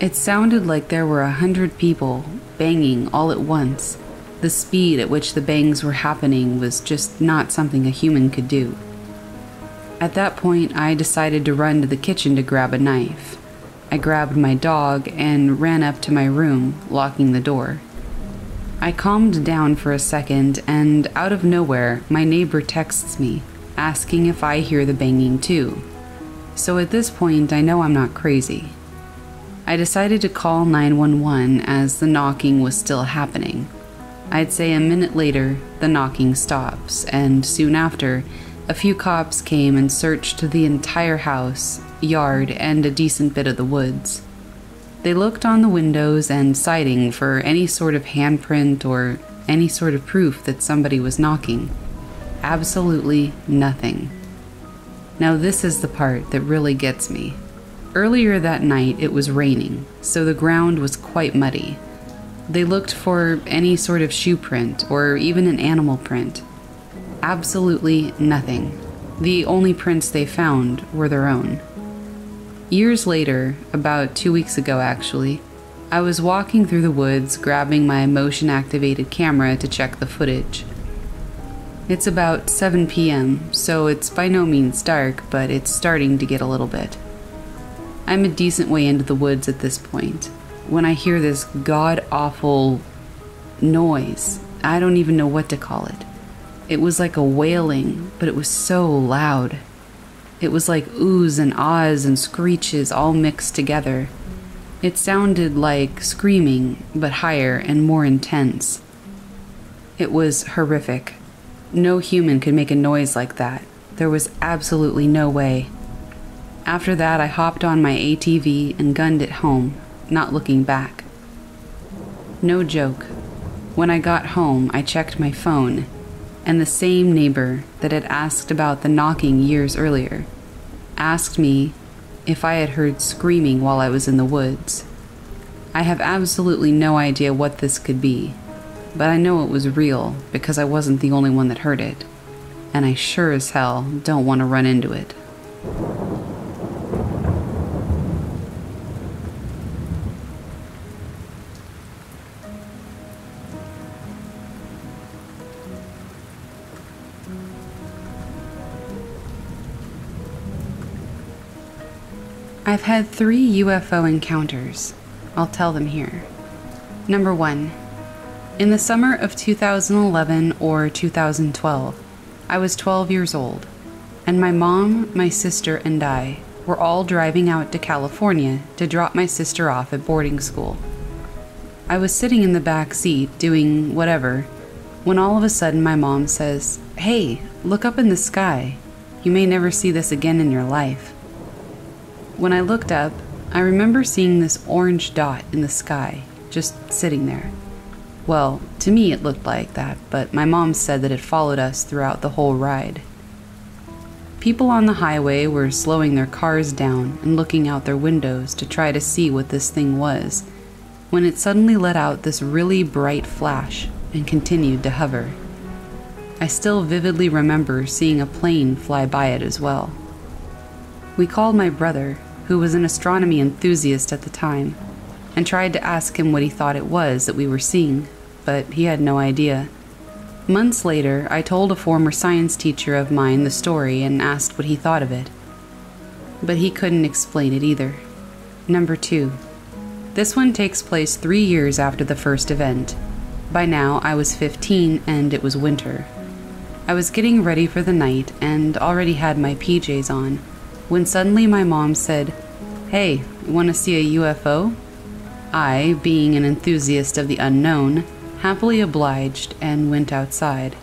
[SPEAKER 1] It sounded like there were a hundred people banging all at once. The speed at which the bangs were happening was just not something a human could do. At that point, I decided to run to the kitchen to grab a knife. I grabbed my dog and ran up to my room, locking the door. I calmed down for a second, and out of nowhere, my neighbor texts me, asking if I hear the banging too. So at this point, I know I'm not crazy. I decided to call 911 as the knocking was still happening. I'd say a minute later, the knocking stops, and soon after, a few cops came and searched the entire house, yard, and a decent bit of the woods. They looked on the windows and siding for any sort of handprint or any sort of proof that somebody was knocking. Absolutely nothing. Now, this is the part that really gets me. Earlier that night, it was raining, so the ground was quite muddy. They looked for any sort of shoe print or even an animal print absolutely nothing. The only prints they found were their own. Years later, about two weeks ago actually, I was walking through the woods grabbing my motion activated camera to check the footage. It's about 7 p.m., so it's by no means dark, but it's starting to get a little bit. I'm a decent way into the woods at this point when I hear this god awful noise. I don't even know what to call it. It was like a wailing, but it was so loud. It was like oohs and ahs and screeches all mixed together. It sounded like screaming, but higher and more intense. It was horrific. No human could make a noise like that. There was absolutely no way. After that, I hopped on my ATV and gunned it home, not looking back. No joke. When I got home, I checked my phone and the same neighbor that had asked about the knocking years earlier asked me if I had heard screaming while I was in the woods. I have absolutely no idea what this could be, but I know it was real because I wasn't the only one that heard it, and I sure as hell don't want to run into it. I've had three UFO encounters. I'll tell them here. Number one, in the summer of 2011 or 2012, I was 12 years old, and my mom, my sister, and I were all driving out to California to drop my sister off at boarding school. I was sitting in the back seat doing whatever when all of a sudden my mom says, Hey, look up in the sky. You may never see this again in your life. When I looked up, I remember seeing this orange dot in the sky, just sitting there. Well, to me it looked like that, but my mom said that it followed us throughout the whole ride. People on the highway were slowing their cars down and looking out their windows to try to see what this thing was, when it suddenly let out this really bright flash and continued to hover. I still vividly remember seeing a plane fly by it as well. We called my brother, who was an astronomy enthusiast at the time, and tried to ask him what he thought it was that we were seeing, but he had no idea. Months later, I told a former science teacher of mine the story and asked what he thought of it. But he couldn't explain it either. Number two. This one takes place three years after the first event. By now, I was 15 and it was winter. I was getting ready for the night and already had my PJs on when suddenly my mom said, Hey, want to see a UFO? I, being an enthusiast of the unknown, happily obliged and went outside.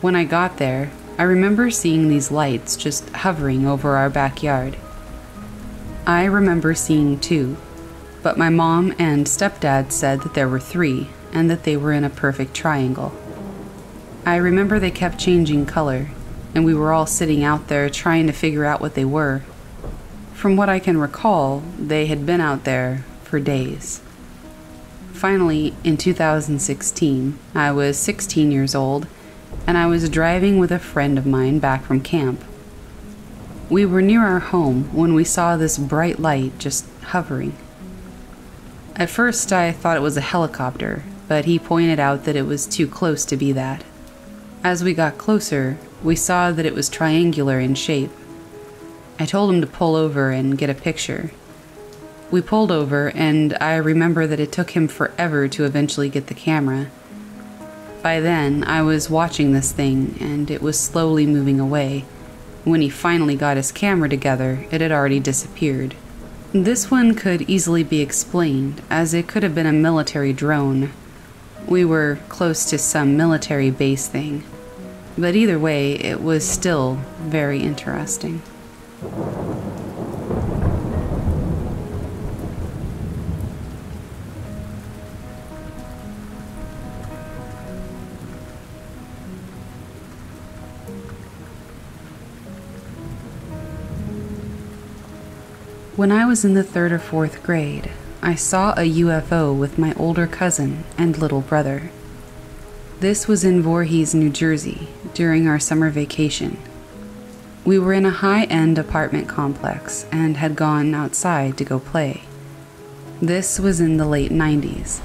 [SPEAKER 1] When I got there, I remember seeing these lights just hovering over our backyard. I remember seeing two, but my mom and stepdad said that there were three and that they were in a perfect triangle. I remember they kept changing color, and we were all sitting out there trying to figure out what they were. From what I can recall, they had been out there for days. Finally, in 2016, I was 16 years old, and I was driving with a friend of mine back from camp. We were near our home when we saw this bright light just hovering. At first, I thought it was a helicopter, but he pointed out that it was too close to be that. As we got closer, we saw that it was triangular in shape. I told him to pull over and get a picture. We pulled over, and I remember that it took him forever to eventually get the camera. By then, I was watching this thing, and it was slowly moving away. When he finally got his camera together, it had already disappeared. This one could easily be explained, as it could have been a military drone. We were close to some military base thing. But either way, it was still very interesting. When I was in the third or fourth grade, I saw a UFO with my older cousin and little brother. This was in Voorhees, New Jersey, during our summer vacation. We were in a high end apartment complex and had gone outside to go play. This was in the late 90s.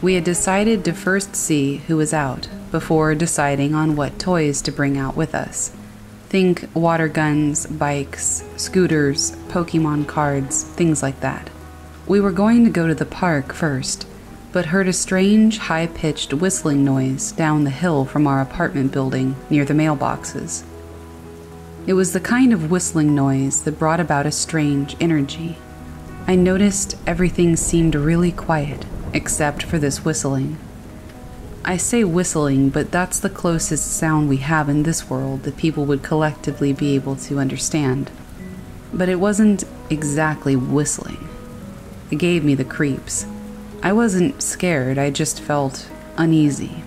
[SPEAKER 1] We had decided to first see who was out before deciding on what toys to bring out with us. Think water guns, bikes, scooters, Pokemon cards, things like that. We were going to go to the park first but heard a strange, high pitched whistling noise down the hill from our apartment building near the mailboxes. It was the kind of whistling noise that brought about a strange energy. I noticed everything seemed really quiet, except for this whistling. I say whistling, but that's the closest sound we have in this world that people would collectively be able to understand. But it wasn't exactly whistling. It gave me the creeps. I wasn't scared, I just felt uneasy.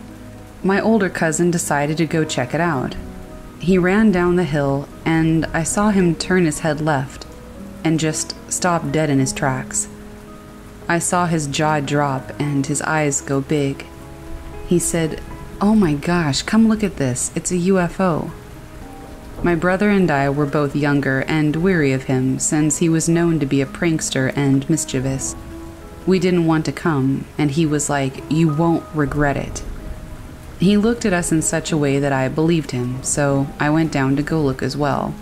[SPEAKER 1] my older cousin decided to go check it out. He ran down the hill, and I saw him turn his head left and just stop dead in his tracks. I saw his jaw drop and his eyes go big. He said, Oh my gosh, come look at this. It's a UFO. My brother and I were both younger and weary of him since he was known to be a prankster and mischievous. We didn't want to come, and he was like, You won't regret it. He looked at us in such a way that I believed him, so I went down to go look as well.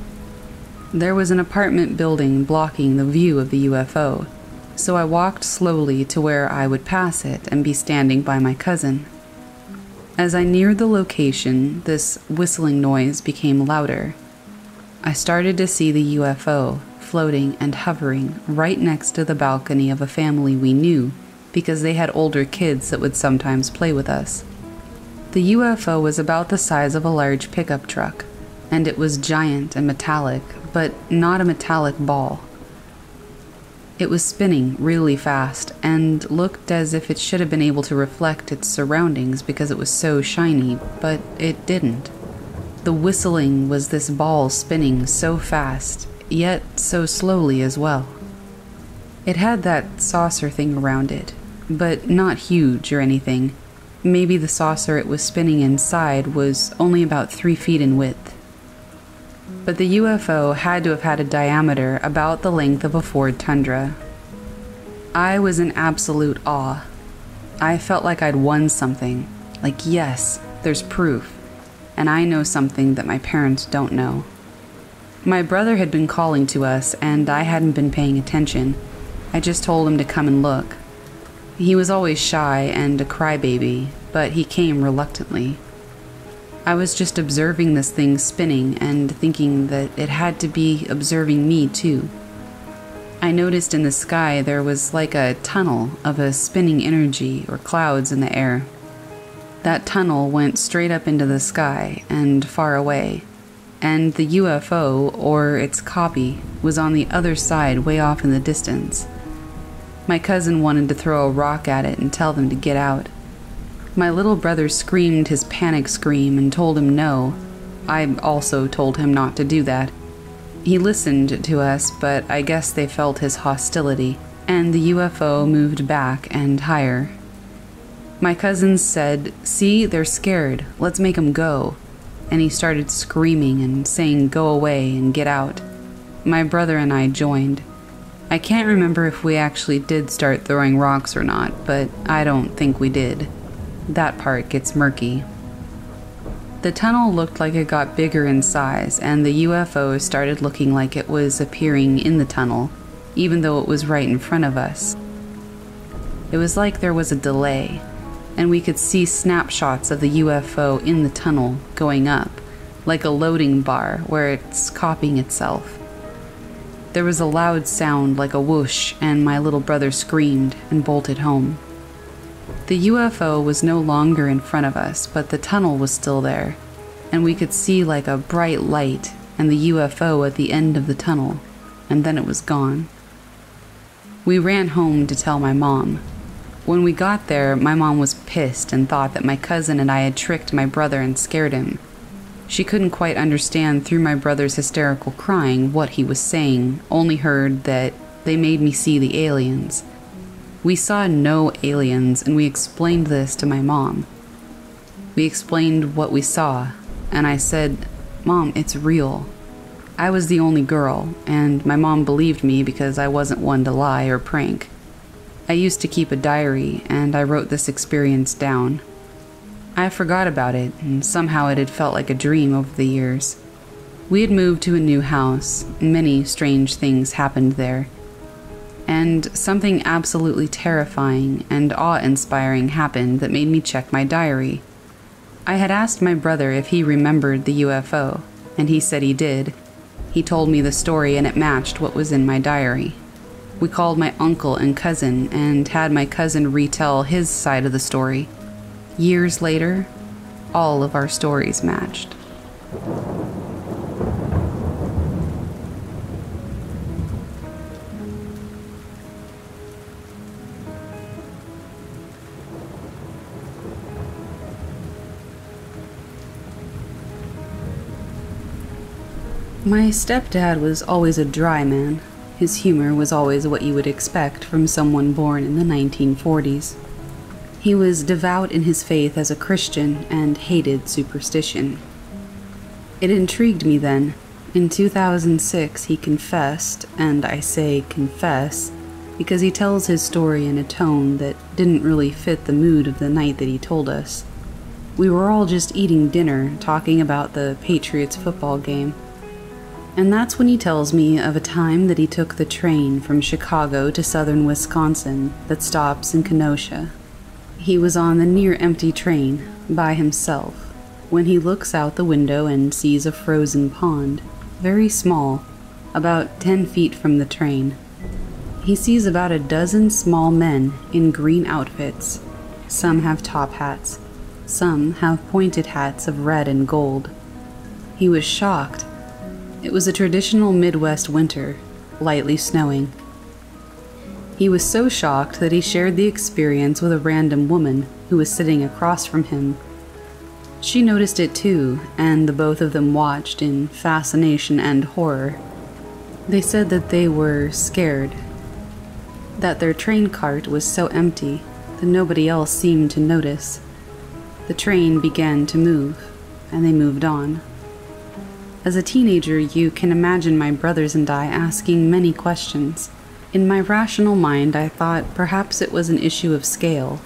[SPEAKER 1] There was an apartment building blocking the view of the UFO, so I walked slowly to where I would pass it and be standing by my cousin. As I neared the location, this whistling noise became louder. I started to see the UFO floating and hovering right next to the balcony of a family we knew because they had older kids that would sometimes play with us. The UFO was about the size of a large pickup truck, and it was giant and metallic, but not a metallic ball. It was spinning really fast and looked as if it should have been able to reflect its surroundings because it was so shiny, but it didn't. The whistling was this ball spinning so fast, yet so slowly as well. It had that saucer thing around it, but not huge or anything Maybe the saucer it was spinning inside was only about three feet in width. But the UFO had to have had a diameter about the length of a Ford Tundra. I was in absolute awe. I felt like I'd won something. Like, yes, there's proof. And I know something that my parents don't know. My brother had been calling to us, and I hadn't been paying attention. I just told him to come and look. He was always shy and a crybaby, but he came reluctantly. I was just observing this thing spinning and thinking that it had to be observing me too. I noticed in the sky there was like a tunnel of a spinning energy or clouds in the air. That tunnel went straight up into the sky and far away, and the UFO, or its copy, was on the other side way off in the distance. My cousin wanted to throw a rock at it and tell them to get out. My little brother screamed his panic scream and told him no. I also told him not to do that. He listened to us, but I guess they felt his hostility, and the UFO moved back and higher. My cousins said, See, they're scared. Let's make them go. And he started screaming and saying, Go away and get out. My brother and I joined. I can't remember if we actually did start throwing rocks or not, but I don't think we did. That part gets murky. The tunnel looked like it got bigger in size, and the UFO started looking like it was appearing in the tunnel, even though it was right in front of us. It was like there was a delay, and we could see snapshots of the UFO in the tunnel going up, like a loading bar where it's copying itself. There was a loud sound like a whoosh, and my little brother screamed and bolted home. The UFO was no longer in front of us, but the tunnel was still there, and we could see like a bright light and the UFO at the end of the tunnel, and then it was gone. We ran home to tell my mom. When we got there, my mom was pissed and thought that my cousin and I had tricked my brother and scared him, she couldn't quite understand through my brother's hysterical crying what he was saying, only heard that they made me see the aliens. We saw no aliens, and we explained this to my mom. We explained what we saw, and I said, Mom, it's real. I was the only girl, and my mom believed me because I wasn't one to lie or prank. I used to keep a diary, and I wrote this experience down. I forgot about it, and somehow it had felt like a dream over the years. We had moved to a new house, and many strange things happened there. And something absolutely terrifying and awe inspiring happened that made me check my diary. I had asked my brother if he remembered the UFO, and he said he did. He told me the story, and it matched what was in my diary. We called my uncle and cousin and had my cousin retell his side of the story. Years later, all of our stories matched. My stepdad was always a dry man. His humor was always what you would expect from someone born in the 1940s. He was devout in his faith as a Christian and hated superstition. It intrigued me then. In 2006, he confessed, and I say confess, because he tells his story in a tone that didn't really fit the mood of the night that he told us. We were all just eating dinner, talking about the Patriots football game. And that's when he tells me of a time that he took the train from Chicago to southern Wisconsin that stops in Kenosha. He was on the near empty train, by himself, when he looks out the window and sees a frozen pond, very small, about 10 feet from the train. He sees about a dozen small men in green outfits. Some have top hats, some have pointed hats of red and gold. He was shocked it was a traditional Midwest winter, lightly snowing. He was so shocked that he shared the experience with a random woman who was sitting across from him. She noticed it too, and the both of them watched in fascination and horror. They said that they were scared, that their train cart was so empty that nobody else seemed to notice. The train began to move, and they moved on. As a teenager, you can imagine my brothers and I asking many questions. In my rational mind, I thought perhaps it was an issue of scale.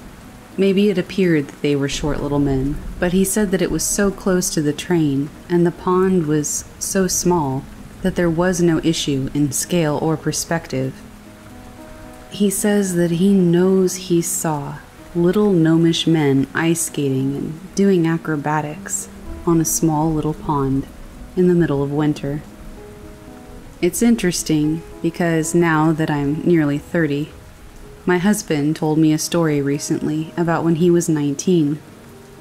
[SPEAKER 1] Maybe it appeared that they were short little men, but he said that it was so close to the train, and the pond was so small, that there was no issue in scale or perspective. He says that he knows he saw little gnomish men ice skating and doing acrobatics on a small little pond in the middle of winter. It's interesting because now that I'm nearly 30, my husband told me a story recently about when he was 19.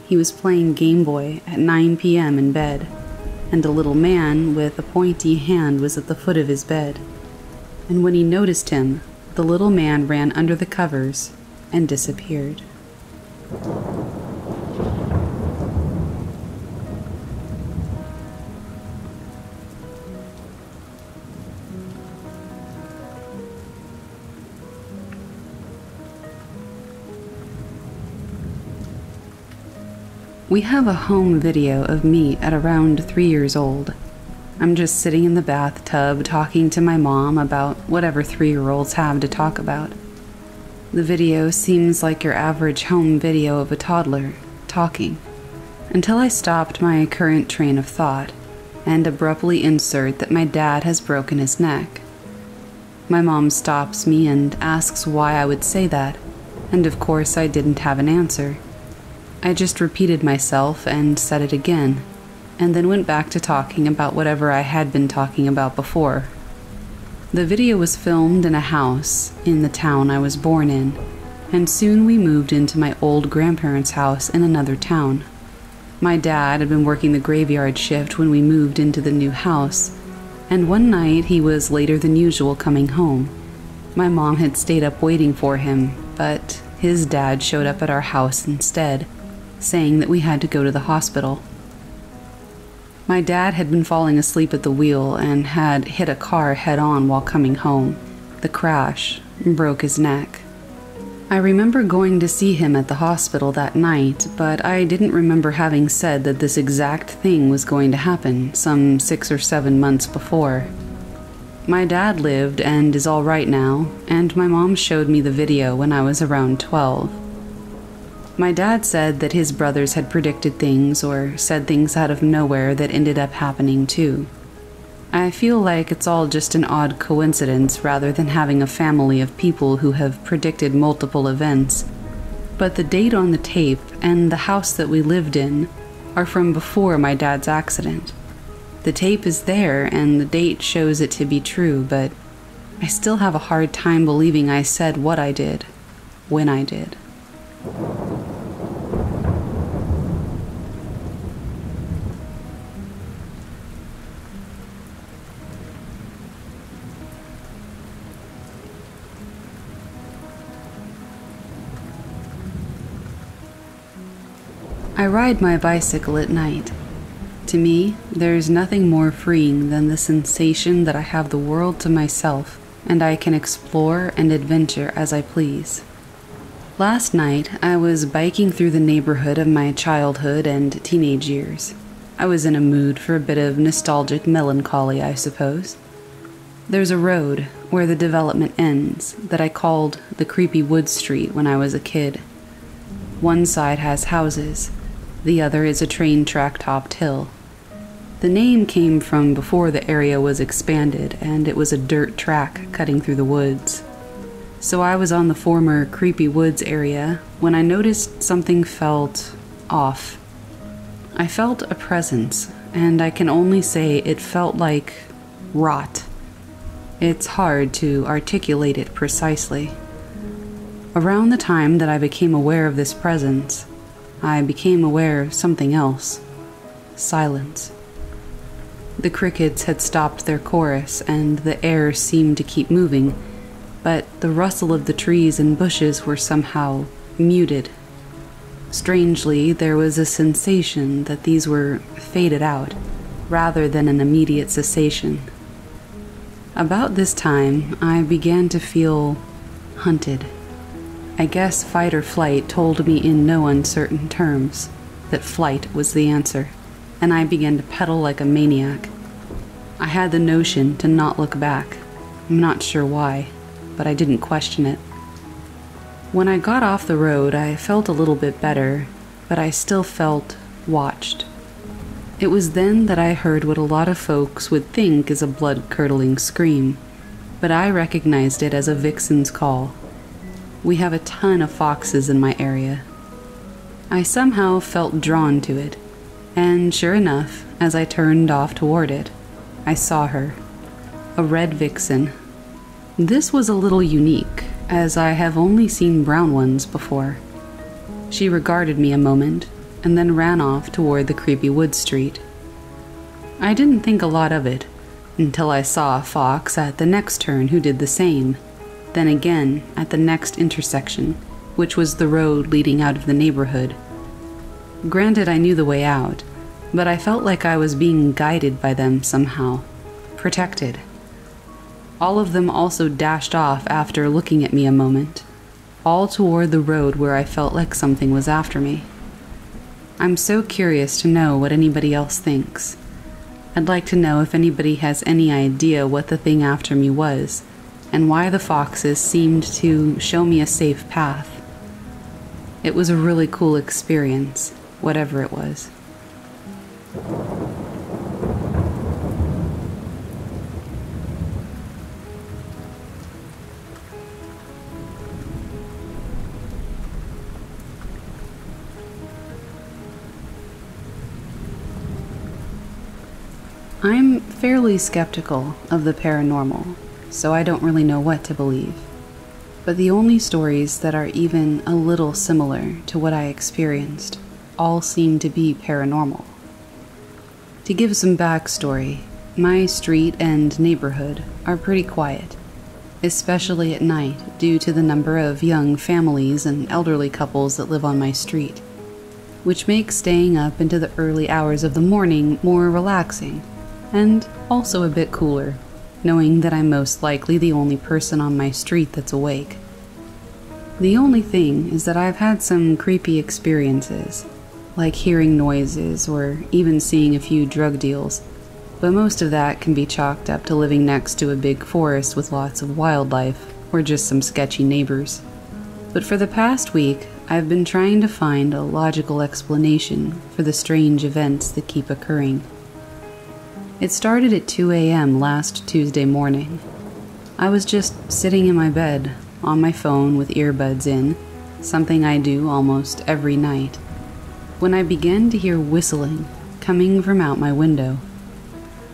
[SPEAKER 1] He was playing Game Boy at 9 p.m. in bed, and a little man with a pointy hand was at the foot of his bed. And when he noticed him, the little man ran under the covers and disappeared. We have a home video of me at around three years old. I'm just sitting in the bathtub talking to my mom about whatever three year olds have to talk about. The video seems like your average home video of a toddler talking, until I stopped my current train of thought and abruptly insert that my dad has broken his neck. My mom stops me and asks why I would say that, and of course I didn't have an answer. I just repeated myself and said it again, and then went back to talking about whatever I had been talking about before. The video was filmed in a house in the town I was born in, and soon we moved into my old grandparents' house in another town. My dad had been working the graveyard shift when we moved into the new house, and one night he was later than usual coming home. My mom had stayed up waiting for him, but his dad showed up at our house instead saying that we had to go to the hospital. My dad had been falling asleep at the wheel and had hit a car head on while coming home. The crash broke his neck. I remember going to see him at the hospital that night, but I didn't remember having said that this exact thing was going to happen some six or seven months before. My dad lived and is all right now, and my mom showed me the video when I was around 12. My dad said that his brothers had predicted things or said things out of nowhere that ended up happening too. I feel like it's all just an odd coincidence rather than having a family of people who have predicted multiple events. But the date on the tape and the house that we lived in are from before my dad's accident. The tape is there and the date shows it to be true, but I still have a hard time believing I said what I did, when I did. I ride my bicycle at night. To me, there's nothing more freeing than the sensation that I have the world to myself and I can explore and adventure as I please. Last night, I was biking through the neighborhood of my childhood and teenage years. I was in a mood for a bit of nostalgic melancholy, I suppose. There's a road where the development ends that I called the Creepy Wood Street when I was a kid. One side has houses, the other is a train track topped hill. The name came from before the area was expanded and it was a dirt track cutting through the woods. So I was on the former Creepy Woods area when I noticed something felt off. I felt a presence, and I can only say it felt like rot. It's hard to articulate it precisely. Around the time that I became aware of this presence, I became aware of something else silence. The crickets had stopped their chorus, and the air seemed to keep moving, but the rustle of the trees and bushes were somehow muted. Strangely, there was a sensation that these were faded out, rather than an immediate cessation. About this time, I began to feel hunted. I guess fight or flight told me in no uncertain terms that flight was the answer and I began to pedal like a maniac. I had the notion to not look back. I'm not sure why, but I didn't question it. When I got off the road, I felt a little bit better, but I still felt watched. It was then that I heard what a lot of folks would think is a blood curdling scream, but I recognized it as a vixen's call. We have a ton of foxes in my area. I somehow felt drawn to it and sure enough, as I turned off toward it, I saw her. A red vixen. This was a little unique, as I have only seen brown ones before. She regarded me a moment and then ran off toward the creepy wood street. I didn't think a lot of it until I saw a fox at the next turn who did the same, then again at the next intersection, which was the road leading out of the neighborhood. Granted, I knew the way out, but I felt like I was being guided by them somehow, protected. All of them also dashed off after looking at me a moment, all toward the road where I felt like something was after me. I'm so curious to know what anybody else thinks. I'd like to know if anybody has any idea what the thing after me was, and why the foxes seemed to show me a safe path. It was a really cool experience, whatever it was. Fairly skeptical of the paranormal, so I don't really know what to believe. But the only stories that are even a little similar to what I experienced all seem to be paranormal. To give some backstory, my street and neighborhood are pretty quiet, especially at night due to the number of young families and elderly couples that live on my street, which makes staying up into the early hours of the morning more relaxing and also a bit cooler, knowing that I'm most likely the only person on my street that's awake. The only thing is that I've had some creepy experiences like hearing noises or even seeing a few drug deals, but most of that can be chalked up to living next to a big forest with lots of wildlife or just some sketchy neighbors. But for the past week, I've been trying to find a logical explanation for the strange events that keep occurring. It started at 2 a.m. last Tuesday morning. I was just sitting in my bed, on my phone with earbuds in, something I do almost every night when I began to hear whistling coming from out my window.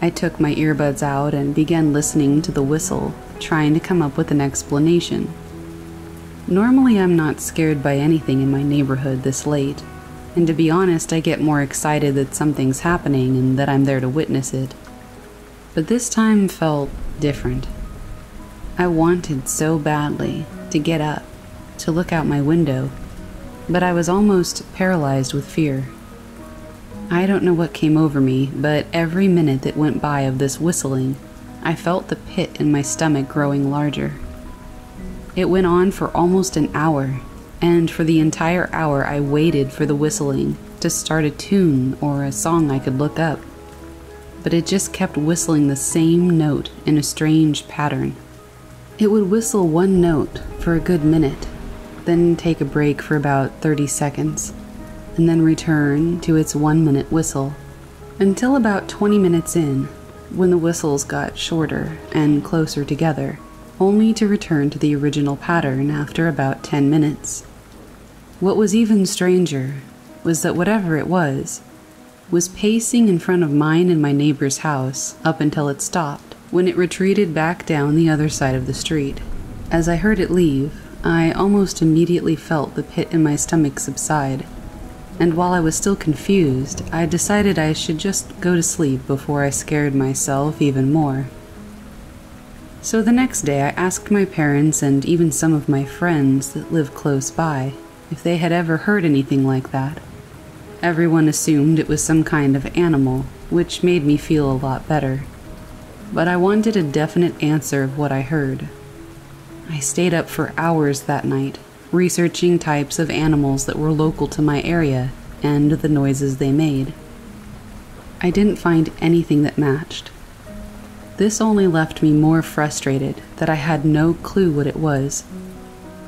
[SPEAKER 1] I took my earbuds out and began listening to the whistle, trying to come up with an explanation. Normally, I'm not scared by anything in my neighborhood this late, and to be honest, I get more excited that something's happening and that I'm there to witness it. But this time felt different. I wanted so badly to get up, to look out my window, but I was almost paralyzed with fear. I don't know what came over me, but every minute that went by of this whistling, I felt the pit in my stomach growing larger. It went on for almost an hour, and for the entire hour I waited for the whistling to start a tune or a song I could look up. But it just kept whistling the same note in a strange pattern. It would whistle one note for a good minute, then take a break for about 30 seconds, and then return to its one minute whistle until about 20 minutes in, when the whistles got shorter and closer together, only to return to the original pattern after about 10 minutes. What was even stranger was that whatever it was, was pacing in front of mine and my neighbor's house up until it stopped, when it retreated back down the other side of the street. As I heard it leave, I almost immediately felt the pit in my stomach subside, and while I was still confused, I decided I should just go to sleep before I scared myself even more. So the next day, I asked my parents and even some of my friends that live close by if they had ever heard anything like that. Everyone assumed it was some kind of animal, which made me feel a lot better. But I wanted a definite answer of what I heard. I stayed up for hours that night, researching types of animals that were local to my area and the noises they made. I didn't find anything that matched. This only left me more frustrated that I had no clue what it was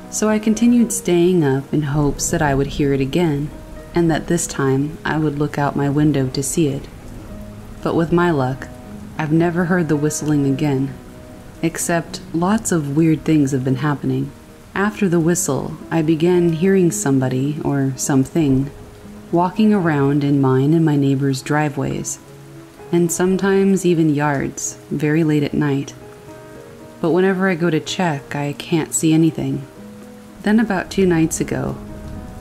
[SPEAKER 1] so I continued staying up in hopes that I would hear it again, and that this time I would look out my window to see it. But with my luck, I've never heard the whistling again, except lots of weird things have been happening. After the whistle, I began hearing somebody, or something, walking around in mine and my neighbor's driveways, and sometimes even yards, very late at night. But whenever I go to check, I can't see anything. Then, about two nights ago,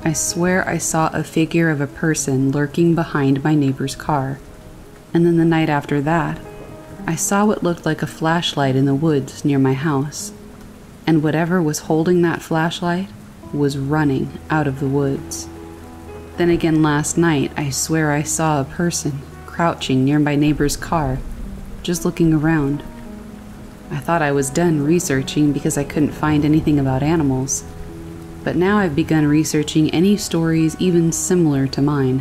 [SPEAKER 1] I swear I saw a figure of a person lurking behind my neighbor's car. And then the night after that, I saw what looked like a flashlight in the woods near my house. And whatever was holding that flashlight was running out of the woods. Then again last night, I swear I saw a person crouching near my neighbor's car, just looking around. I thought I was done researching because I couldn't find anything about animals but now I've begun researching any stories even similar to mine,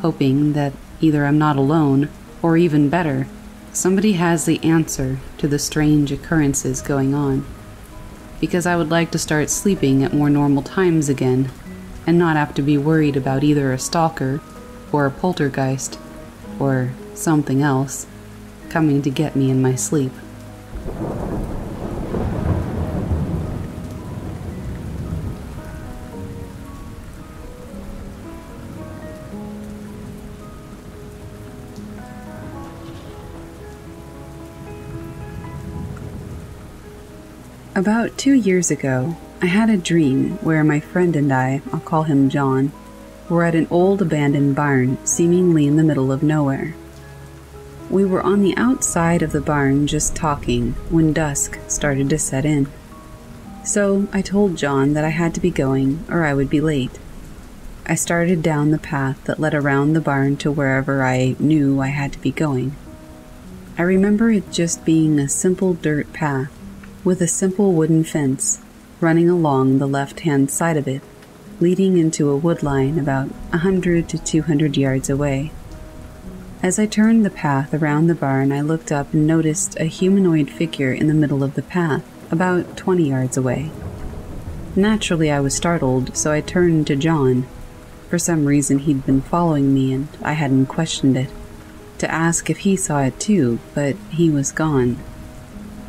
[SPEAKER 1] hoping that either I'm not alone, or even better, somebody has the answer to the strange occurrences going on. Because I would like to start sleeping at more normal times again, and not have to be worried about either a stalker, or a poltergeist, or something else coming to get me in my sleep. About two years ago, I had a dream where my friend and I, I'll call him John, were at an old abandoned barn, seemingly in the middle of nowhere. We were on the outside of the barn just talking when dusk started to set in. So I told John that I had to be going or I would be late. I started down the path that led around the barn to wherever I knew I had to be going. I remember it just being a simple dirt path with a simple wooden fence running along the left hand side of it, leading into a wood line about a 100 to 200 yards away. As I turned the path around the barn, I looked up and noticed a humanoid figure in the middle of the path, about 20 yards away. Naturally, I was startled, so I turned to John. For some reason, he'd been following me and I hadn't questioned it. To ask if he saw it too, but he was gone.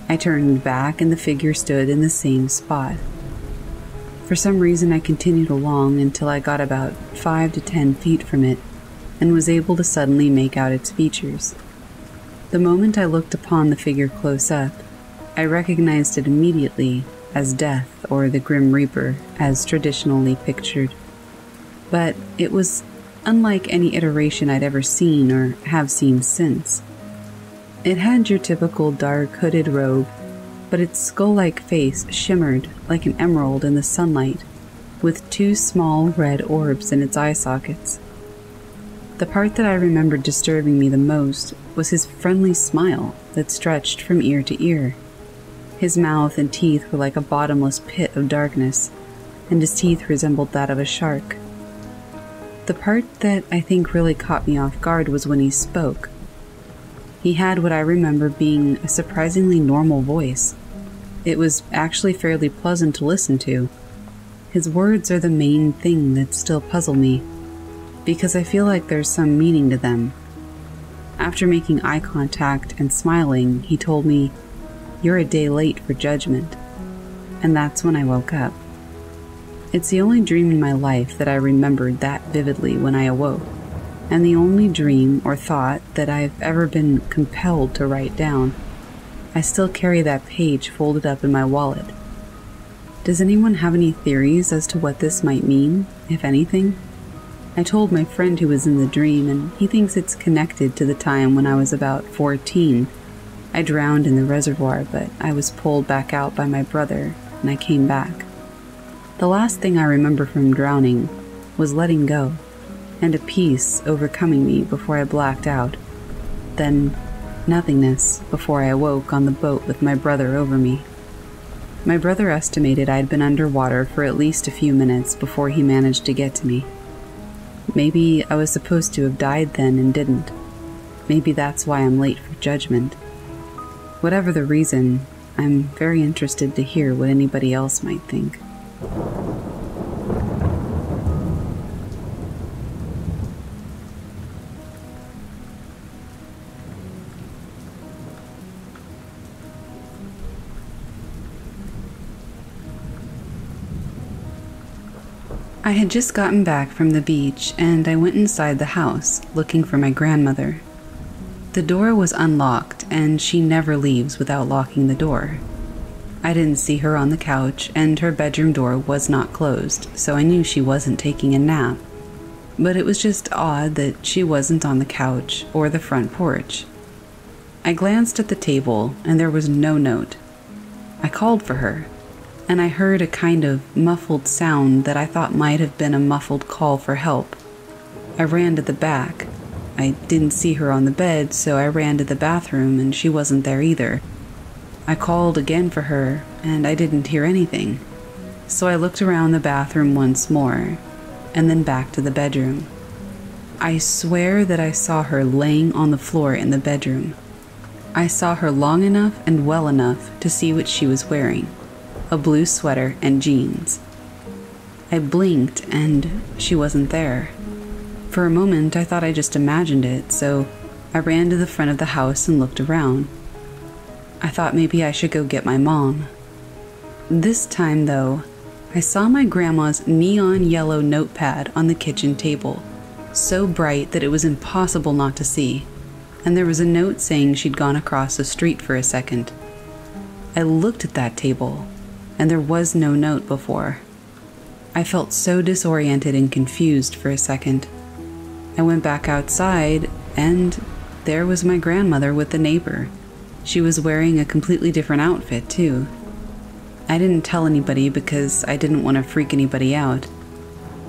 [SPEAKER 1] I turned back and the figure stood in the same spot. For some reason, I continued along until I got about five to ten feet from it and was able to suddenly make out its features. The moment I looked upon the figure close up, I recognized it immediately as Death or the Grim Reaper, as traditionally pictured. But it was unlike any iteration I'd ever seen or have seen since. It had your typical dark hooded robe, but its skull like face shimmered like an emerald in the sunlight, with two small red orbs in its eye sockets. The part that I remembered disturbing me the most was his friendly smile that stretched from ear to ear. His mouth and teeth were like a bottomless pit of darkness, and his teeth resembled that of a shark. The part that I think really caught me off guard was when he spoke. He had what I remember being a surprisingly normal voice. It was actually fairly pleasant to listen to. His words are the main thing that still puzzle me, because I feel like there's some meaning to them. After making eye contact and smiling, he told me, You're a day late for judgment. And that's when I woke up. It's the only dream in my life that I remembered that vividly when I awoke, and the only dream or thought that I've ever been compelled to write down. I still carry that page folded up in my wallet. Does anyone have any theories as to what this might mean, if anything? I told my friend who was in the dream, and he thinks it's connected to the time when I was about 14. I drowned in the reservoir, but I was pulled back out by my brother, and I came back. The last thing I remember from drowning was letting go and a peace overcoming me before I blacked out. Then nothingness before I awoke on the boat with my brother over me. My brother estimated I'd been underwater for at least a few minutes before he managed to get to me. Maybe I was supposed to have died then and didn't. Maybe that's why I'm late for judgment. Whatever the reason, I'm very interested to hear what anybody else might think. I had just gotten back from the beach and I went inside the house looking for my grandmother. The door was unlocked and she never leaves without locking the door. I didn't see her on the couch, and her bedroom door was not closed, so I knew she wasn't taking a nap. But it was just odd that she wasn't on the couch or the front porch. I glanced at the table, and there was no note. I called for her, and I heard a kind of muffled sound that I thought might have been a muffled call for help. I ran to the back. I didn't see her on the bed, so I ran to the bathroom, and she wasn't there either. I called again for her, and I didn't hear anything. So I looked around the bathroom once more, and then back to the bedroom. I swear that I saw her laying on the floor in the bedroom. I saw her long enough and well enough to see what she was wearing a blue sweater and jeans. I blinked, and she wasn't there. For a moment, I thought I just imagined it, so I ran to the front of the house and looked around. I thought maybe I should go get my mom. This time, though, I saw my grandma's neon yellow notepad on the kitchen table, so bright that it was impossible not to see, and there was a note saying she'd gone across the street for a second. I looked at that table, and there was no note before. I felt so disoriented and confused for a second. I went back outside, and there was my grandmother with the neighbor. She was wearing a completely different outfit, too. I didn't tell anybody because I didn't want to freak anybody out.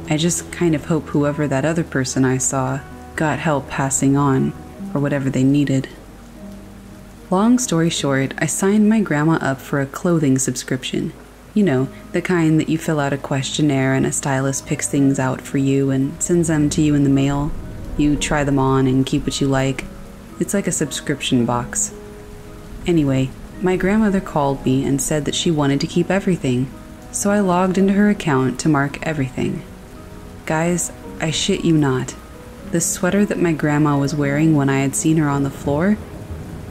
[SPEAKER 1] I just kind of hope whoever that other person I saw got help passing on, or whatever they needed. Long story short, I signed my grandma up for a clothing subscription. You know, the kind that you fill out a questionnaire and a stylist picks things out for you and sends them to you in the mail. You try them on and keep what you like. It's like a subscription box. Anyway, my grandmother called me and said that she wanted to keep everything, so I logged into her account to mark everything. Guys, I shit you not. The sweater that my grandma was wearing when I had seen her on the floor,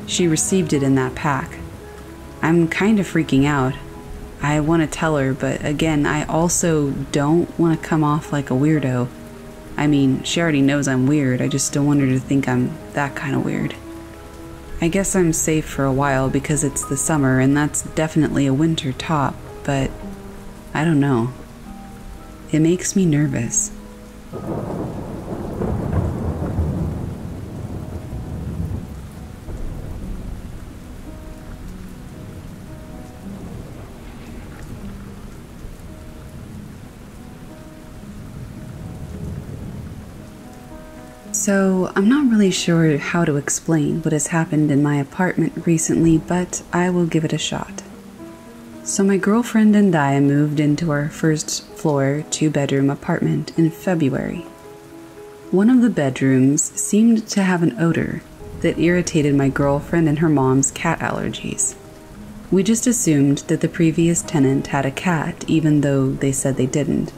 [SPEAKER 1] she received it in that pack. I'm kind of freaking out. I want to tell her, but again, I also don't want to come off like a weirdo. I mean, she already knows I'm weird, I just don't want her to think I'm that kind of weird. I guess I'm safe for a while because it's the summer and that's definitely a winter top, but I don't know. It makes me nervous. So, I'm not really sure how to explain what has happened in my apartment recently, but I will give it a shot. So, my girlfriend and I moved into our first floor, two bedroom apartment in February. One of the bedrooms seemed to have an odor that irritated my girlfriend and her mom's cat allergies. We just assumed that the previous tenant had a cat, even though they said they didn't.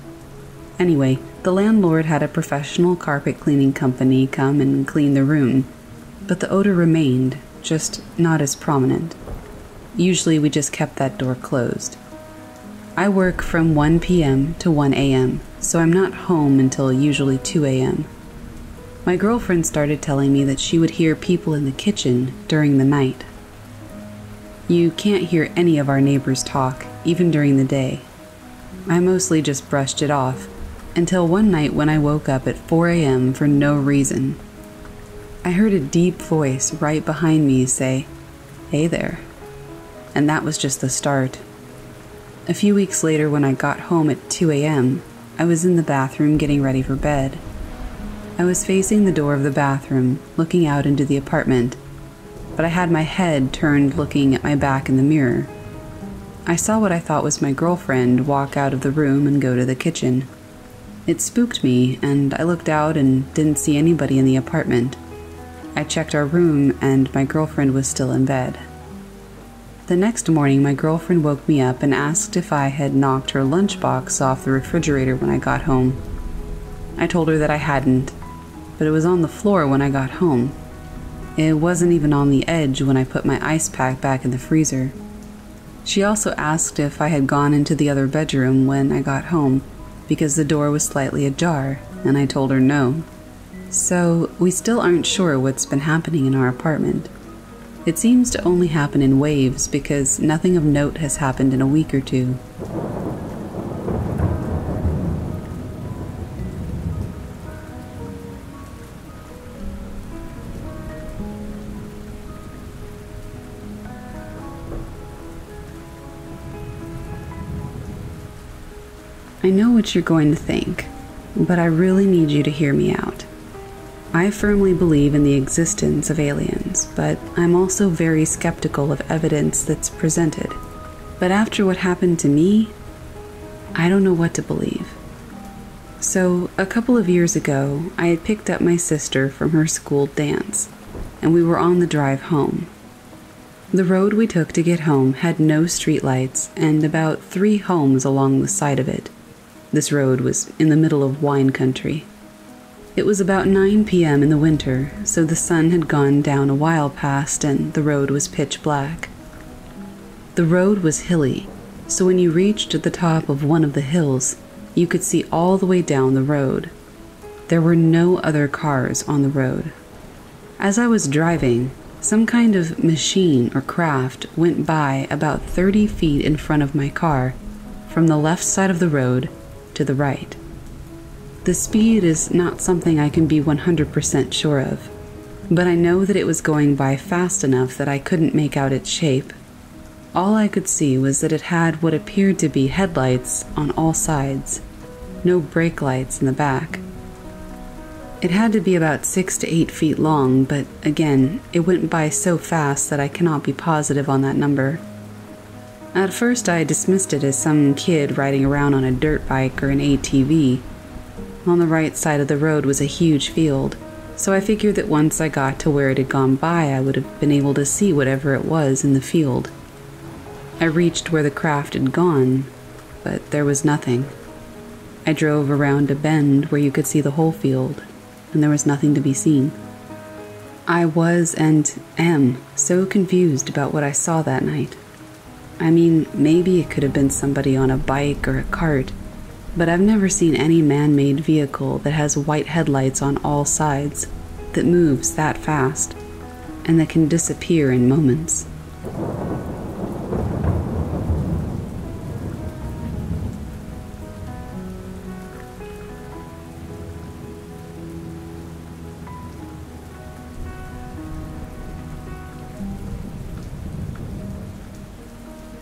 [SPEAKER 1] Anyway, the landlord had a professional carpet cleaning company come and clean the room, but the odor remained, just not as prominent. Usually we just kept that door closed. I work from 1 p.m. to 1 a.m., so I'm not home until usually 2 a.m. My girlfriend started telling me that she would hear people in the kitchen during the night. You can't hear any of our neighbors talk, even during the day. I mostly just brushed it off until one night when I woke up at 4 a.m. for no reason. I heard a deep voice right behind me say, Hey there. And that was just the start. A few weeks later, when I got home at 2 a.m., I was in the bathroom getting ready for bed. I was facing the door of the bathroom, looking out into the apartment but I had my head turned looking at my back in the mirror. I saw what I thought was my girlfriend walk out of the room and go to the kitchen. It spooked me, and I looked out and didn't see anybody in the apartment. I checked our room, and my girlfriend was still in bed. The next morning, my girlfriend woke me up and asked if I had knocked her lunchbox off the refrigerator when I got home. I told her that I hadn't, but it was on the floor when I got home. It wasn't even on the edge when I put my ice pack back in the freezer. She also asked if I had gone into the other bedroom when I got home, because the door was slightly ajar, and I told her no. So, we still aren't sure what's been happening in our apartment. It seems to only happen in waves because nothing of note has happened in a week or two. I know what you're going to think, but I really need you to hear me out. I firmly believe in the existence of aliens, but I'm also very skeptical of evidence that's presented. But after what happened to me, I don't know what to believe. So, a couple of years ago, I had picked up my sister from her school dance, and we were on the drive home. The road we took to get home had no streetlights and about three homes along the side of it. This road was in the middle of wine country. It was about 9 p.m. in the winter, so the sun had gone down a while past and the road was pitch black. The road was hilly, so when you reached the top of one of the hills, you could see all the way down the road. There were no other cars on the road. As I was driving, some kind of machine or craft went by about 30 feet in front of my car from the left side of the road to the right. The speed is not something I can be 100% sure of, but I know that it was going by fast enough that I couldn't make out its shape. All I could see was that it had what appeared to be headlights on all sides, no brake lights in the back. It had to be about six to eight feet long, but again, it went by so fast that I cannot be positive on that number. At first, I dismissed it as some kid riding around on a dirt bike or an ATV. On the right side of the road was a huge field, so I figured that once I got to where it had gone by, I would have been able to see whatever it was in the field. I reached where the craft had gone, but there was nothing. I drove around a bend where you could see the whole field, and there was nothing to be seen. I was and am so confused about what I saw that night. I mean, maybe it could have been somebody on a bike or a cart, but I've never seen any man made vehicle that has white headlights on all sides, that moves that fast, and that can disappear in moments.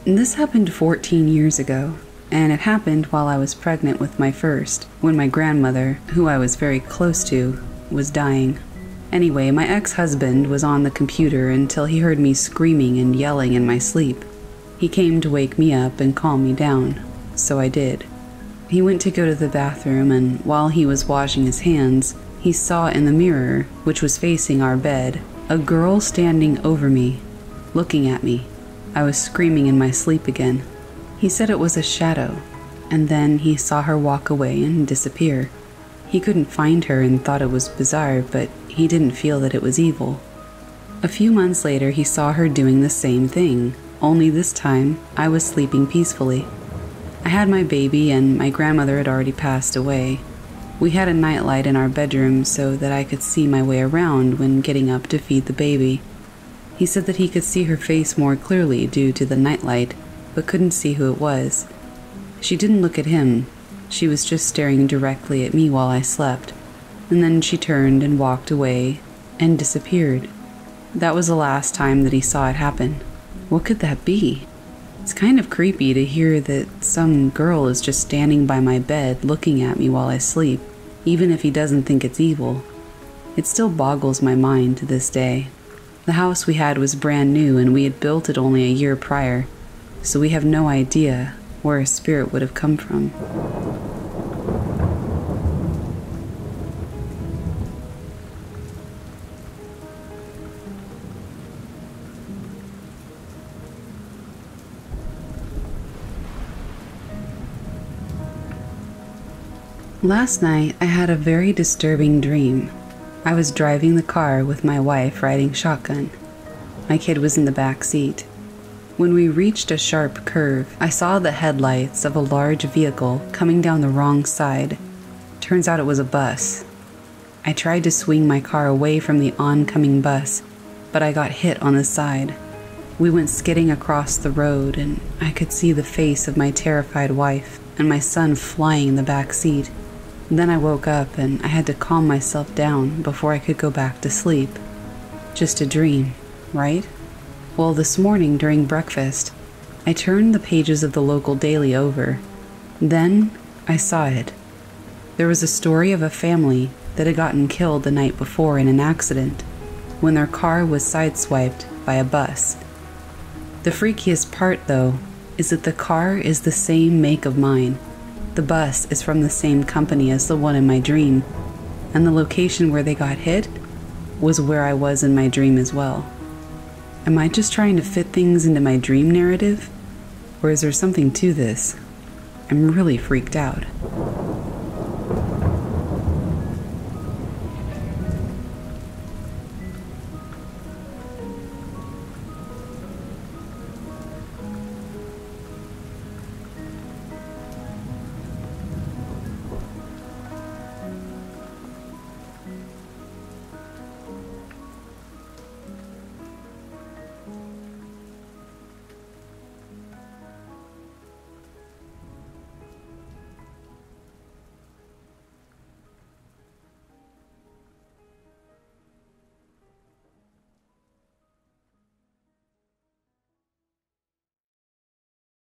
[SPEAKER 1] This happened 14 years ago, and it happened while I was pregnant with my first, when my grandmother, who I was very close to, was dying. Anyway, my ex husband was on the computer until he heard me screaming and yelling in my sleep. He came to wake me up and calm me down, so I did. He went to go to the bathroom, and while he was washing his hands, he saw in the mirror, which was facing our bed, a girl standing over me, looking at me. I was screaming in my sleep again. He said it was a shadow, and then he saw her walk away and disappear. He couldn't find her and thought it was bizarre, but he didn't feel that it was evil. A few months later, he saw her doing the same thing, only this time I was sleeping peacefully. I had my baby, and my grandmother had already passed away. We had a nightlight in our bedroom so that I could see my way around when getting up to feed the baby. He said that he could see her face more clearly due to the nightlight, but couldn't see who it was. She didn't look at him, she was just staring directly at me while I slept, and then she turned and walked away and disappeared. That was the last time that he saw it happen. What could that be? It's kind of creepy to hear that some girl is just standing by my bed looking at me while I sleep, even if he doesn't think it's evil. It still boggles my mind to this day. The house we had was brand new and we had built it only a year prior, so we have no idea where a spirit would have come from. Last night, I had a very disturbing dream. I was driving the car with my wife riding shotgun. My kid was in the back seat. When we reached a sharp curve, I saw the headlights of a large vehicle coming down the wrong side. Turns out it was a bus. I tried to swing my car away from the oncoming bus, but I got hit on the side. We went skidding across the road, and I could see the face of my terrified wife and my son flying in the back seat. Then I woke up and I had to calm myself down before I could go back to sleep. Just a dream, right? Well, this morning during breakfast, I turned the pages of the local daily over. Then I saw it. There was a story of a family that had gotten killed the night before in an accident when their car was sideswiped by a bus. The freakiest part, though, is that the car is the same make of mine the bus is from the same company as the one in my dream, and the location where they got hit was where I was in my dream as well. Am I just trying to fit things into my dream narrative? Or is there something to this? I'm really freaked out.